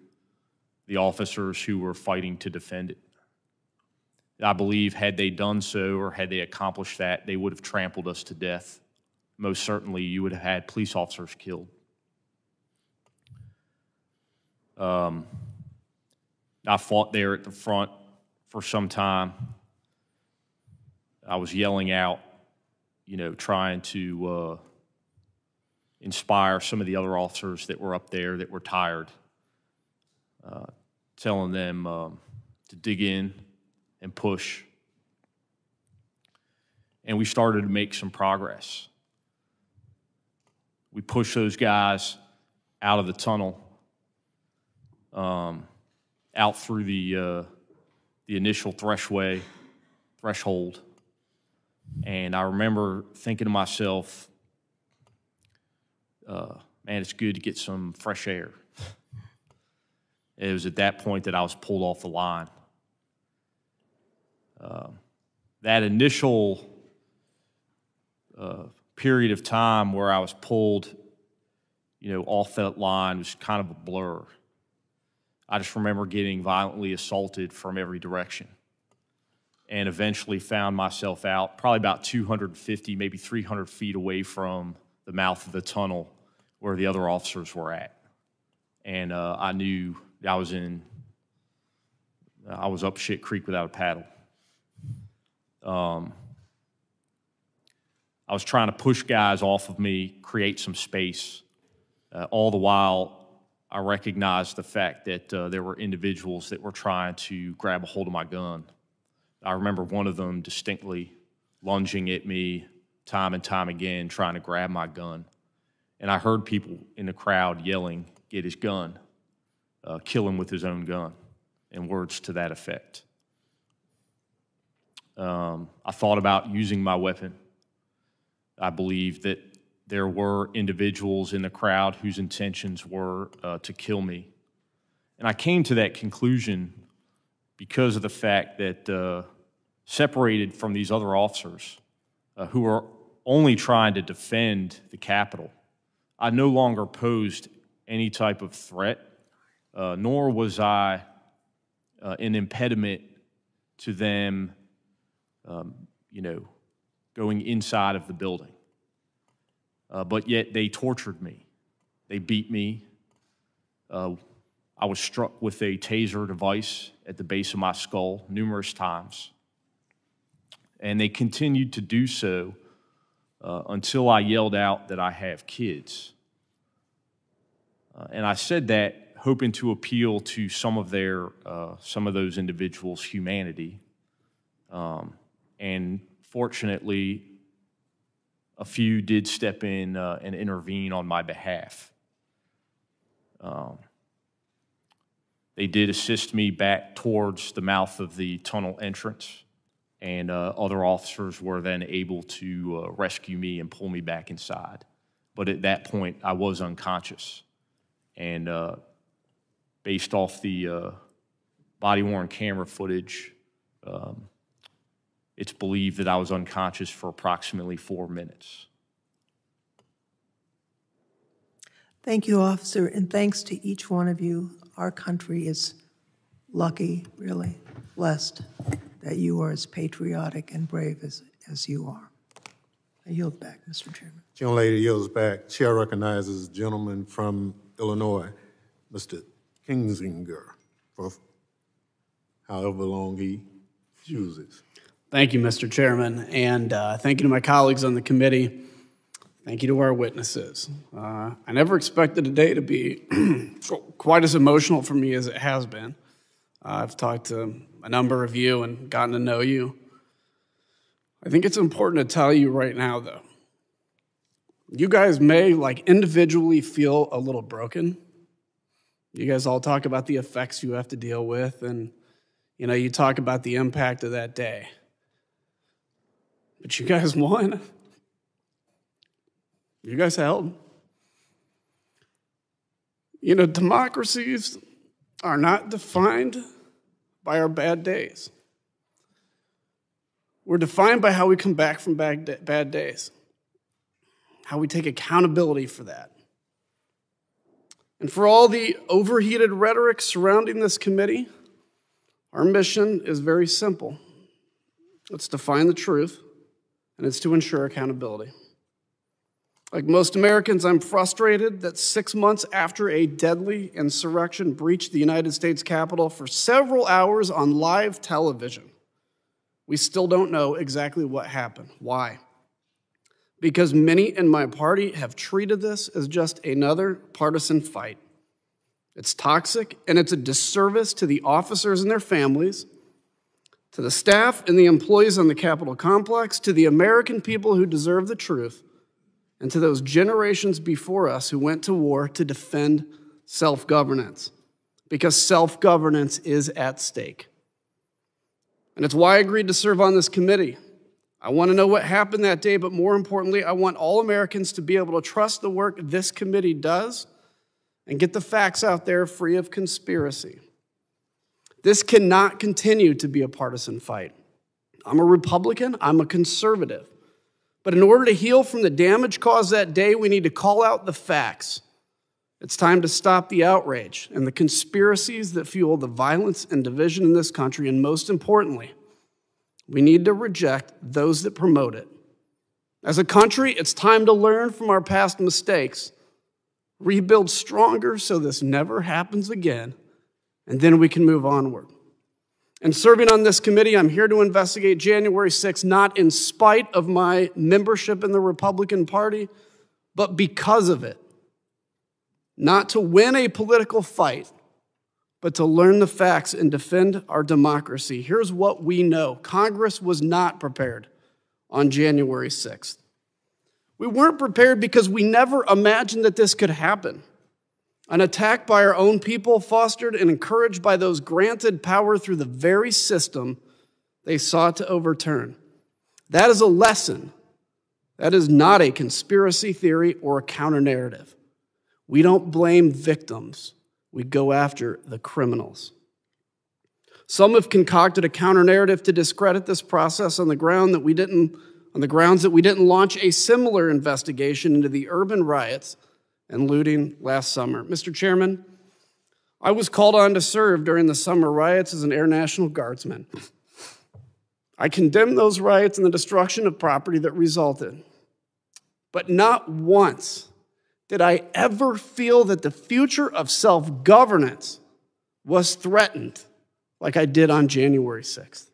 the officers who were fighting to defend it. I believe, had they done so or had they accomplished that, they would have trampled us to death. Most certainly, you would have had police officers killed. Um, I fought there at the front for some time. I was yelling out, you know, trying to uh, inspire some of the other officers that were up there that were tired, uh, telling them um, to dig in and push. And we started to make some progress. We pushed those guys out of the tunnel, um, out through the, uh, the initial thresway, threshold. And I remember thinking to myself, uh, man, it's good to get some fresh air. It was at that point that I was pulled off the line. Uh, that initial uh, period of time where I was pulled, you know, off that line was kind of a blur. I just remember getting violently assaulted from every direction and eventually found myself out probably about 250, maybe 300 feet away from the mouth of the tunnel where the other officers were at. And uh, I knew I was in, I was up shit creek without a paddle. Um, I was trying to push guys off of me, create some space. Uh, all the while, I recognized the fact that uh, there were individuals that were trying to grab a hold of my gun. I remember one of them distinctly lunging at me time and time again, trying to grab my gun. And I heard people in the crowd yelling, Get his gun, uh, kill him with his own gun, and words to that effect. Um, I thought about using my weapon. I believe that there were individuals in the crowd whose intentions were uh, to kill me. And I came to that conclusion because of the fact that, uh, separated from these other officers uh, who were only trying to defend the Capitol, I no longer posed any type of threat, uh, nor was I uh, an impediment to them um, you know, going inside of the building. Uh, but yet they tortured me. They beat me. Uh, I was struck with a taser device at the base of my skull numerous times. And they continued to do so uh, until I yelled out that I have kids. Uh, and I said that hoping to appeal to some of their, uh, some of those individuals' humanity. Um, and fortunately, a few did step in uh, and intervene on my behalf. Um, they did assist me back towards the mouth of the tunnel entrance, and uh, other officers were then able to uh, rescue me and pull me back inside. But at that point, I was unconscious. And uh, based off the uh, body worn camera footage, um, it's believed that I was unconscious for approximately four minutes. Thank you, officer, and thanks to each one of you. Our country is lucky, really blessed, that you are as patriotic and brave as, as you are. I yield back, Mr. Chairman. Young lady yields back. Chair recognizes gentleman from Illinois, Mr. Kinzinger, for however long he chooses. Thank you, Mr. Chairman, and uh, thank you to my colleagues on the committee Thank you to our witnesses. Uh, I never expected today to be quite as emotional for me as it has been. Uh, I've talked to a number of you and gotten to know you. I think it's important to tell you right now, though. You guys may, like, individually feel a little broken. You guys all talk about the effects you have to deal with, and, you know, you talk about the impact of that day. But you guys won. You guys held. You know, democracies are not defined by our bad days. We're defined by how we come back from bad, bad days, how we take accountability for that. And for all the overheated rhetoric surrounding this committee, our mission is very simple Let's define the truth, and it's to ensure accountability. Like most Americans, I'm frustrated that six months after a deadly insurrection breached the United States Capitol for several hours on live television, we still don't know exactly what happened. Why? Because many in my party have treated this as just another partisan fight. It's toxic and it's a disservice to the officers and their families, to the staff and the employees on the Capitol complex, to the American people who deserve the truth and to those generations before us who went to war to defend self governance, because self governance is at stake. And it's why I agreed to serve on this committee. I want to know what happened that day, but more importantly, I want all Americans to be able to trust the work this committee does and get the facts out there free of conspiracy. This cannot continue to be a partisan fight. I'm a Republican, I'm a conservative. But in order to heal from the damage caused that day, we need to call out the facts. It's time to stop the outrage and the conspiracies that fuel the violence and division in this country. And most importantly, we need to reject those that promote it. As a country, it's time to learn from our past mistakes, rebuild stronger so this never happens again, and then we can move onward. And serving on this committee, I'm here to investigate January 6th, not in spite of my membership in the Republican Party, but because of it. Not to win a political fight, but to learn the facts and defend our democracy. Here's what we know Congress was not prepared on January 6th. We weren't prepared because we never imagined that this could happen. An attack by our own people, fostered and encouraged by those granted power through the very system they sought to overturn. That is a lesson. That is not a conspiracy theory or a counter narrative. We don't blame victims, we go after the criminals. Some have concocted a counter narrative to discredit this process on the ground that we didn't on the grounds that we didn't launch a similar investigation into the urban riots and looting last summer. Mr. Chairman, I was called on to serve during the summer riots as an Air National Guardsman. I condemn those riots and the destruction of property that resulted. But not once did I ever feel that the future of self governance was threatened like I did on January 6th.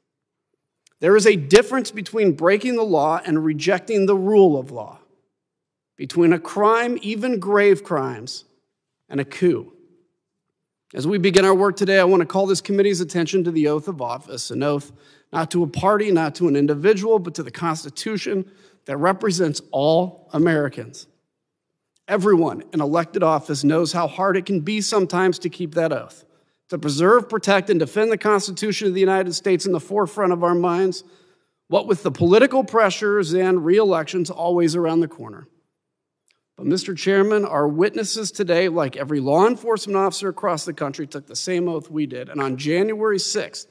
There is a difference between breaking the law and rejecting the rule of law between a crime, even grave crimes, and a coup. As we begin our work today, I want to call this committee's attention to the oath of office, an oath not to a party, not to an individual, but to the Constitution that represents all Americans. Everyone in elected office knows how hard it can be sometimes to keep that oath, to preserve, protect, and defend the Constitution of the United States in the forefront of our minds, what with the political pressures and re elections always around the corner. But, Mr. Chairman, our witnesses today, like every law enforcement officer across the country, took the same oath we did. And on January 6th,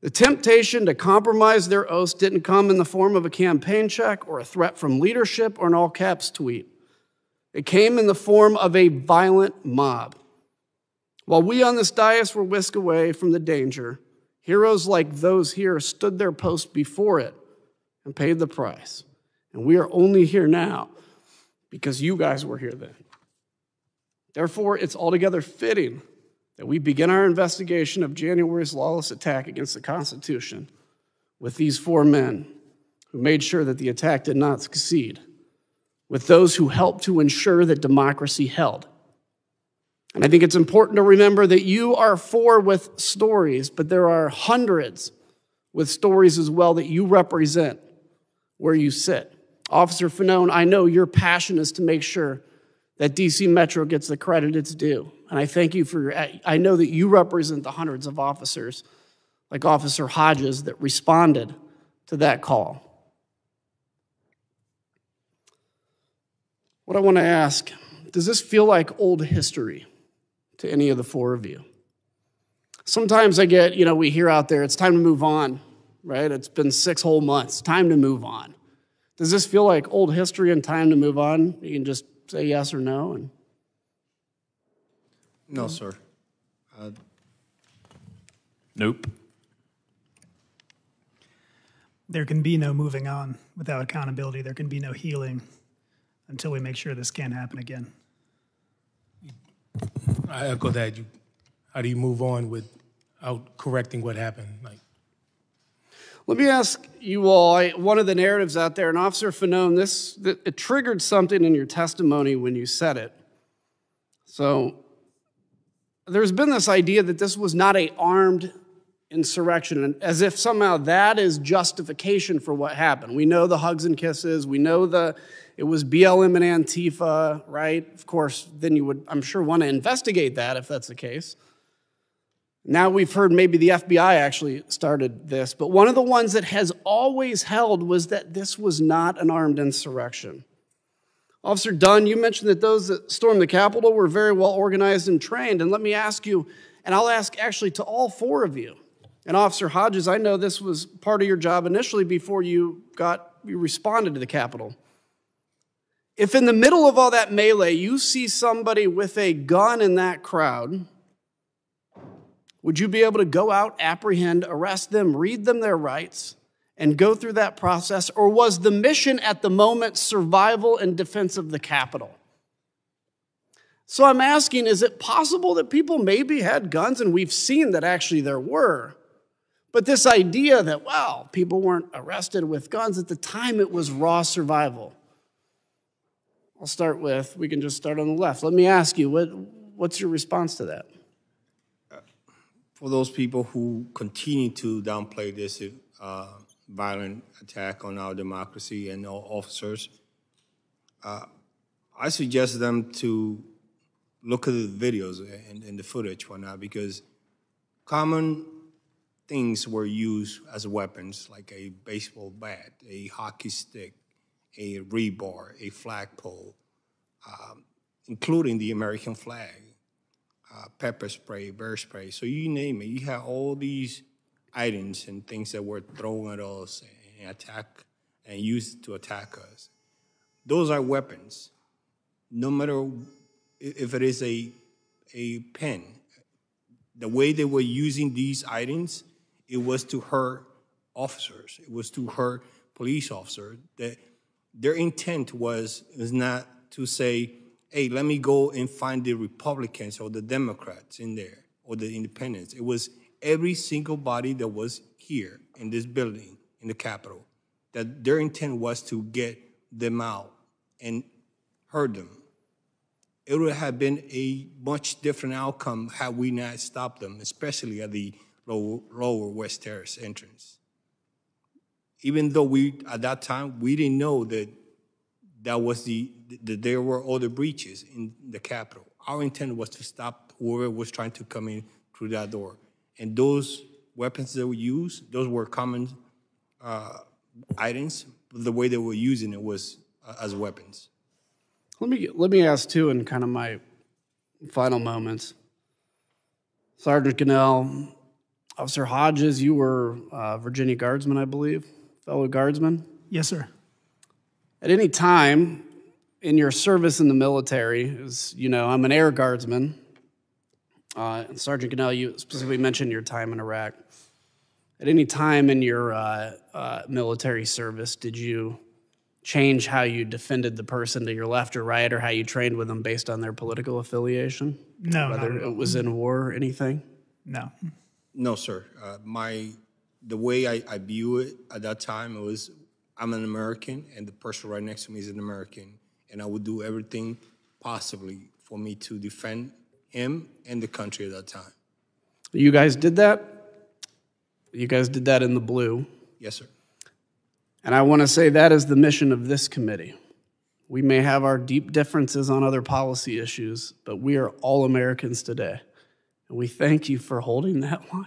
the temptation to compromise their oaths didn't come in the form of a campaign check or a threat from leadership or an all caps tweet. It came in the form of a violent mob. While we on this dais were whisked away from the danger, heroes like those here stood their post before it and paid the price. And we are only here now because you guys were here then. Therefore, it's altogether fitting that we begin our investigation of January's lawless attack against the Constitution with these four men who made sure that the attack did not succeed with those who helped to ensure that democracy held. And I think it's important to remember that you are four with stories, but there are hundreds with stories as well that you represent where you sit. Officer Fanone, I know your passion is to make sure that DC Metro gets the credit it's due. And I thank you for your, I know that you represent the hundreds of officers, like Officer Hodges, that responded to that call. What I want to ask does this feel like old history to any of the four of you? Sometimes I get, you know, we hear out there, it's time to move on, right? It's been six whole months, time to move on. Does this feel like old history and time to move on? You can just say yes or no. And No, sir. Uh, Nope. There can be no moving on without accountability. There can be no healing until we make sure this can't happen again. I echo that. You, how do you move on without correcting what happened? Like, Let me ask you all one of the narratives out there, and Officer Fanone, this th- it triggered something in your testimony when you said it. So there's been this idea that this was not a armed insurrection, and as if somehow that is justification for what happened. We know the hugs and kisses. We know the it was BLM and Antifa, right? Of course, then you would, I'm sure, want to investigate that if that's the case. Now we've heard maybe the FBI actually started this, but one of the ones that has always held was that this was not an armed insurrection. Officer Dunn, you mentioned that those that stormed the Capitol were very well organized and trained. And let me ask you, and I'll ask actually to all four of you. And Officer Hodges, I know this was part of your job initially before you got you responded to the Capitol. If in the middle of all that melee you see somebody with a gun in that crowd, would you be able to go out, apprehend, arrest them, read them their rights, and go through that process? Or was the mission at the moment survival and defense of the capital? So I'm asking is it possible that people maybe had guns? And we've seen that actually there were. But this idea that, wow, people weren't arrested with guns, at the time it was raw survival. I'll start with, we can just start on the left. Let me ask you, what, what's your response to that? For those people who continue to downplay this uh, violent attack on our democracy and our officers, uh, I suggest them to look at the videos and, and the footage whatnot because common things were used as weapons like a baseball bat, a hockey stick, a rebar, a flagpole, um, including the American flag uh, pepper spray, bear spray. So you name it. You have all these items and things that were thrown at us and attack and used to attack us. Those are weapons. No matter if it is a a pen, the way they were using these items, it was to hurt officers. It was to hurt police officers. That their intent was is not to say hey, let me go and find the Republicans or the Democrats in there or the independents. It was every single body that was here in this building, in the Capitol, that their intent was to get them out and hurt them. It would have been a much different outcome had we not stopped them, especially at the lower, lower West Terrace entrance. Even though we, at that time, we didn't know that that was the that there were other breaches in the Capitol. Our intent was to stop whoever was trying to come in through that door. And those weapons that we used, those were common uh, items. The way they were using it was uh, as weapons. Let me let me ask too, in kind of my final moments. Sergeant Gonell, Officer Hodges, you were uh, Virginia Guardsman, I believe, fellow Guardsman. Yes, sir. At any time in your service in the military, as you know, I'm an air guardsman. Uh, and Sergeant Gonell, you specifically mentioned your time in Iraq. At any time in your uh, uh, military service, did you change how you defended the person to your left or right, or how you trained with them based on their political affiliation? No, whether not it was in war or anything. No. No, sir. Uh, my the way I, I view it at that time it was I'm an American and the person right next to me is an American, and I would do everything possibly for me to defend him and the country at that time. You guys did that. You guys did that in the blue. Yes, sir. And I want to say that is the mission of this committee. We may have our deep differences on other policy issues, but we are all Americans today. And we thank you for holding that line.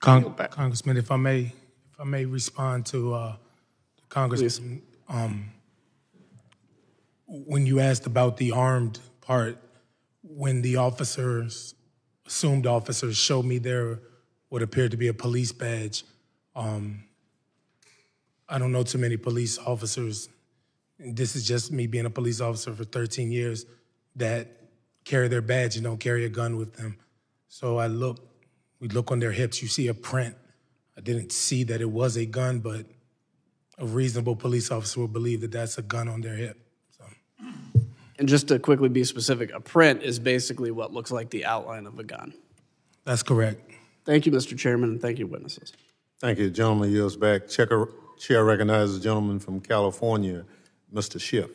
Con- Congressman, if I may, if I may respond to uh, Congressman, um, when you asked about the armed part, when the officers, assumed officers, showed me their what appeared to be a police badge, um, I don't know too many police officers, and this is just me being a police officer for 13 years, that carry their badge and don't carry a gun with them. So I look, we look on their hips, you see a print. I didn't see that it was a gun, but a reasonable police officer would believe that that's a gun on their hip. And just to quickly be specific, a print is basically what looks like the outline of a gun. That's correct. Thank you, Mr. Chairman, and thank you, witnesses. Thank you. Gentleman yields back. Checker- Chair recognizes the gentleman from California, Mr. Schiff.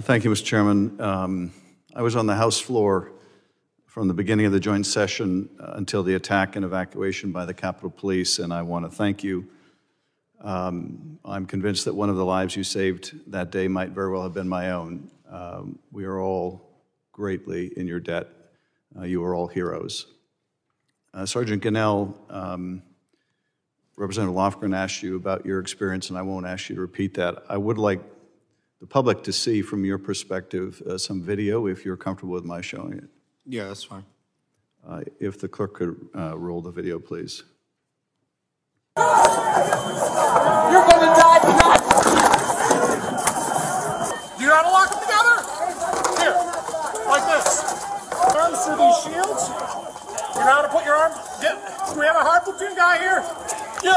Thank you, Mr. Chairman. Um, I was on the House floor from the beginning of the joint session uh, until the attack and evacuation by the Capitol Police, and I want to thank you. Um, I'm convinced that one of the lives you saved that day might very well have been my own. Um, We are all greatly in your debt. Uh, You are all heroes. Uh, Sergeant Gonell, um, Representative Lofgren asked you about your experience, and I won't ask you to repeat that. I would like the public to see from your perspective uh, some video, if you're comfortable with my showing it. Yeah, that's fine. Uh, If the clerk could uh, roll the video, please. You're gonna die tonight! You know how to lock them together? Here, like this. Arms through these shields. You know how to put your arm? Get, do we have a hard platoon guy here? You!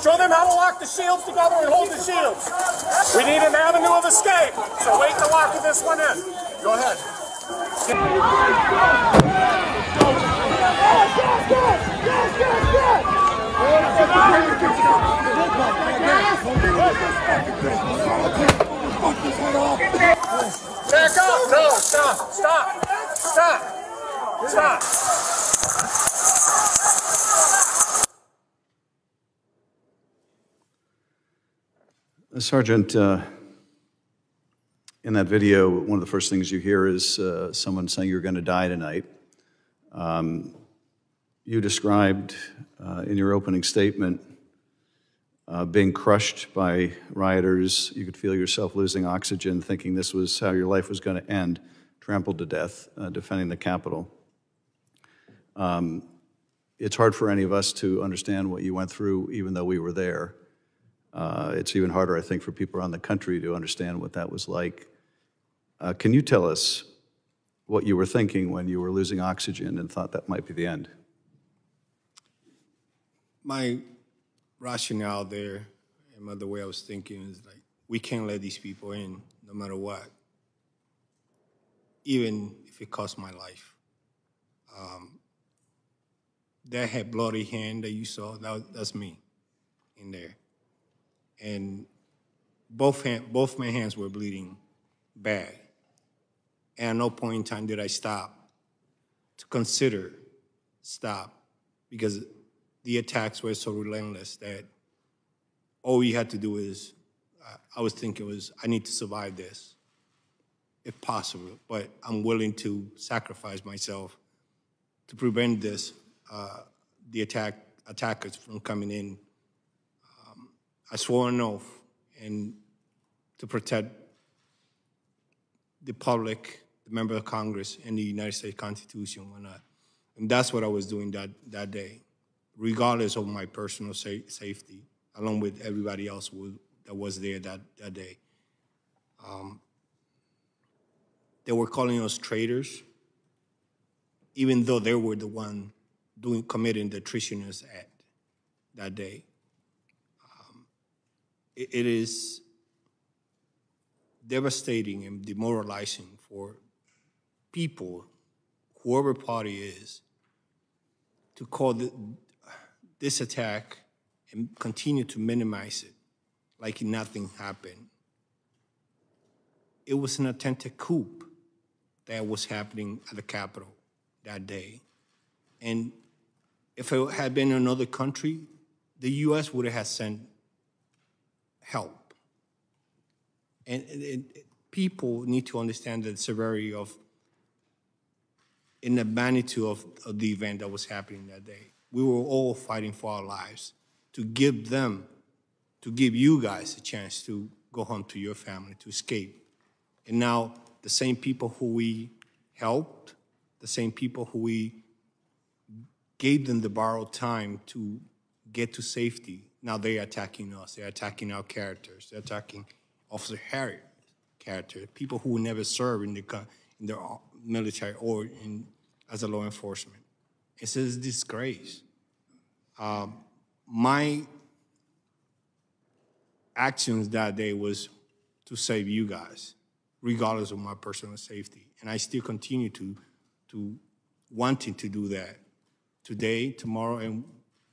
Show them how to lock the shields together and hold the shields. We need an avenue of escape, so wait to lock this one in. Go ahead. Back up! No, stop! Stop! Stop! Stop! Sergeant, uh, in that video, one of the first things you hear is uh, someone saying you're going to die tonight. Um, you described uh, in your opening statement uh, being crushed by rioters. You could feel yourself losing oxygen, thinking this was how your life was going to end, trampled to death, uh, defending the Capitol. Um, it's hard for any of us to understand what you went through, even though we were there. Uh, it's even harder, I think, for people around the country to understand what that was like. Uh, can you tell us what you were thinking when you were losing oxygen and thought that might be the end? My rationale there and the way I was thinking is like, we can't let these people in no matter what, even if it costs my life. Um, that had bloody hand that you saw, that, that's me in there. And both, hand, both my hands were bleeding bad. And at no point in time did I stop to consider stop because the attacks were so relentless that all you had to do is, uh, I was thinking was, I need to survive this, if possible, but I'm willing to sacrifice myself to prevent this, uh, the attack, attackers from coming in. I swore an oath and to protect the public, the member of Congress, and the United States Constitution, whatnot. And that's what I was doing that, that day, regardless of my personal sa- safety, along with everybody else who, that was there that, that day. Um, they were calling us traitors, even though they were the one doing committing the treasonous act that day. It, it is devastating and demoralizing for people, whoever party is, to call the, this attack and continue to minimize it like nothing happened. it was an attempted coup that was happening at the Capitol that day. And if it had been another country, the U.S. would have sent help. And it, it, people need to understand the severity of in the magnitude of, of the event that was happening that day. We were all fighting for our lives to give them, to give you guys a chance to go home to your family, to escape. And now the same people who we helped, the same people who we gave them the borrowed time to get to safety, now they're attacking us. They're attacking our characters. They're attacking Officer Harriet character, people who never served in the, in the military or in, as a law enforcement. It's a disgrace. Um, my actions that day was to save you guys, regardless of my personal safety. And I still continue to, to wanting to do that today, tomorrow, and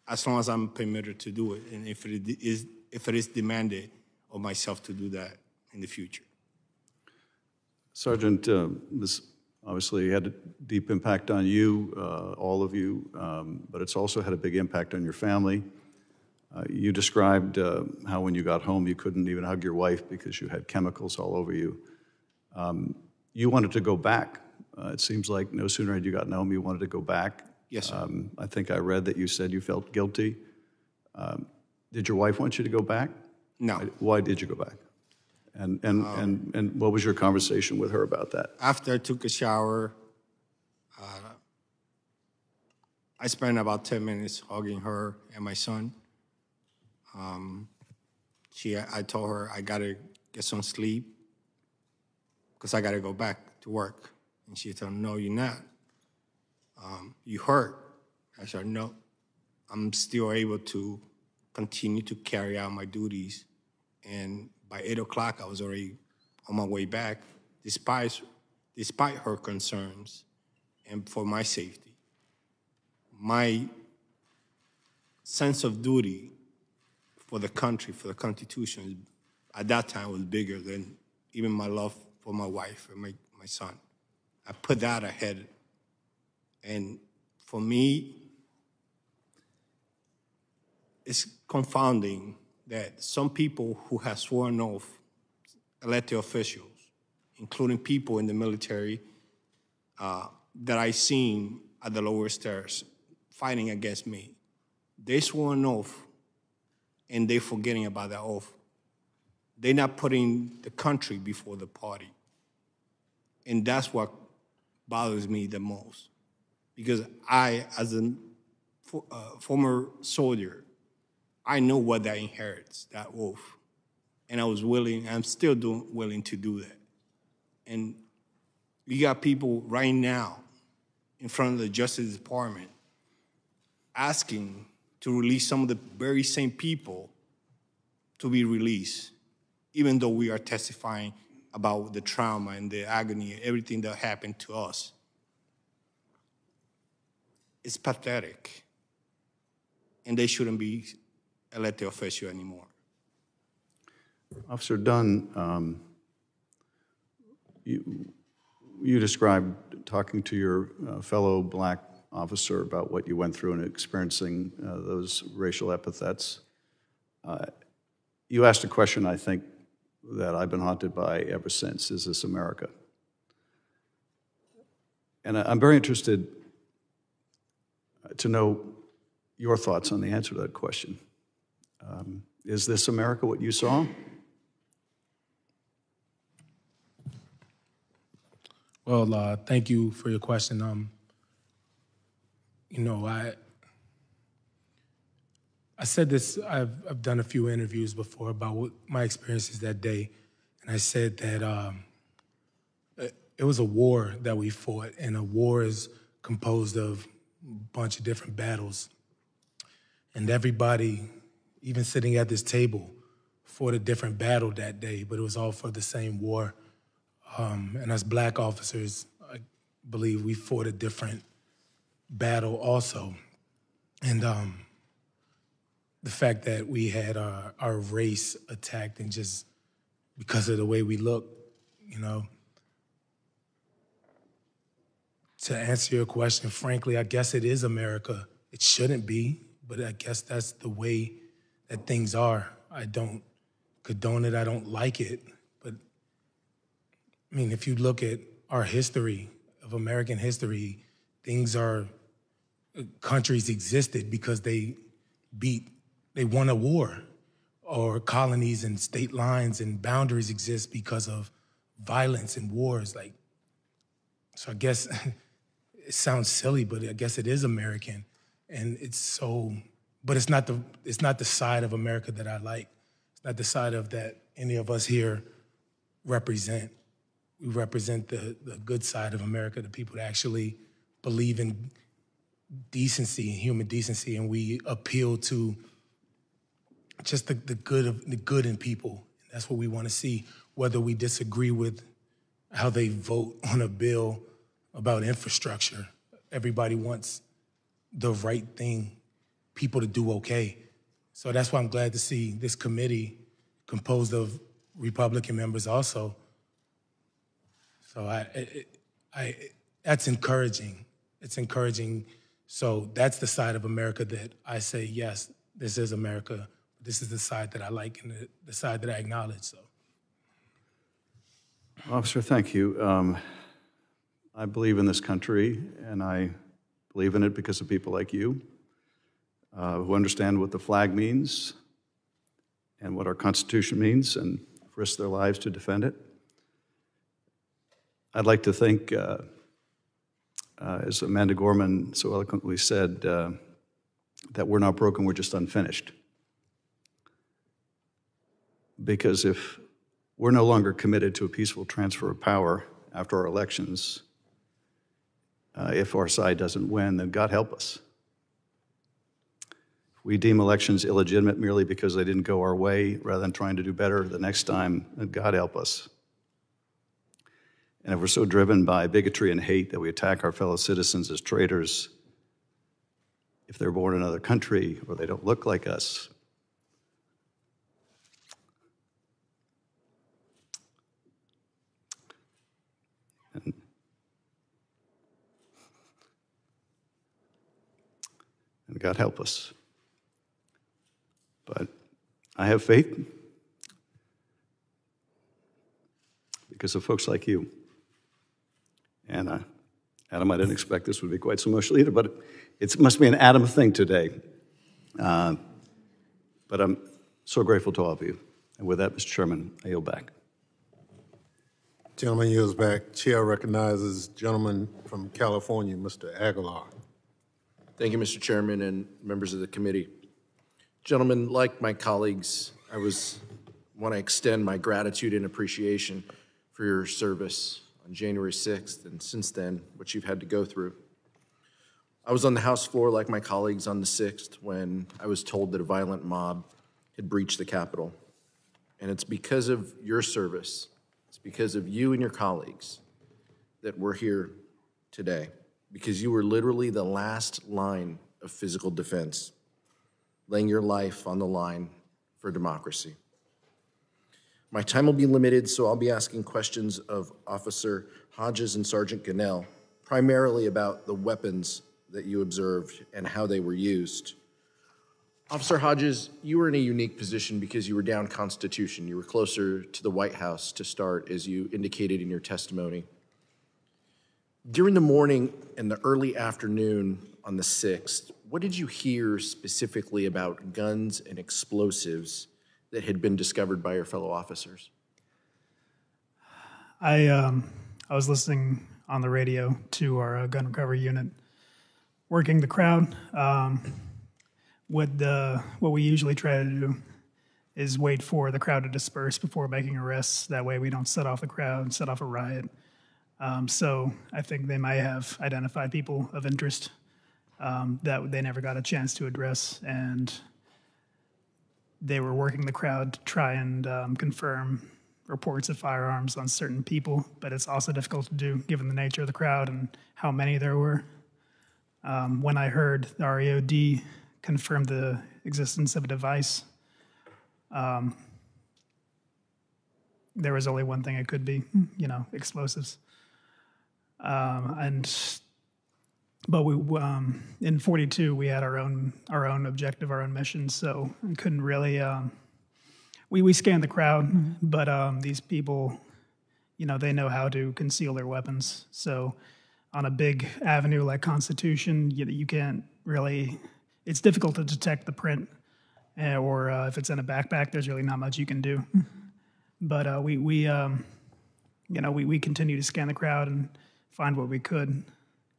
as long as I'm permitted to do it, and if it is, if it is demanded of myself to do that in the future. Sergeant, uh, this obviously had a deep impact on you, uh, all of you, um, but it's also had a big impact on your family. Uh, you described uh, how when you got home you couldn't even hug your wife because you had chemicals all over you. Um, you wanted to go back. Uh, it seems like no sooner had you gotten home, you wanted to go back. Yes, sir. Um, I think I read that you said you felt guilty. Um, did your wife want you to go back? No. Why did you go back? And, and, Um, and, and what was your conversation with her about that? After I took a shower, uh, I spent about 10 minutes hugging her and my son. Um, she, I told her I gotta get some sleep because I gotta go back to work. And she told me, no, you're not. Um, you hurt. I said, no, I'm still able to continue to carry out my duties. And by eight o'clock, I was already on my way back, despite, despite her concerns and for my safety. My sense of duty for the country, for the Constitution, at that time was bigger than even my love for my wife and my, my son. I put that ahead. And for me, it's confounding that some people who have sworn oath, elected officials, including people in the military uh, that I've seen at the lower stairs fighting against me, they swore an oath and they're forgetting about that oath. They're not putting the country before the party. And that's what bothers me the most. Because I, as a uh, former soldier, I know what that inherits, that oath. And I was willing, I'm still doing, willing to do that. And you got people right now in front of the Justice Department asking to release some of the very same people to be released, even though we are testifying about the trauma and the agony everything that happened to us. It's pathetic. And they shouldn't be elected official anymore. Officer Dunn, um, you, you described talking to your uh, fellow black officer about what you went through and experiencing uh, those racial epithets. Uh, you asked a question I think that I've been haunted by ever since Is this America? And I'm very interested to know your thoughts on the answer to that question. Um, is this America what you saw? Well, uh, thank you for your question. Um, you know, I I said this. I've I've done a few interviews before about what my experiences that day, and I said that um, it, was a war that we fought, and a war is composed of bunch of different battles, and everybody, even sitting at this table, fought a different battle that day, but it was all for the same war. Um, and as black officers, I believe we fought a different battle also. And um, the fact that we had our, our race attacked and just because of the way we look, You know, to answer your question, frankly, I guess it is America. It shouldn't be, but I guess that's the way that things are. I don't condone it, I don't like it. But I mean, if you look at our history of American history, things are, uh, countries existed because they beat, they won a war, or colonies and state lines and boundaries exist because of violence and wars. Like, so I guess it sounds silly, but I guess it is American, and it's so. But it's not the it's not the side of America that I like. It's not the side of that any of us here represent. We represent the the good side of America, the people that actually believe in decency and human decency, and we appeal to just the, the good of the good in people. That's what we want to see, whether we disagree with how they vote on a bill about infrastructure. Everybody wants the right thing, people to do okay. So that's why I'm glad to see this committee composed of Republican members also. So I, I, I that's encouraging. It's encouraging. So that's the side of America that I say, yes, this is America. This is the side that I like and the, the side that I acknowledge. So. Officer, thank you. Um, I believe in this country, and I believe in it because of people like you uh, who understand what the flag means and what our Constitution means and risk their lives to defend it. I'd like to think, uh, uh, as Amanda Gorman so eloquently said, uh, that we're not broken, we're just unfinished. Because if we're no longer committed to a peaceful transfer of power after our elections, uh, if our side doesn't win, then God help us. If we deem elections illegitimate merely because they didn't go our way rather than trying to do better the next time, then God help us. And if we're so driven by bigotry and hate that we attack our fellow citizens as traitors, if they're born in another country or they don't look like us, and God help us. But I have faith because of folks like you. And uh, Adam, I didn't expect this would be quite so emotional either, but it must be an Adam thing today. Uh, but I'm so grateful to all of you. And with that, Mr. Chairman, I yield back. Gentleman yields back. Chair recognizes gentleman from California, Mr. Aguilar. Thank you, Mr. Chairman and members of the committee. Gentlemen, like my colleagues, I was want to extend my gratitude and appreciation for your service on January 6th and since then, what you've had to go through. I was on the House floor like my colleagues on the 6th when I was told that a violent mob had breached the Capitol. And it's because of your service, it's because of you and your colleagues that we're here today because you were literally the last line of physical defense, laying your life on the line for democracy. My time will be limited, so I'll be asking questions of Officer Hodges and Sergeant Gonell, primarily about the weapons that you observed and how they were used. Officer Hodges, you were in a unique position because you were down Constitution. You were closer to the White House to start, as you indicated in your testimony. During the morning and the early afternoon on the 6th, what did you hear specifically about guns and explosives that had been discovered by your fellow officers? I um, I was listening on the radio to our uh, gun recovery unit, working the crowd. Um, what the what we usually try to do is wait for the crowd to disperse before making arrests. That way, we don't set off the crowd and set off a riot. Um, so I think they might have identified people of interest um, that they never got a chance to address, and they were working the crowd to try and um, confirm reports of firearms on certain people, but it's also difficult to do given the nature of the crowd and how many there were. Um, when I heard the REOD confirm the existence of a device, um, there was only one thing it could be, you know, explosives. Um, and but we um, in 42 we had our own our own objective, our own mission, so we couldn't really. Um, we we scanned the crowd, but um, these people, you know, they know how to conceal their weapons. So on a big avenue like Constitution, you, you can't really. It's difficult to detect the print, eh, or uh, if it's in a backpack, there's really not much you can do. But uh, we we um, you know we we continue to scan the crowd and find what we could.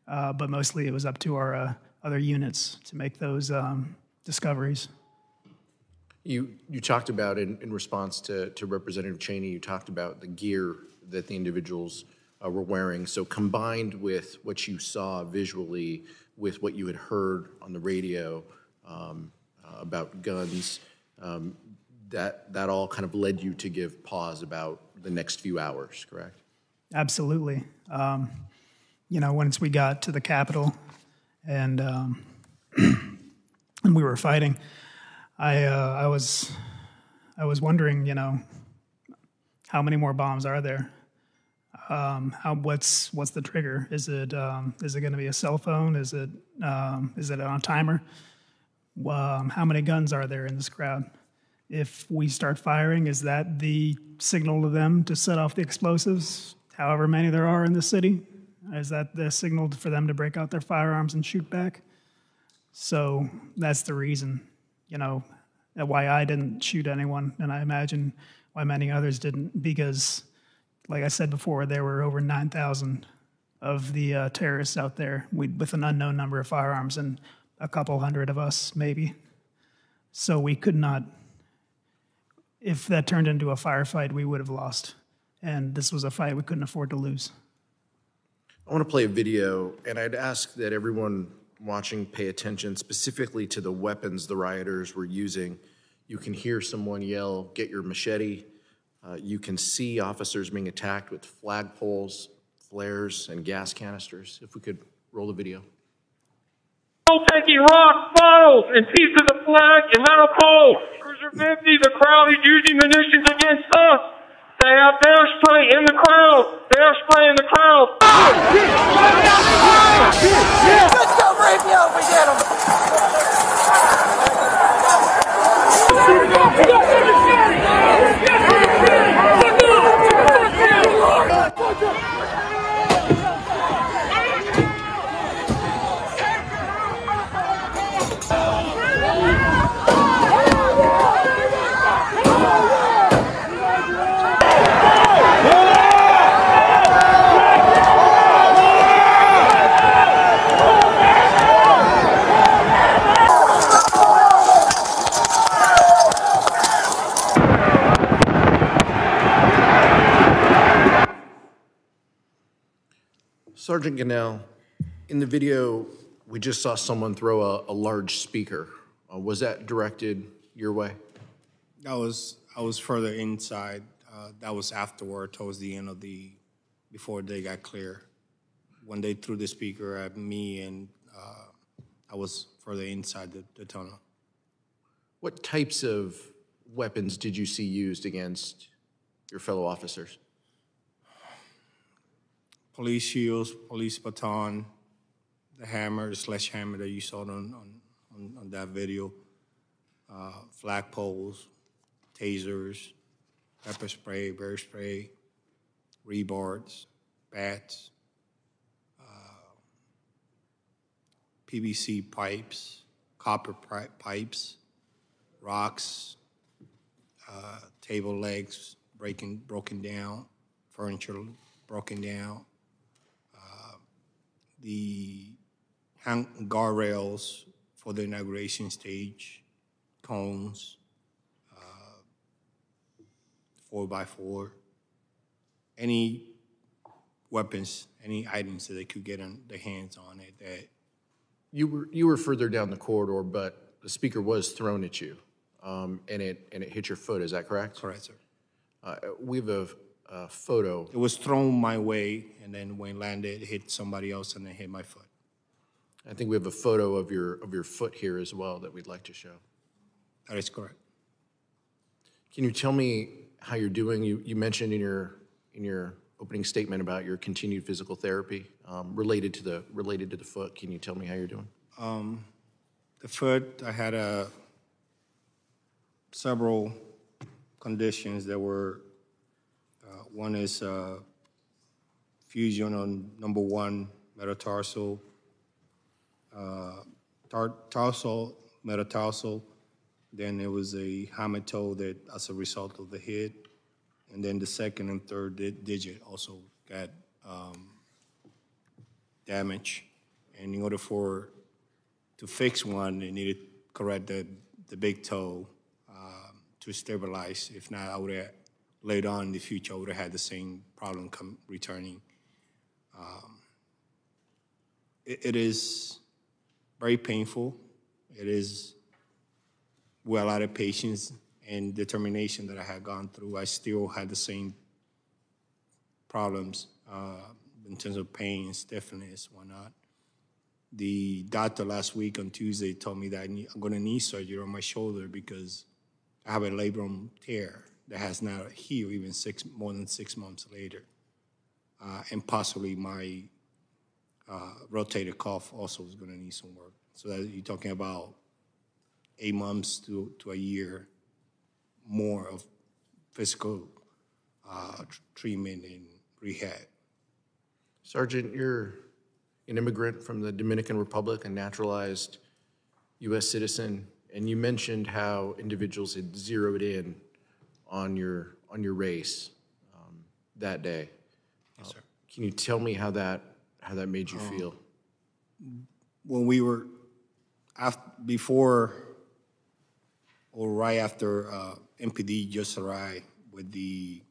Uh, but mostly it was up to our uh, other units to make those um, discoveries. You, you talked about, in, in response to, to Representative Cheney, you talked about the gear that the individuals uh, were wearing. So combined with what you saw visually, with what you had heard on the radio um, uh, about guns, um, that, that all kind of led you to give pause about the next few hours, correct? Absolutely. Um, you know, once we got to the Capitol and um, and we were fighting, I uh, I was I was wondering, you know, how many more bombs are there? Um, how what's what's the trigger? Is it um, is it going to be a cell phone? Is it um, is it on a timer? Um, how many guns are there in this crowd? If we start firing, is that the signal to them to set off the explosives? However many there are in the city, is that the signal for them to break out their firearms and shoot back? So that's the reason, you know, why I didn't shoot anyone, and I imagine why many others didn't, because, like I said before, there were over 9,000 of the uh, terrorists out there with an unknown number of firearms, and a couple hundred of us, maybe. So we could not, if that turned into a firefight, we would have lost. And this was a fight we couldn't afford to lose. I want to play a video, and I'd ask that everyone watching pay attention specifically to the weapons the rioters were using. You can hear someone yell, Get your machete. Uh, you can see officers being attacked with flagpoles, flares, and gas canisters. If we could roll the video. Taking rocks, bottles, and pieces of flag and metal poles. Cruiser 50, the crowd is using munitions against us. They have bear spray in the crowd. Bear spray in the crowd. Let's go, get him. Sergeant Gonell, in the video, we just saw someone throw a, a large speaker. Uh, was that directed your way? That was I was further inside. Uh, that was afterward, towards the end of the, before they got clear. When they threw the speaker at me, and uh, I was further inside the, the tunnel. What types of weapons did you see used against your fellow officers? Police shields, police baton, the hammer, the sledgehammer that you saw on on, on, that video, uh, flagpoles, tasers, pepper spray, bear spray, rebars, bats, uh, PVC pipes, copper pi- pipes, rocks, uh, table legs breaking, broken down, furniture broken down, the hang- guardrails for the inauguration stage, cones, uh, four by four, any weapons, any items that they could get on their hands on it that You were you were further down the corridor, but the speaker was thrown at you, um, and it and it hit your foot. Is that correct? Correct, sir. Uh, we have a, a photo. It was thrown my way, and then when it landed, it hit somebody else, and then hit my foot. I think we have a photo of your of your foot here as well that we'd like to show. That is correct. Can you tell me how you're doing. You, you mentioned in your, in your opening statement about your continued physical therapy um, related to the, related to the foot. Can you tell me how you're doing? Um, the foot, I had a several conditions that were, uh, one is uh, fusion on number one metatarsal, uh, tar- tarsal, metatarsal. Then it was a hammertoe that, as a result of the hit, and then the second and third di- digit also got um, damage. And in order for to fix one, they needed to correct the, the big toe um, to stabilize. If not, I would have later on in the future, I would have had the same problem come returning. Um, it, it is very painful. It is with a lot of patience and determination that I had gone through. I still had the same problems uh, in terms of pain, stiffness, whatnot. The doctor last week on Tuesday told me that I I'm going to need surgery on my shoulder because I have a labrum tear that has not healed even six more than six months later, uh, and possibly my uh, rotator cuff also is going to need some work. So you're talking about eight months to, to a year more of physical uh, tr- treatment and rehab. Sergeant, you're an immigrant from the Dominican Republic, a naturalized U.S. citizen, and you mentioned how individuals had zeroed in on your on your race um, that day. Yes, sir. Can you tell me how that how that made you Um, feel? When we were af before or right after uh, MPD just arrived with the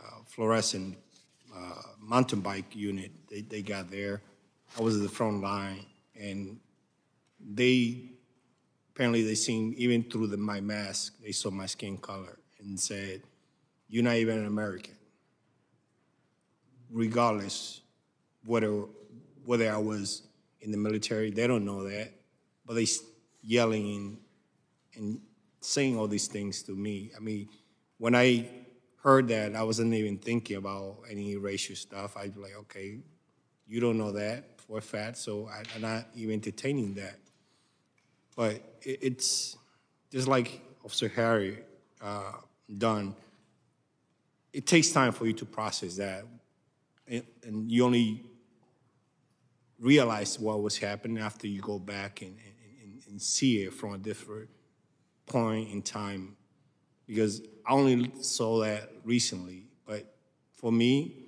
uh, fluorescent uh, mountain bike unit, they, they got there. I was at the front line, and they apparently they seen even through the, my mask, they saw my skin color and said, "You're not even an American." Regardless, whether whether I was in the military, they don't know that, but they yelling and and saying all these things to me. I mean, when I heard that, I wasn't even thinking about any racial stuff. I'd be like, okay, you don't know that for a fact, so I, I'm not even entertaining that. But it, it's just like Officer Harry uh, Dunn. It takes time for you to process that, and, you only realize what was happening after you go back and, and, and, and see it from a different point in time because I only saw that recently. But for me,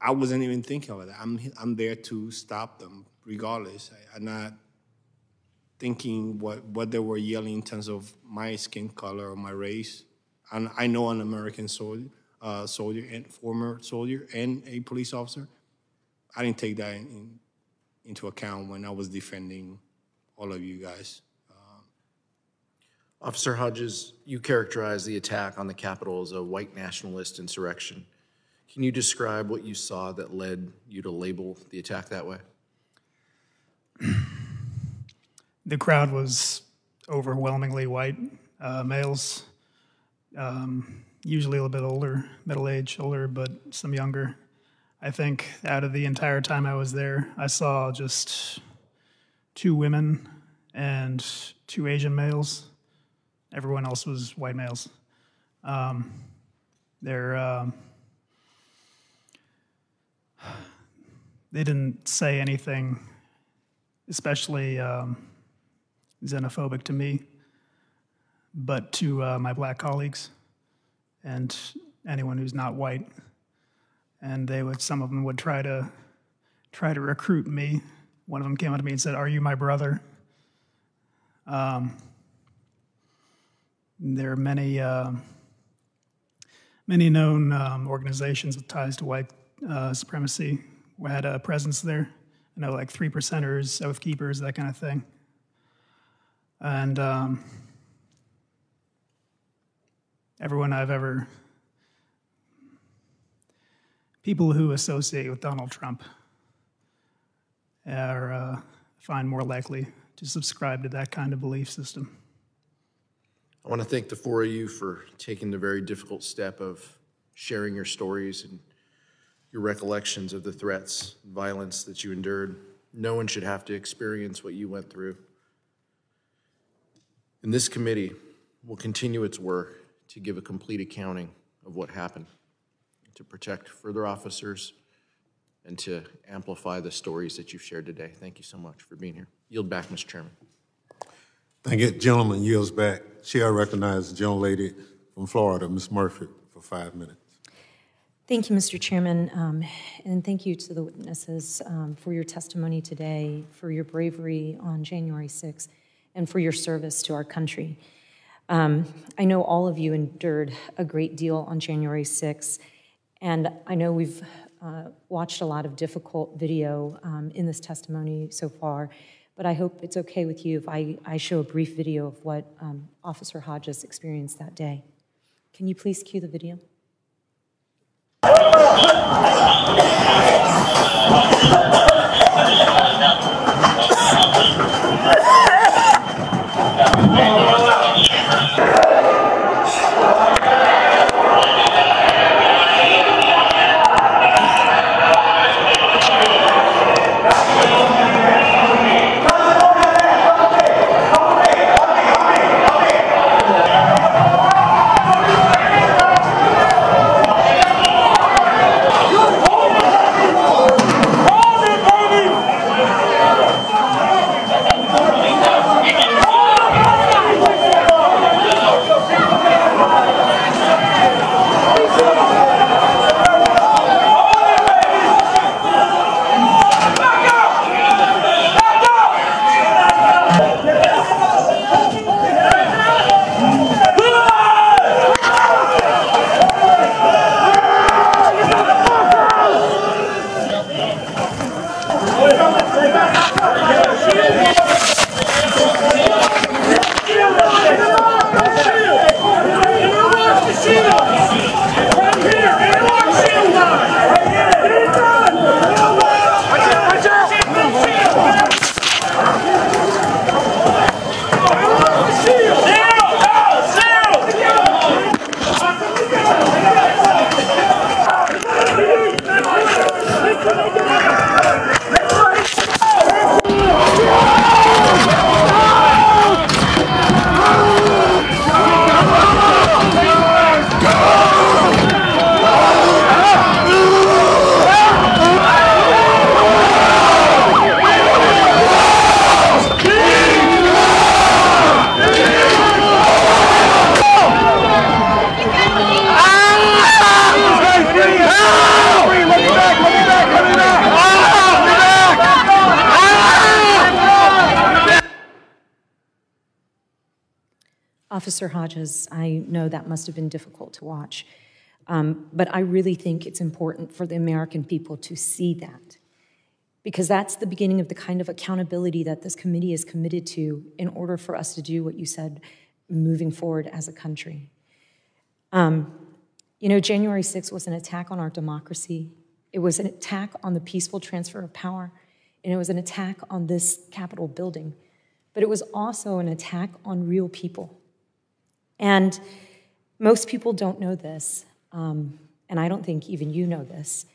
I wasn't even thinking about that. I'm I'm there to stop them regardless. I, I'm not thinking what what they were yelling in terms of my skin color or my race. And I know an American soldier, uh, soldier and former soldier and a police officer. I didn't take that in, into account when I was defending all of you guys. Officer Hodges, you characterized the attack on the Capitol as a white nationalist insurrection. Can you describe what you saw that led you to label the attack that way? The crowd was overwhelmingly white uh, males, um, usually a little bit older, middle age, older, but some younger. I think out of the entire time I was there, I saw just two women and two Asian males. Everyone else was white males. Um, they're um, they didn't say anything, especially um, xenophobic to me, but to uh, my black colleagues and anyone who's not white. And they would, some of them would try to try to recruit me. One of them came up to me and said, "Are you my brother?" Um, there are many, uh, many known um, organizations with ties to white uh, supremacy who had a presence there. I know, like three percenters, oath keepers, that kind of thing. And um, everyone I've ever, people who associate with Donald Trump are uh, find more likely to subscribe to that kind of belief system. I want to thank the four of you for taking the very difficult step of sharing your stories and your recollections of the threats, violence that you endured. No one should have to experience what you went through. And this committee will continue its work to give a complete accounting of what happened, to protect further officers, and to amplify the stories that you've shared today. Thank you so much for being here. Yield back, Mr. Chairman. Thank you. Gentleman yields back. Chair recognizes the gentlelady from Florida, Ms. Murphy, for five minutes. Thank you, Mr. Chairman, um, and thank you to the witnesses um, for your testimony today, for your bravery on January 6th, and for your service to our country. Um, I know all of you endured a great deal on January 6th, and I know we've uh, watched a lot of difficult video um, in this testimony so far, but I hope it's okay with you if I, I show a brief video of what um, Officer Hodges experienced that day. Can you please cue the video? Hodges, I know that must have been difficult to watch. Um, but I really think it's important for the American people to see that. Because that's the beginning of the kind of accountability that this committee is committed to in order for us to do what you said moving forward as a country. Um, you know, January 6th was an attack on our democracy, it was an attack on the peaceful transfer of power, and it was an attack on this Capitol building. But it was also an attack on real people. And most people don't know this, um, and I don't think even you know this,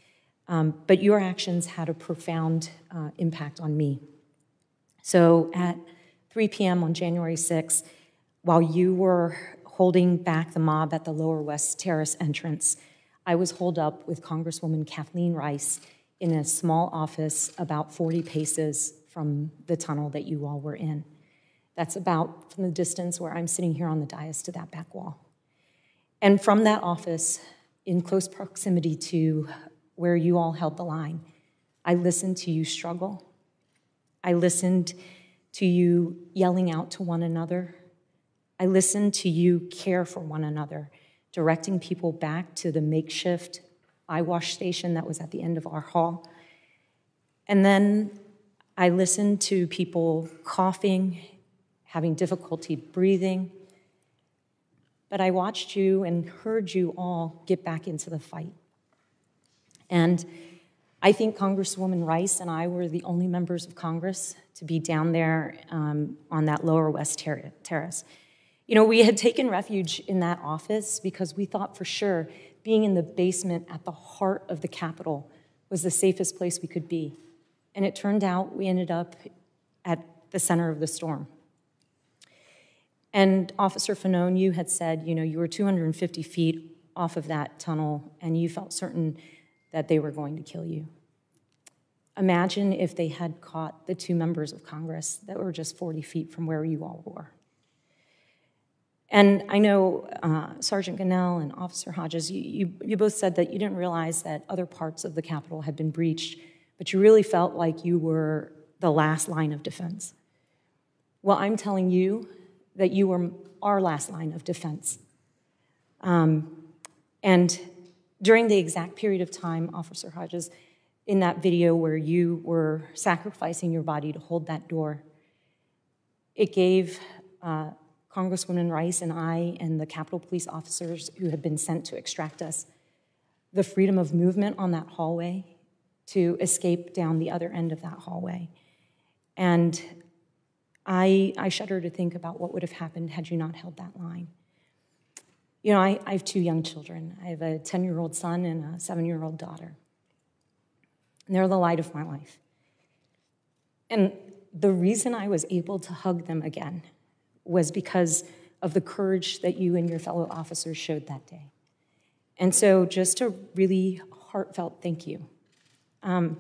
um, but your actions had a profound uh, impact on me. So at 3 p.m. on January 6th, while you were holding back the mob at the Lower West Terrace entrance, I was holed up with Congresswoman Kathleen Rice in a small office about 40 paces from the tunnel that you all were in. That's about from the distance where I'm sitting here on the dais to that back wall. And from that office, in close proximity to where you all held the line, I listened to you struggle. I listened to you yelling out to one another. I listened to you care for one another, directing people back to the makeshift eye wash station that was at the end of our hall. And then I listened to people coughing having difficulty breathing. But I watched you and heard you all get back into the fight. And I think Congresswoman Rice and I were the only members of Congress to be down there um, on that lower west ter- terrace. You know, we had taken refuge in that office because we thought for sure being in the basement at the heart of the Capitol was the safest place we could be. And it turned out we ended up at the center of the storm. And Officer Fanone, you had said, you know, you were 250 feet off of that tunnel and you felt certain that they were going to kill you. Imagine if they had caught the two members of Congress that were just 40 feet from where you all were. And I know uh, Sergeant Gonell and Officer Hodges, you, you, you both said that you didn't realize that other parts of the Capitol had been breached, but you really felt like you were the last line of defense. Well, I'm telling you that you were our last line of defense. Um, and during the exact period of time, Officer Hodges, in that video where you were sacrificing your body to hold that door, it gave uh, Congresswoman Rice and I and the Capitol Police officers who had been sent to extract us the freedom of movement on that hallway to escape down the other end of that hallway. And I, I shudder to think about what would have happened had you not held that line. You know, I, I have two young children. I have a 10 year old son and a seven year old daughter. And they're the light of my life. And the reason I was able to hug them again was because of the courage that you and your fellow officers showed that day. And so, just a really heartfelt thank you. Um,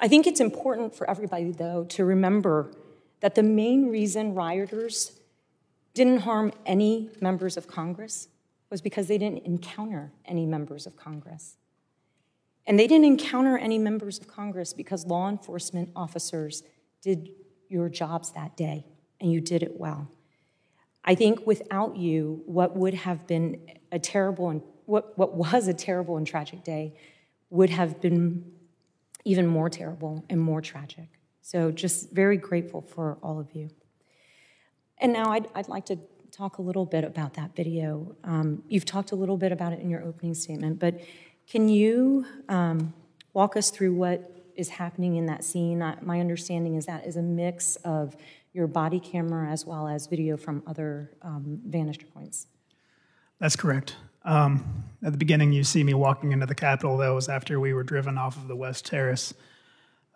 I think it's important for everybody, though, to remember that the main reason rioters didn't harm any members of Congress was because they didn't encounter any members of Congress. And they didn't encounter any members of Congress because law enforcement officers did your jobs that day and you did it well. I think without you, what would have been a terrible and what, what was a terrible and tragic day would have been even more terrible and more tragic. So just very grateful for all of you. And now I'd, I'd like to talk a little bit about that video. Um, you've talked a little bit about it in your opening statement, but can you um, walk us through what is happening in that scene? I, my understanding is that is a mix of your body camera as well as video from other um, vantage points. That's correct. Um, at the beginning, you see me walking into the Capitol. That was after we were driven off of the West Terrace.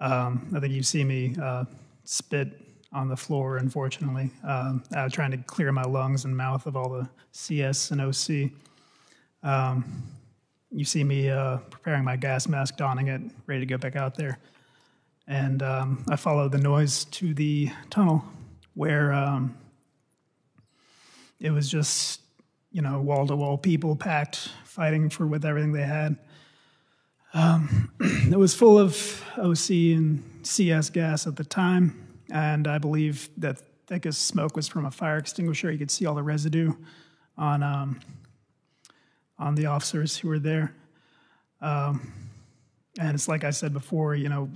Um, I think you see me uh, spit on the floor, unfortunately, um, uh, trying to clear my lungs and mouth of all the CS and OC. Um, you see me uh, preparing my gas mask, donning it, ready to go back out there. And um, I follow the noise to the tunnel where um, it was just, you know, wall to wall people packed, fighting for with everything they had. Um, it was full of OC and CS gas at the time, and I believe that thickest smoke was from a fire extinguisher. You could see all the residue on um, on the officers who were there. Um, and it's like I said before, you know,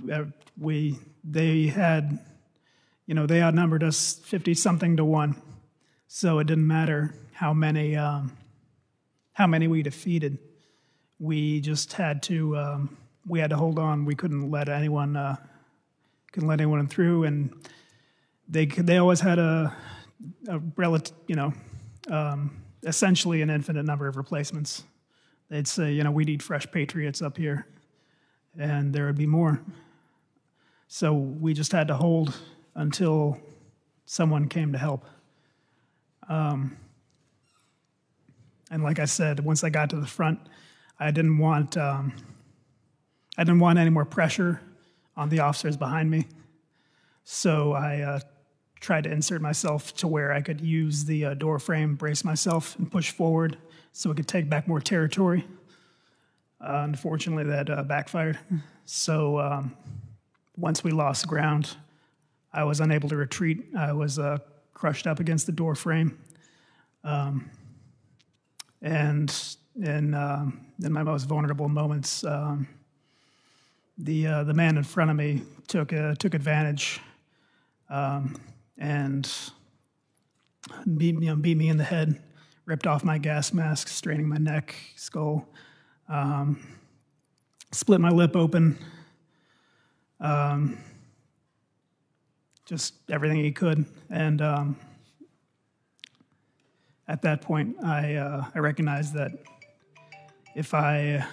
we they had, you know, they outnumbered us fifty something to one, so it didn't matter how many um, how many we defeated. We just had to um, we had to hold on. We couldn't let anyone uh, couldn't let anyone through, and they they always had a a relative, you know, um, essentially an infinite number of replacements. They'd say, you know, we need fresh patriots up here and there would be more. So we just had to hold until someone came to help. Um, and like I said, once I got to the front, I didn't want um, I didn't want any more pressure on the officers behind me. So I uh, tried to insert myself to where I could use the uh, door frame, brace myself, and push forward so we could take back more territory. Uh, unfortunately, that uh, backfired. So um, once we lost ground, I was unable to retreat. I was uh, crushed up against the door frame. Um, and in, um, in my most vulnerable moments, um, the, uh, the man in front of me took, uh, took advantage um, and beat me, you know, beat me in the head, ripped off my gas mask, straining my neck, skull. Um, split my lip open. Um, just everything he could. And um, at that point, I, uh, I recognized that if I,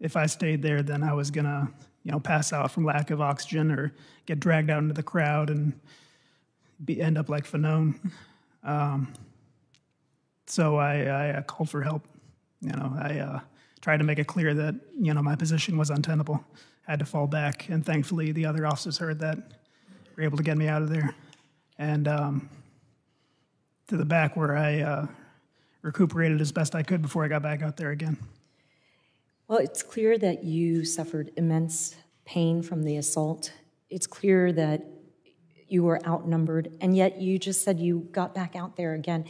if I stayed there, then I was gonna, you know, pass out from lack of oxygen or get dragged out into the crowd and be, end up like Fanone. Um, so I, I called for help. You know, I uh, tried to make it clear that you know my position was untenable. I had to fall back, and thankfully the other officers heard that, were able to get me out of there, and um, to the back where I uh, recuperated as best I could before I got back out there again. Well, it's clear that you suffered immense pain from the assault. It's clear that you were outnumbered, and yet you just said you got back out there again.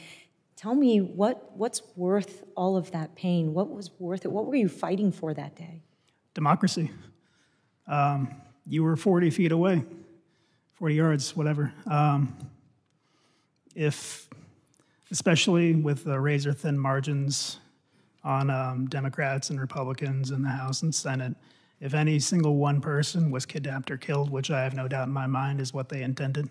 Tell me what, what's worth all of that pain? What was worth it? What were you fighting for that day? Democracy. Um, you were 40 feet away, 40 yards, whatever. Um, if, especially with the razor thin margins on um, Democrats and Republicans in the House and Senate, if any single one person was kidnapped or killed, which I have no doubt in my mind is what they intended,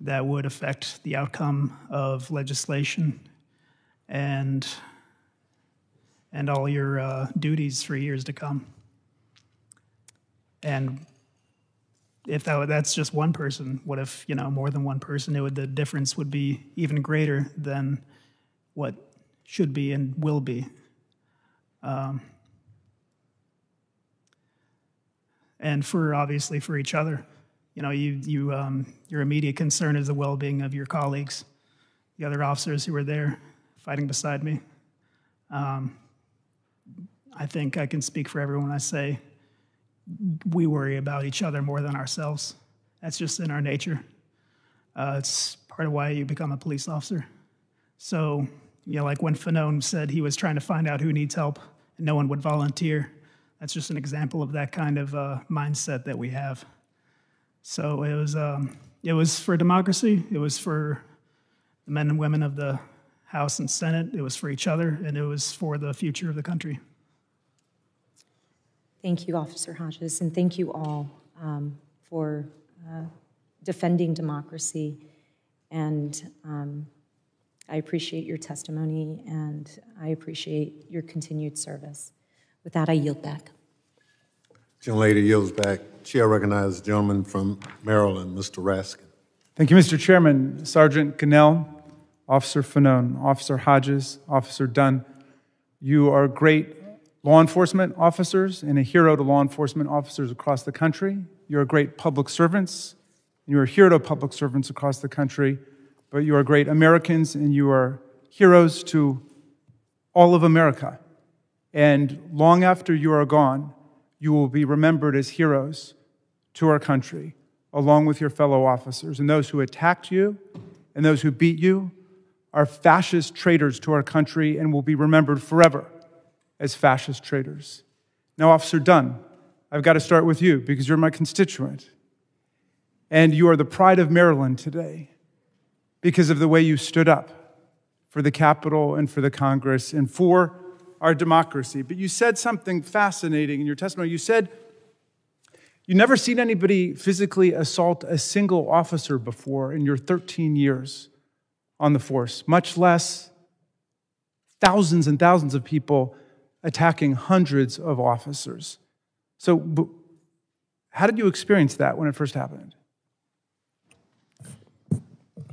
that would affect the outcome of legislation and and all your uh, duties for years to come. And if that, that's just one person, what if you know more than one person? It would the difference would be even greater than what should be and will be. Um, and for obviously for each other you know, you, you, um, your immediate concern is the well-being of your colleagues, the other officers who were there fighting beside me. Um, I think I can speak for everyone I say we worry about each other more than ourselves. That's just in our nature. Uh, it's part of why you become a police officer. So, you know, like when Fanone said he was trying to find out who needs help and no one would volunteer, that's just an example of that kind of uh, mindset that we have. So it was, um, it was for democracy, it was for the men and women of the House and Senate, it was for each other, and it was for the future of the country. Thank you, Officer Hodges, and thank you all um, for uh, defending democracy. And um, I appreciate your testimony and I appreciate your continued service. With that, I yield back. Young lady yields back. Chair recognizes the gentleman from Maryland, Mr. Raskin. Thank you, Mr. Chairman. Sergeant Gonell, Officer Fanone, Officer Hodges, Officer Dunn, you are great law enforcement officers and a hero to law enforcement officers across the country. You're great public servants. And You are a hero to public servants across the country, but you are great Americans and you are heroes to all of America. And long after you are gone, you will be remembered as heroes to our country, along with your fellow officers. And those who attacked you and those who beat you are fascist traitors to our country and will be remembered forever as fascist traitors. Now, Officer Dunn, I've got to start with you because you're my constituent. And you are the pride of Maryland today because of the way you stood up for the Capitol and for the Congress and for our democracy. But you said something fascinating in your testimony. You said you never seen anybody physically assault a single officer before in your 13 years on the force, much less thousands and thousands of people attacking hundreds of officers. So, how did you experience that when it first happened?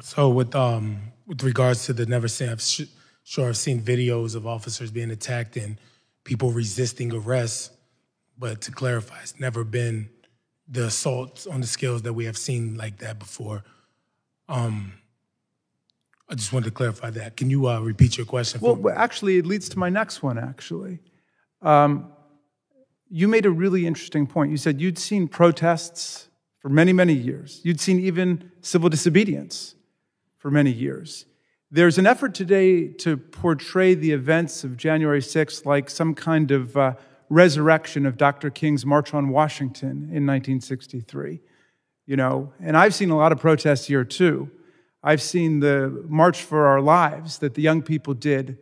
So, with um, with regards to the never seen, I've sh- sure I've seen videos of officers being attacked and people resisting arrest. But to clarify, it's never been the assaults on the scales that we have seen like that before. Um, I just wanted to clarify that. Can you uh, repeat your question? Well, actually, it leads to my next one, actually. Um, you made a really interesting point. You said you'd seen protests for many, many years. You'd seen even civil disobedience for many years. There's an effort today to portray the events of January 6th like some kind of uh, resurrection of Dr. King's March on Washington in 1963. You know, and I've seen a lot of protests here too. I've seen the March for Our Lives that the young people did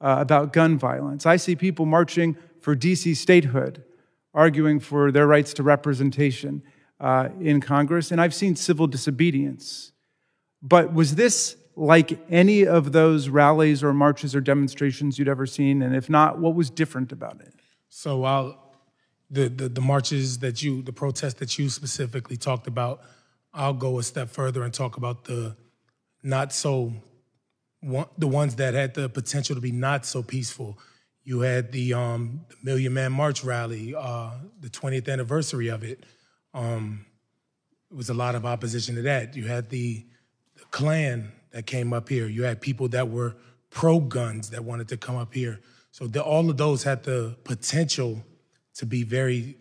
uh, about gun violence. I see people marching for DC statehood, arguing for their rights to representation uh, in Congress, and I've seen civil disobedience. But was this like any of those rallies or marches or demonstrations you'd ever seen? And if not, what was different about it? So the, the the marches that you the protests that you specifically talked about, I'll go a step further and talk about the not so one, the ones that had the potential to be not so peaceful. You had the, um, the Million Man March rally, uh, the 20th anniversary of it. Um, it was a lot of opposition to that. You had the Klan that came up here. You had people that were pro guns that wanted to come up here. So the, all of those had the potential to be very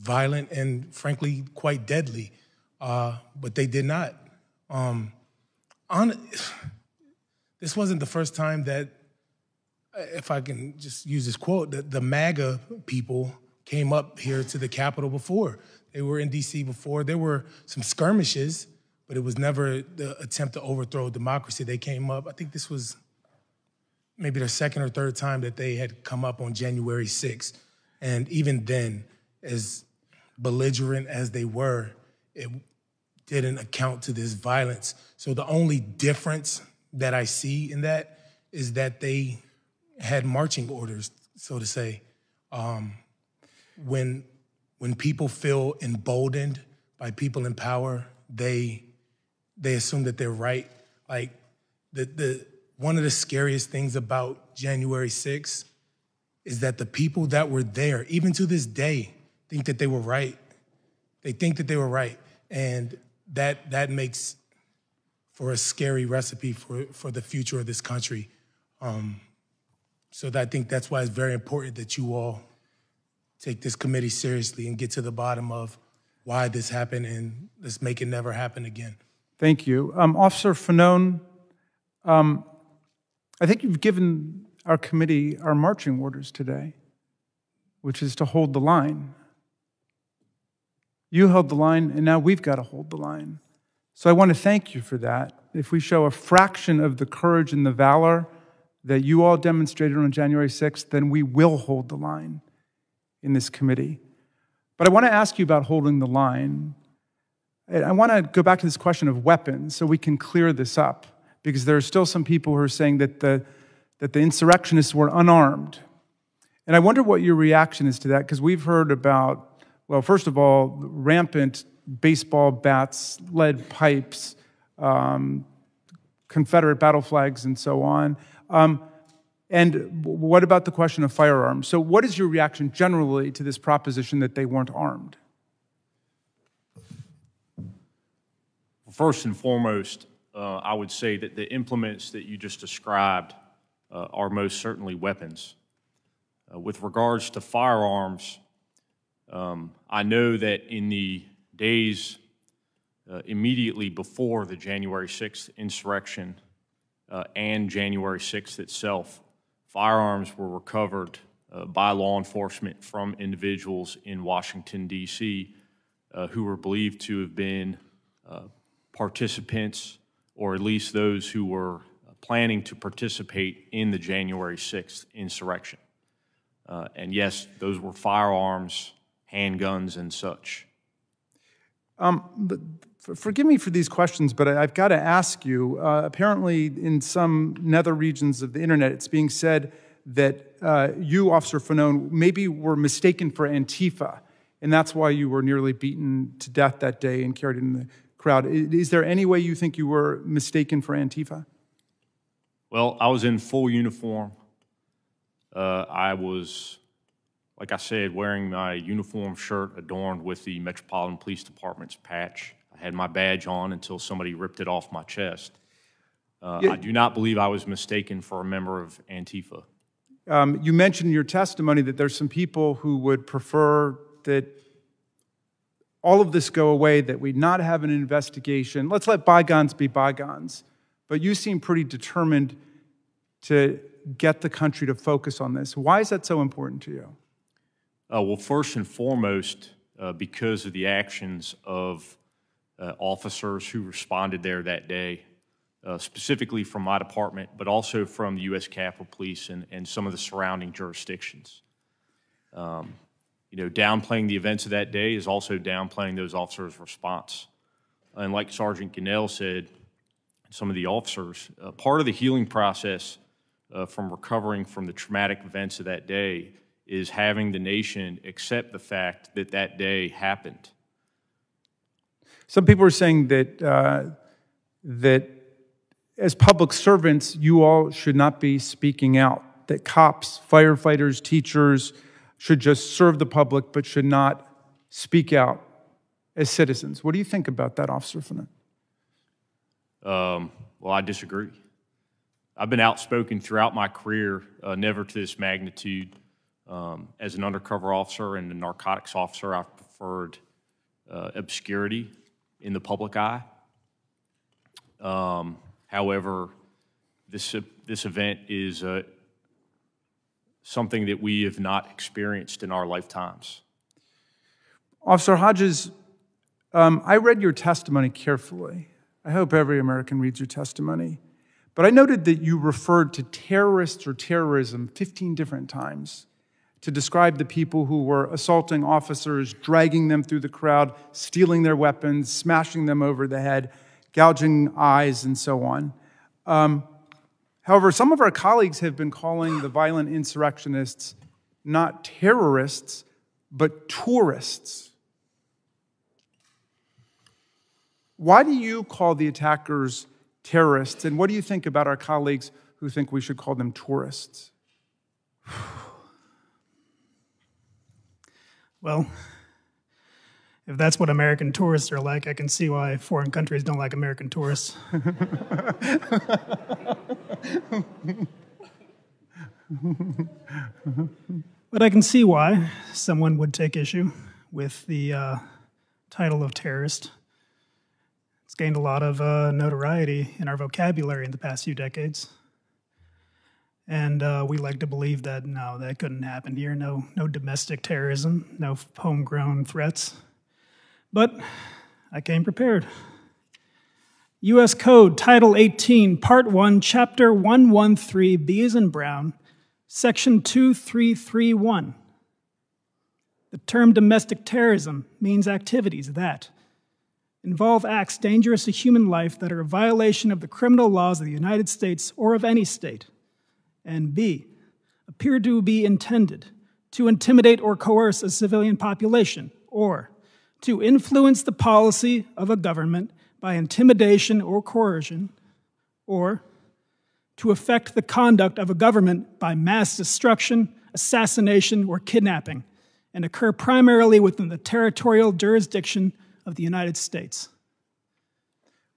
violent and frankly quite deadly, uh, but they did not. Um, on, this wasn't the first time that, if I can just use this quote, that the MAGA people came up here to the Capitol before. They were in DC before. There were some skirmishes, but it was never the attempt to overthrow democracy. They came up, I think this was maybe their second or third time that they had come up on January 6th. And even then, as belligerent as they were, it didn't account to this violence. So the only difference that I see in that is that they had marching orders, so to say. Um, when when people feel emboldened by people in power, they they assume that they're right. Like the the one of the scariest things about January 6th is that the people that were there, even to this day, think that they were right. They think that they were right. And that that makes for a scary recipe for, for the future of this country. Um, so that, I think that's why it's very important that you all take this committee seriously and get to the bottom of why this happened and let's make it never happen again. Thank you. Um, Officer Fanone, um, I think you've given our committee our marching orders today, which is to hold the line. You held the line, and now we've got to hold the line. So I want to thank you for that. If we show a fraction of the courage and the valor that you all demonstrated on January 6th, then we will hold the line in this committee. But I want to ask you about holding the line. I want to go back to this question of weapons so we can clear this up, because there are still some people who are saying that the, that the insurrectionists were unarmed. And I wonder what your reaction is to that, because we've heard about, well, first of all, rampant baseball bats, lead pipes, um, Confederate battle flags, and so on. Um, and what about the question of firearms? So, what is your reaction generally to this proposition that they weren't armed? First and foremost, uh, I would say that the implements that you just described uh, are most certainly weapons. Uh, with regards to firearms, um, I know that in the days uh, immediately before the January 6th insurrection uh, and January 6th itself, firearms were recovered uh, by law enforcement from individuals in Washington, D.C., who were believed to have been participants or at least those who were planning to participate in the January 6th insurrection. Uh, and yes, those were firearms, handguns, and such. Um, forgive me for these questions, but I've got to ask you. Uh, apparently, in some nether regions of the internet, it's being said that uh, you, Officer Fanone, maybe were mistaken for Antifa, and that's why you were nearly beaten to death that day and carried in the crowd. Is there any way you think you were mistaken for Antifa? Well, I was in full uniform. Uh, I was like I said, wearing my uniform shirt adorned with the Metropolitan Police Department's patch. I had my badge on until somebody ripped it off my chest. Uh, yeah. I do not believe I was mistaken for a member of Antifa. Um, you mentioned in your testimony that there's some people who would prefer that all of this go away, that we not have an investigation. Let's let bygones be bygones. But you seem pretty determined to get the country to focus on this. Why is that so important to you? Uh, well, first and foremost, uh, because of the actions of uh, officers who responded there that day, uh, specifically from my department, but also from the U.S. Capitol Police and, and some of the surrounding jurisdictions. Um, you know, downplaying the events of that day is also downplaying those officers' response. And like Sergeant Gonell said, some of the officers. Uh, part of the healing process uh, from recovering from the traumatic events of that day is having the nation accept the fact that that day happened. Some people are saying that, uh, that as public servants, you all should not be speaking out, that cops, firefighters, teachers should just serve the public but should not speak out as citizens. What do you think about that, Officer Fanone? Um, well, I disagree. I've been outspoken throughout my career, uh, never to this magnitude. Um, as an undercover officer and a narcotics officer, I've preferred uh, obscurity in the public eye. Um, however, this, uh, this event is something that we have not experienced in our lifetimes. Officer Hodges, um, I read your testimony carefully. I hope every American reads your testimony. But I noted that you referred to terrorists or terrorism 15 different times to describe the people who were assaulting officers, dragging them through the crowd, stealing their weapons, smashing them over the head, gouging eyes, and so on. Um, however, some of our colleagues have been calling the violent insurrectionists not terrorists, but tourists. Why do you call the attackers terrorists, and what do you think about our colleagues who think we should call them tourists? Well, if that's what American tourists are like, I can see why foreign countries don't like American tourists. but I can see why someone would take issue with the uh, title of terrorist. It's gained a lot of uh, notoriety in our vocabulary in the past few decades. And uh, we like to believe that no, that couldn't happen here. No, no domestic terrorism, no homegrown threats. But I came prepared. U.S. Code, Title 18, Part 1, Chapter 113, B as in Brown, Section 2331. The term domestic terrorism means activities that involve acts dangerous to human life that are a violation of the criminal laws of the United States or of any state and B, appear to be intended to intimidate or coerce a civilian population, or to influence the policy of a government by intimidation or coercion, or to affect the conduct of a government by mass destruction, assassination, or kidnapping, and occur primarily within the territorial jurisdiction of the United States.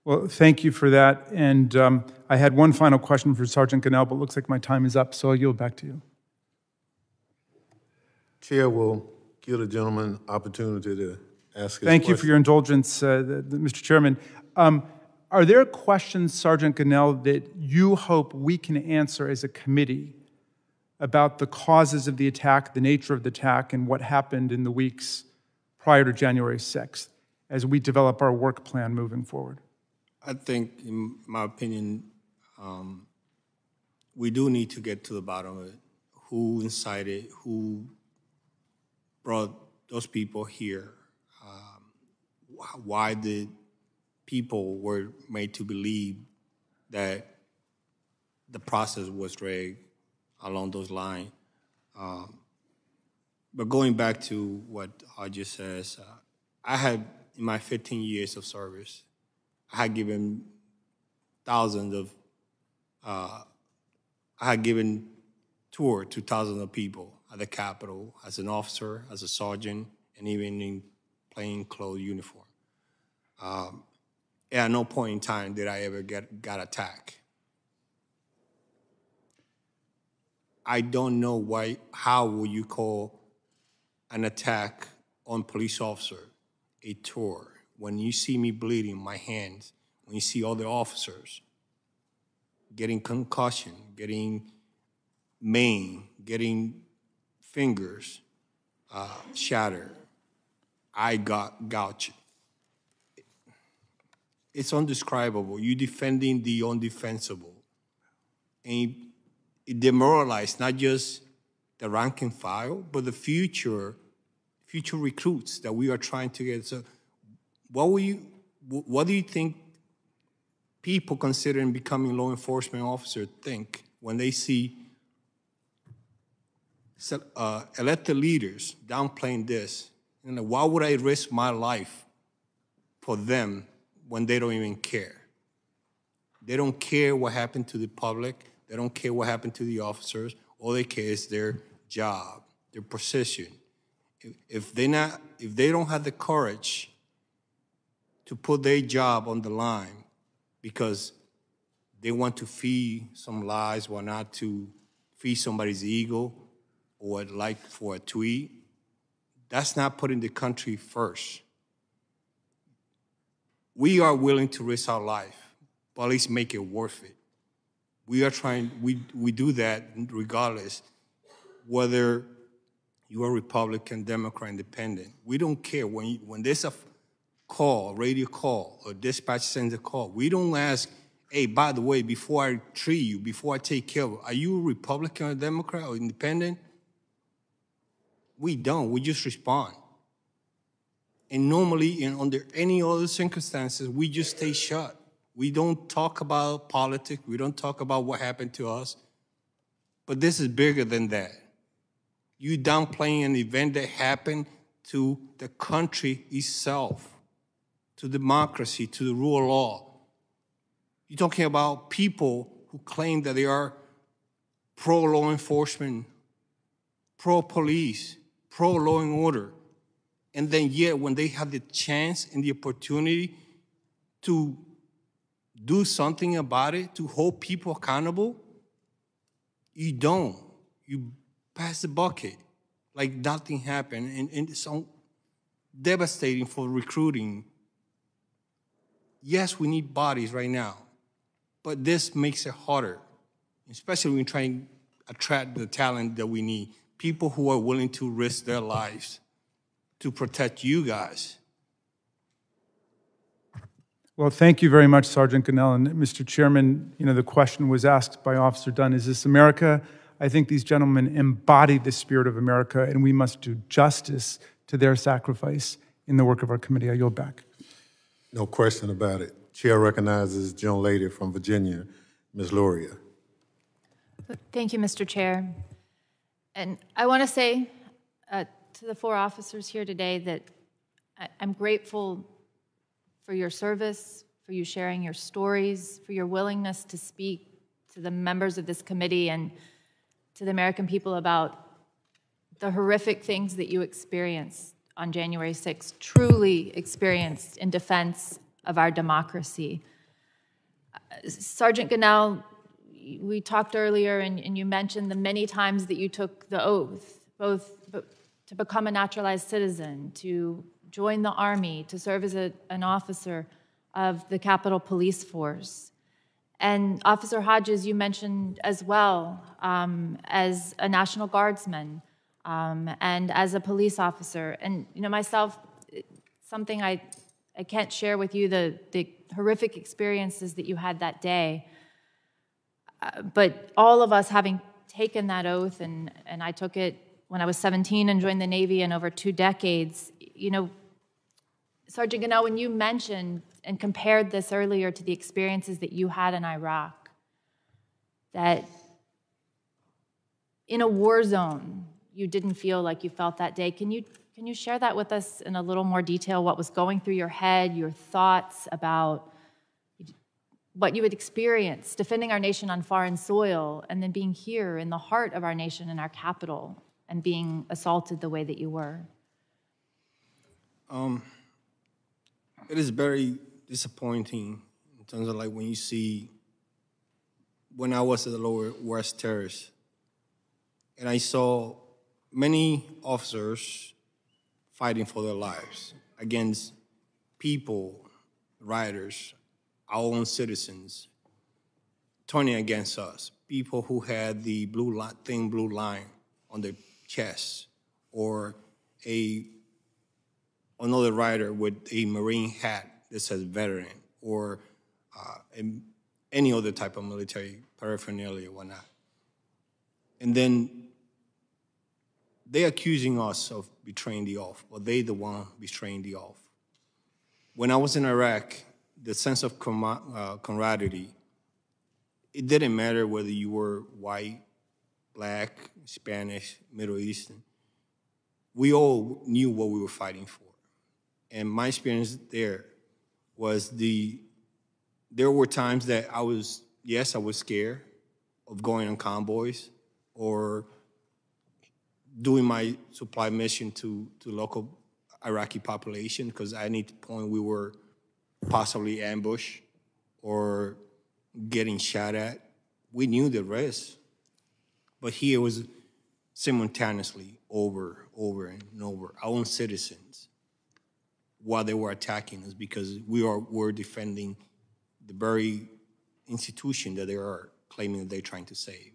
Well, thank you for that. And um, I had one final question for Sergeant Gonell, but it looks like my time is up, so I'll yield back to you. Chair will give the gentleman opportunity to ask Thank question. you for your indulgence, uh, the, the, Mr. Chairman. Um, are there questions, Sergeant Gonell, that you hope we can answer as a committee about the causes of the attack, the nature of the attack, and what happened in the weeks prior to January 6th as we develop our work plan moving forward? I think, in my opinion, um, we do need to get to the bottom of it. Who incited, who brought those people here, why the people were made to believe that the process was rigged along those lines. Um, but going back to what Hodges says, uh, I had, in my 15 years of service, I had given thousands of, uh, I had given tour to thousands of people at the Capitol as an officer, as a sergeant, and even in plain clothes uniform. Um, at no point in time did I ever get got attacked. I don't know why. How will you call an attack on police officer a tour? when you see me bleeding my hands, when you see other officers getting concussion, getting maimed, getting fingers uh, shattered, I got gouged. It's undescribable. You defending the undefensible. And it demoralized not just the rank and file, but the future future recruits that we are trying to get. So what will you what do you think people considering becoming law enforcement officers think when they see uh, elected leaders downplaying this. You know, why would I risk my life for them when they don't even care? They don't care what happened to the public. They don't care what happened to the officers. All they care is their job, their position. If, if they not, if they don't have the courage to put their job on the line because they want to feed some lies or not to feed somebody's ego or like for a tweet, that's not putting the country first. We are willing to risk our life, but at least make it worth it. We are trying, we, we do that regardless whether you are Republican, Democrat, Independent. We don't care. When, you, when there's a call, a radio call, or dispatch sends a call, we don't ask, hey, by the way, before I treat you, before I take care of you, are you a Republican or Democrat or Independent? We don't. We just respond. And normally, in under any other circumstances, we just stay shut. We don't talk about politics. We don't talk about what happened to us. But this is bigger than that. You downplaying an event that happened to the country itself, to democracy, to the rule of law. You're talking about people who claim that they are pro law enforcement, pro police, pro law and order. And then, yet, when they have the chance and the opportunity to do something about it, to hold people accountable, you don't. You pass the bucket like nothing happened. And, and it's so devastating for recruiting. Yes, we need bodies right now, but this makes it harder, especially when trying to attract the talent that we need. People who are willing to risk their lives to protect you guys. Well, thank you very much, Sergeant Gonell. And Mr. Chairman, you know, the question was asked by Officer Dunn, is this America? I think these gentlemen embody the spirit of America, and we must do justice to their sacrifice in the work of our committee. I yield back. No question about it. Chair recognizes the young lady from Virginia, Ms. Luria. Thank you, Mr. Chair. And I want to say to the four officers here today that I- I'm grateful for your service, for you sharing your stories, for your willingness to speak to the members of this committee and to the American people about the horrific things that you experienced on January 6th, truly experienced in defense of our democracy. Sergeant Gonell, we talked earlier, and, and you mentioned the many times that you took the oath, both to become a naturalized citizen, to join the Army, to serve as a, an officer of the Capitol Police Force. And Officer Hodges, you mentioned as well, um, as a National Guardsman um, and as a police officer. And, you know, myself, something I, I can't share with you the, the horrific experiences that you had that day. Uh, but all of us having taken that oath, and, and I took it when I was 17 and joined the Navy and over two decades, you know, Sergeant Gonell, when you mentioned and compared this earlier to the experiences that you had in Iraq, that in a war zone, you didn't feel like you felt that day. Can you, can you share that with us in a little more detail? What was going through your head, your thoughts about what you had experienced defending our nation on foreign soil, and then being here in the heart of our nation, in our capital, and being assaulted the way that you were? Um, it is very disappointing in terms of like when you see when I was at the Lower West Terrace and I saw many officers fighting for their lives against people, rioters, our own citizens, turning against us, people who had the blue li- thin blue line on their chest, or a another rider with a Marine hat that says veteran, or uh, any other type of military paraphernalia or whatnot. And then they're accusing us of betraying the oath, but they the one betraying the oath. When I was in Iraq, the sense of uh, camaraderie. It didn't matter whether you were white, black, Spanish, Middle Eastern. We all knew what we were fighting for. And my experience there was the, there were times that I was, yes, I was scared of going on convoys or doing my supply mission to, to local Iraqi population because at any point we were possibly ambushed or getting shot at. We knew the risk, but here was simultaneously over, over and over our own citizens while they were attacking us because we are were defending the very institution that they are claiming that they're trying to save.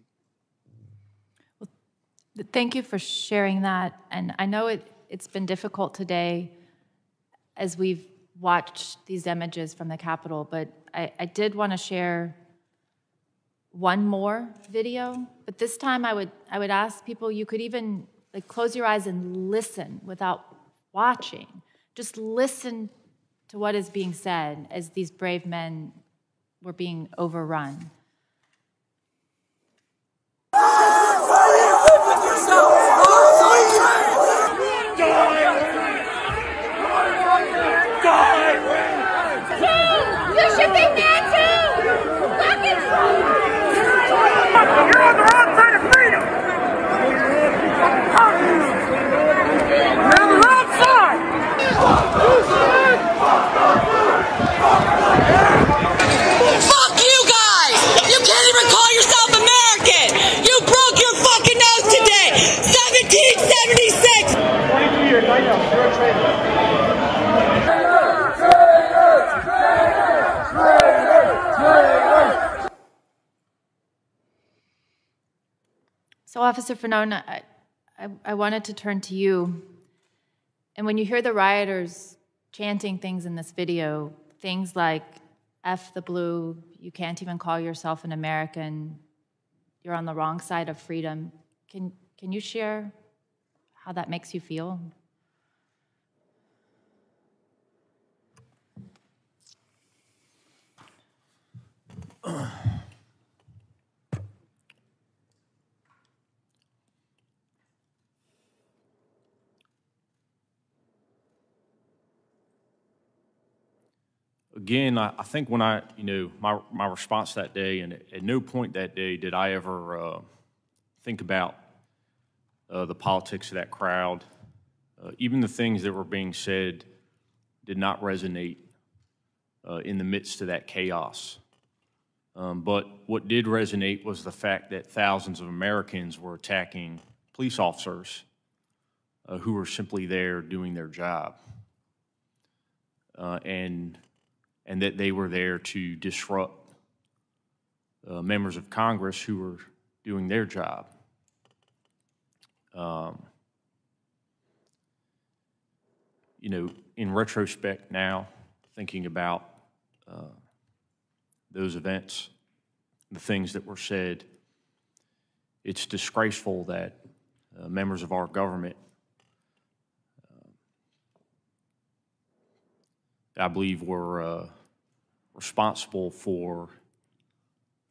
Well, thank you for sharing that. And I know it, it's been difficult today as we've watched these images from the Capitol, but I, I did want to share one more video. But this time I would, I would ask people you could even like close your eyes and listen without watching. Just listen to what is being said as these brave men were being overrun. You should be mad too! Fucking You're on the wrong side of freedom! You're on the wrong side! Fuck you guys! You can't even call yourself American! You broke your fucking nose today! 1776! 22 years, I know. You're a traitor. So, Officer Fanone, I, I, I wanted to turn to you. And when you hear the rioters chanting things in this video, things like F the blue, you can't even call yourself an American, you're on the wrong side of freedom, can, can you share how that makes you feel? again, I, I think when I, you know, my, my response that day, and at, no point that day did I ever uh, think about uh, the politics of that crowd. Uh, even the things that were being said did not resonate uh, in the midst of that chaos. Um, but what did resonate was the fact that thousands of Americans were attacking police officers uh, who were simply there doing their job. Uh, and and that they were there to disrupt uh, members of Congress who were doing their job. Um, you know, in retrospect now, thinking about uh, those events, the things that were said, it's disgraceful that uh, members of our government I believe were uh, responsible for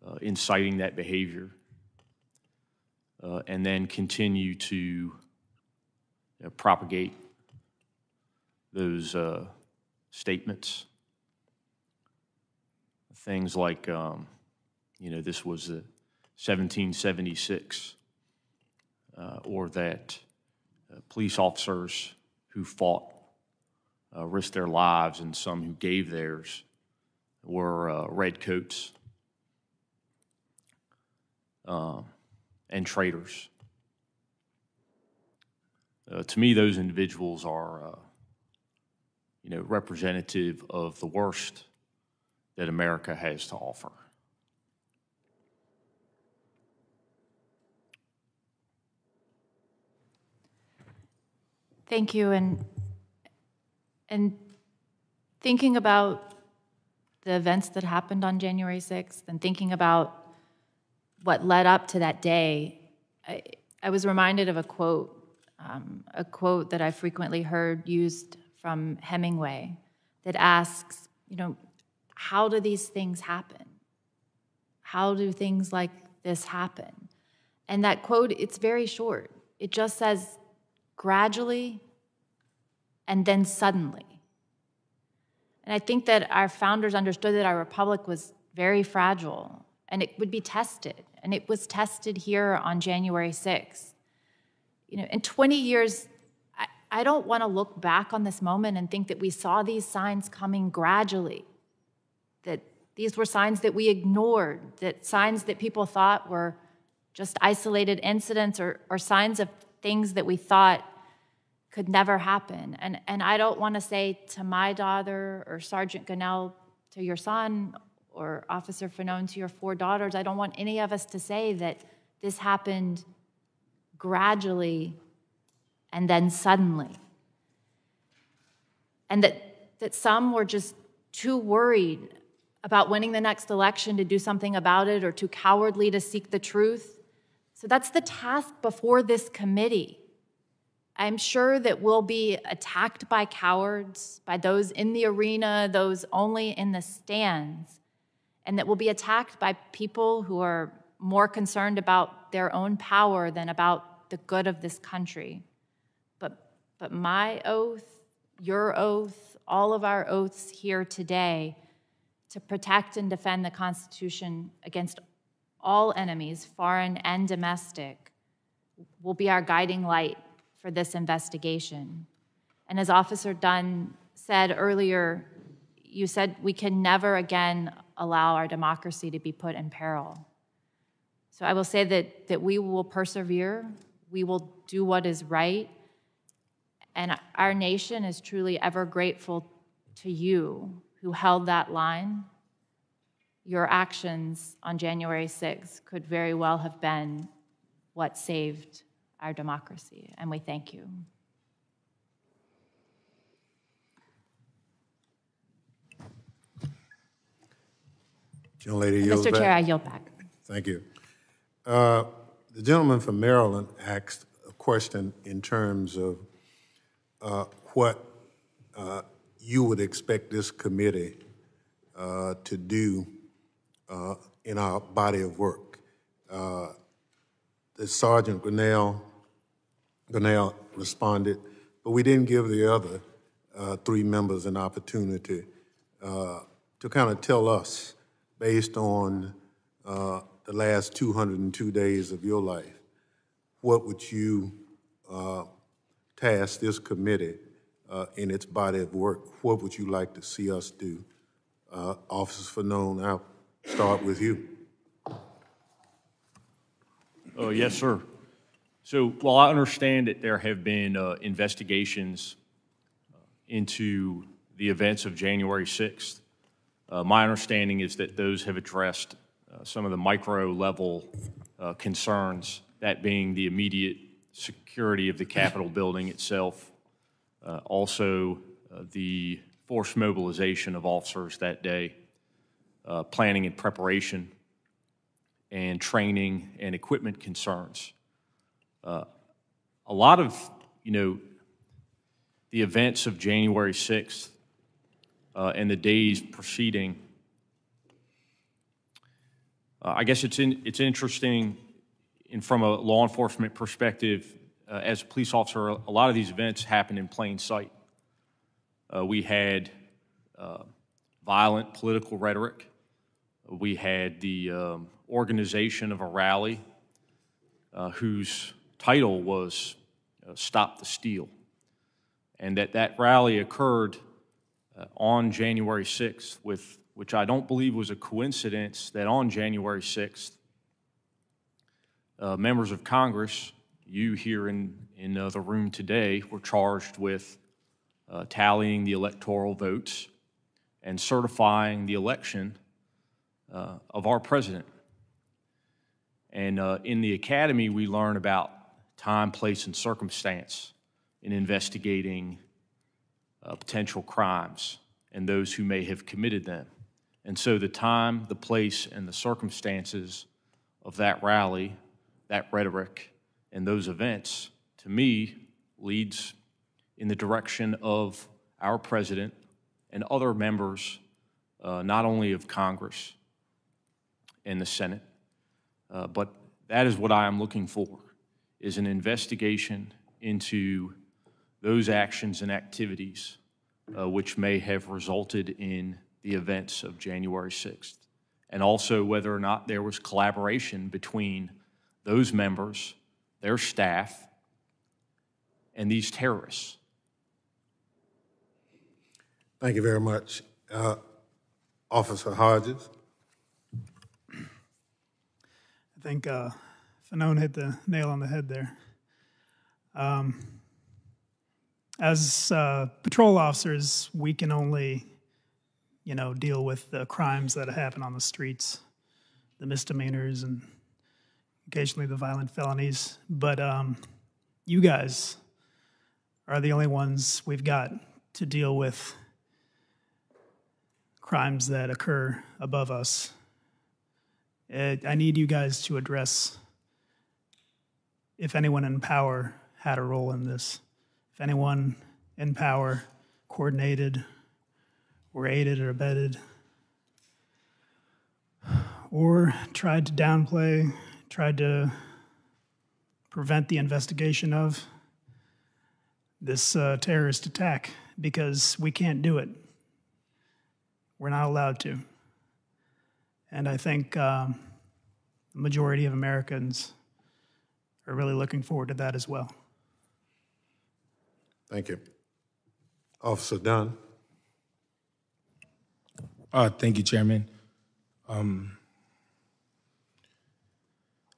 uh, inciting that behavior uh, and then continue to propagate those uh, statements. Things like, um, you know, this was the 1776, uh, or that uh, police officers who fought uh, risked their lives, and some who gave theirs were uh, redcoats um, and traitors. Uh, to me, those individuals are, uh, you know, representative of the worst that America has to offer. Thank you. And and thinking about the events that happened on January 6th and thinking about what led up to that day, I, I was reminded of a quote, um, a quote that I frequently heard used from Hemingway that asks, you know, how do these things happen? How do things like this happen? And that quote, it's very short. It just says, gradually and then suddenly. And I think that our founders understood that our republic was very fragile and it would be tested. And it was tested here on January 6th. You know, in 20 years, I, I don't want to look back on this moment and think that we saw these signs coming gradually, that these were signs that we ignored, that signs that people thought were just isolated incidents or, or signs of things that we thought could never happen. And, and I don't want to say to my daughter or Sergeant Gonell to your son or Officer Fanone to your four daughters, I don't want any of us to say that this happened gradually and then suddenly. And that, that some were just too worried about winning the next election to do something about it or too cowardly to seek the truth. So that's the task before this committee. I'm sure that we'll be attacked by cowards, by those in the arena, those only in the stands, and that we'll be attacked by people who are more concerned about their own power than about the good of this country. But, but my oath, your oath, all of our oaths here today to protect and defend the Constitution against all enemies, foreign and domestic, will be our guiding light for this investigation. And as Officer Dunn said earlier, you said we can never again allow our democracy to be put in peril. So I will say that, that we will persevere, we will do what is right, and our nation is truly ever grateful to you who held that line. Your actions on January 6th could very well have been what saved our democracy, and we thank you. Gentlelady Mr. back. Chair, I yield back. Thank you. Uh, The gentleman from Maryland asked a question in terms of uh, what uh, you would expect this committee uh, to do uh, in our body of work. Uh, The Sergeant Grinnell, Grinnell responded, but we didn't give the other uh, three members an opportunity uh, to kind of tell us, based on uh, the last 202 days of your life, what would you uh, task this committee uh, in its body of work? What would you like to see us do? Uh, Officers Fanone, I'll start with you. Uh, yes, sir. So while I understand that there have been uh, investigations uh, into the events of January 6th, uh, my understanding is that those have addressed uh, some of the micro level uh, concerns, that being the immediate security of the Capitol building itself, uh, also the forced mobilization of officers that day, planning and preparation, and training and equipment concerns. Uh, a lot of, you know, the events of January 6th uh, and the days preceding uh, I guess it's in, it's interesting, in from a law enforcement perspective, uh, as a police officer, a lot of these events happen in plain sight. Uh, we had violent political rhetoric. We had the um, organization of a rally uh, whose title was uh, "Stop the Steal," and that that rally occurred on January 6th with which I don't believe was a coincidence that on January 6th, uh, members of Congress, you here in, in uh, the room today, were charged with uh, tallying the electoral votes and certifying the election uh, of our president. And uh, in the academy, we learn about time, place, and circumstance in investigating uh, potential crimes and those who may have committed them. And so the time, the place, and the circumstances of that rally, that rhetoric, and those events, to me, leads in the direction of our president and other members uh, not only of Congress and the Senate, uh, but that is what I am looking for, is an investigation into those actions and activities uh, which may have resulted in the events of January 6th, and also whether or not there was collaboration between those members, their staff, and these terrorists. Thank you very much. Uh, Officer Hodges. I think uh, Fanone hit the nail on the head there. Um, as uh, patrol officers, we can only, you know, deal with the crimes that happen on the streets, the misdemeanors, and occasionally the violent felonies. But um, you guys are the only ones we've got to deal with crimes that occur above us. It, I need you guys to address if anyone in power had a role in this, if anyone in power coordinated or aided or abetted or tried to downplay, tried to prevent the investigation of this uh, terrorist attack because we can't do it. We're not allowed to. And I think um, the majority of Americans are really looking forward to that as well. Thank you. Officer Dunn. Uh, thank you, Chairman. Um,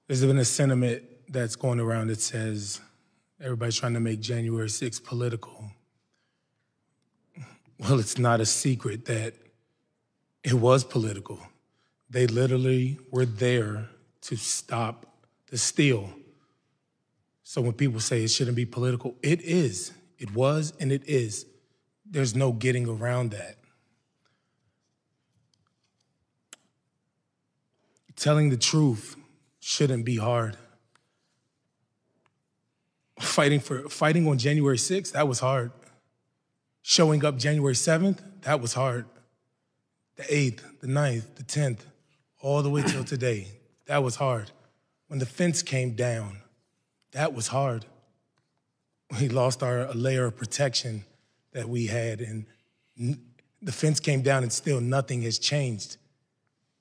there's been a sentiment that's going around that says everybody's trying to make January 6th political. Well, it's not a secret that it was political. They literally were there to stop the steal. So when people say it shouldn't be political, it is. It was and it is. There's no getting around that. Telling the truth shouldn't be hard. Fighting for fighting on January 6th, that was hard. Showing up January 7th, that was hard. The 8th, the 9th, the 10th, all the way till today, that was hard. When the fence came down, that was hard. We lost our layer of protection that we had, and the fence came down, and still nothing has changed.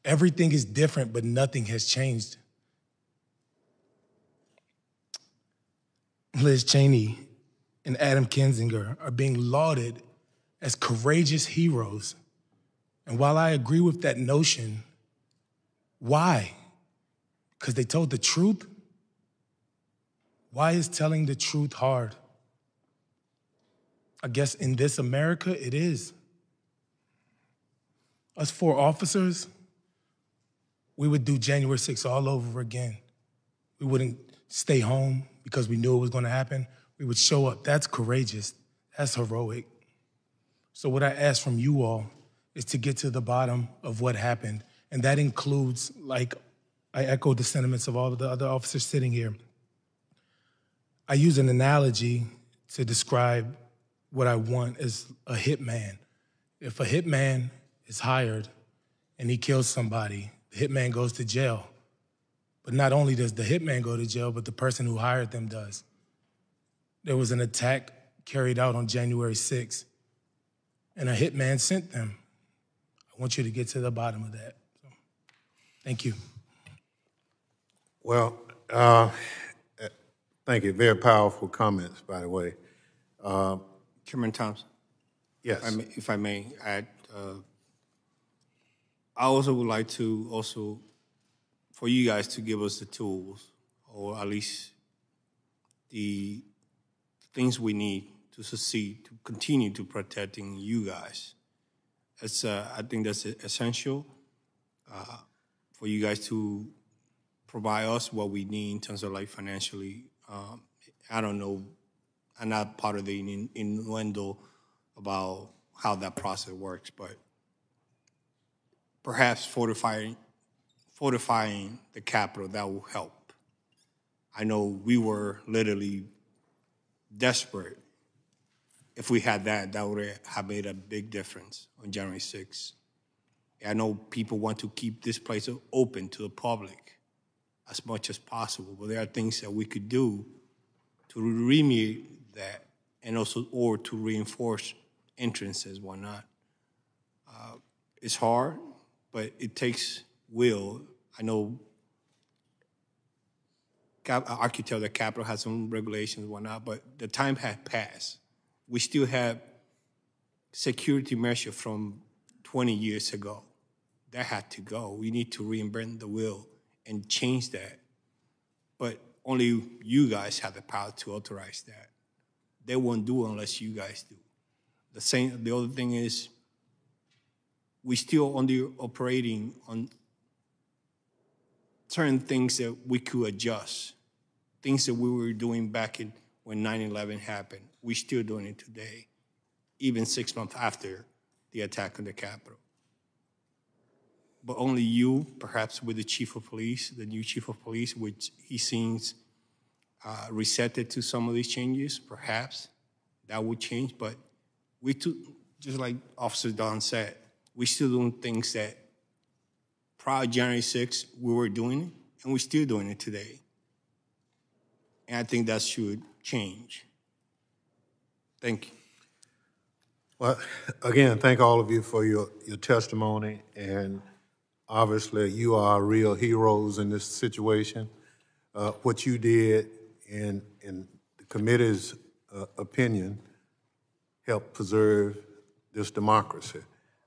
Everything is different, but nothing has changed. Liz Cheney and Adam Kinzinger are being lauded as courageous heroes. And while I agree with that notion, why? Because they told the truth? Why is telling the truth hard? I guess in this America, it is. Us four officers, we would do January 6th all over again. We wouldn't stay home because we knew it was going to happen. We would show up. That's courageous. That's heroic. So, what I ask from you all is to get to the bottom of what happened. And that includes, like, I echo the sentiments of all of the other officers sitting here. I use an analogy to describe what I want as a hitman. If a hitman is hired and he kills somebody, the hitman goes to jail. But not only does the hitman go to jail, but the person who hired them does. There was an attack carried out on January 6th, and a hitman sent them. I want you to get to the bottom of that. So, thank you. Well, uh, thank you. Very powerful comments, by the way. Uh, Chairman Thompson? Yes. If I may, if I may add, uh, I also would like to also for you guys to give us the tools, or at least the things we need to succeed, to continue to protecting you guys. It's, uh, I think that's essential uh, for you guys to provide us what we need in terms of like financially. Um, I don't know, I'm not part of the innuendo about how that process works, but perhaps fortifying fortifying the Capitol, that will help. I know we were literally desperate. If we had that, that would have made a big difference on January 6th. I know people want to keep this place open to the public as much as possible, but there are things that we could do to remediate that and also, or to reinforce entrances, whatnot. Uh, it's hard, but it takes will. I know Cap- tell that Capitol has some regulations whatnot, but the time had passed. We still have security measure from 20 years ago. That had to go. We need to reinvent the wheel and change that. But only you guys have the power to authorize that. They won't do unless you guys do. The same. The other thing is, we still only operating on certain things that we could adjust, things that we were doing back in when 9/11 happened. We're still doing it today, even six months after the attack on the Capitol. But only you, perhaps with the chief of police, the new chief of police, which he seems uh, receptive to some of these changes, perhaps that would change. But we just like Officer Dunn said, we still doing things that prior January 6th we were doing it, and we're still doing it today. And I think that should change. Thank you. Well, again, thank all of you for your, your testimony, and obviously you are real heroes in this situation. Uh, what you did in, in the committee's uh, opinion helped preserve this democracy.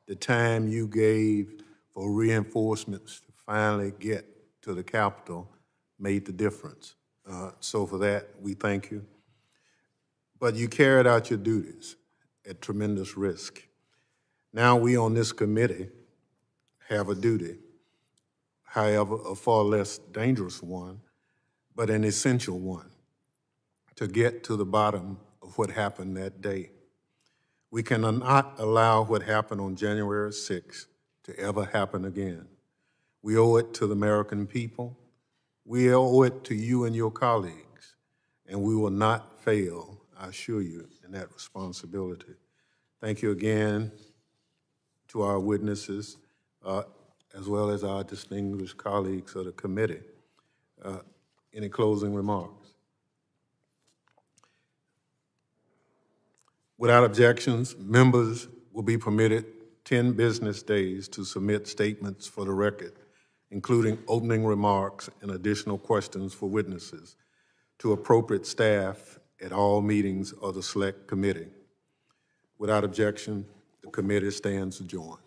The time you gave for reinforcements to finally get to the Capitol made the difference. Uh, so for that, we thank you. But you carried out your duties at tremendous risk. Now we on this committee have a duty, however, a far less dangerous one, but an essential one, to get to the bottom of what happened that day. We cannot allow what happened on January 6th to ever happen again. We owe it to the American people. We owe it to you and your colleagues, and we will not fail, I assure you, in that responsibility. Thank you again to our witnesses, uh, as well as our distinguished colleagues of the committee. Uh, any closing remarks? Without objections, members will be permitted 10 business days to submit statements for the record, including opening remarks and additional questions for witnesses to appropriate staff at all meetings of the Select Committee. Without objection, the committee stands adjourned.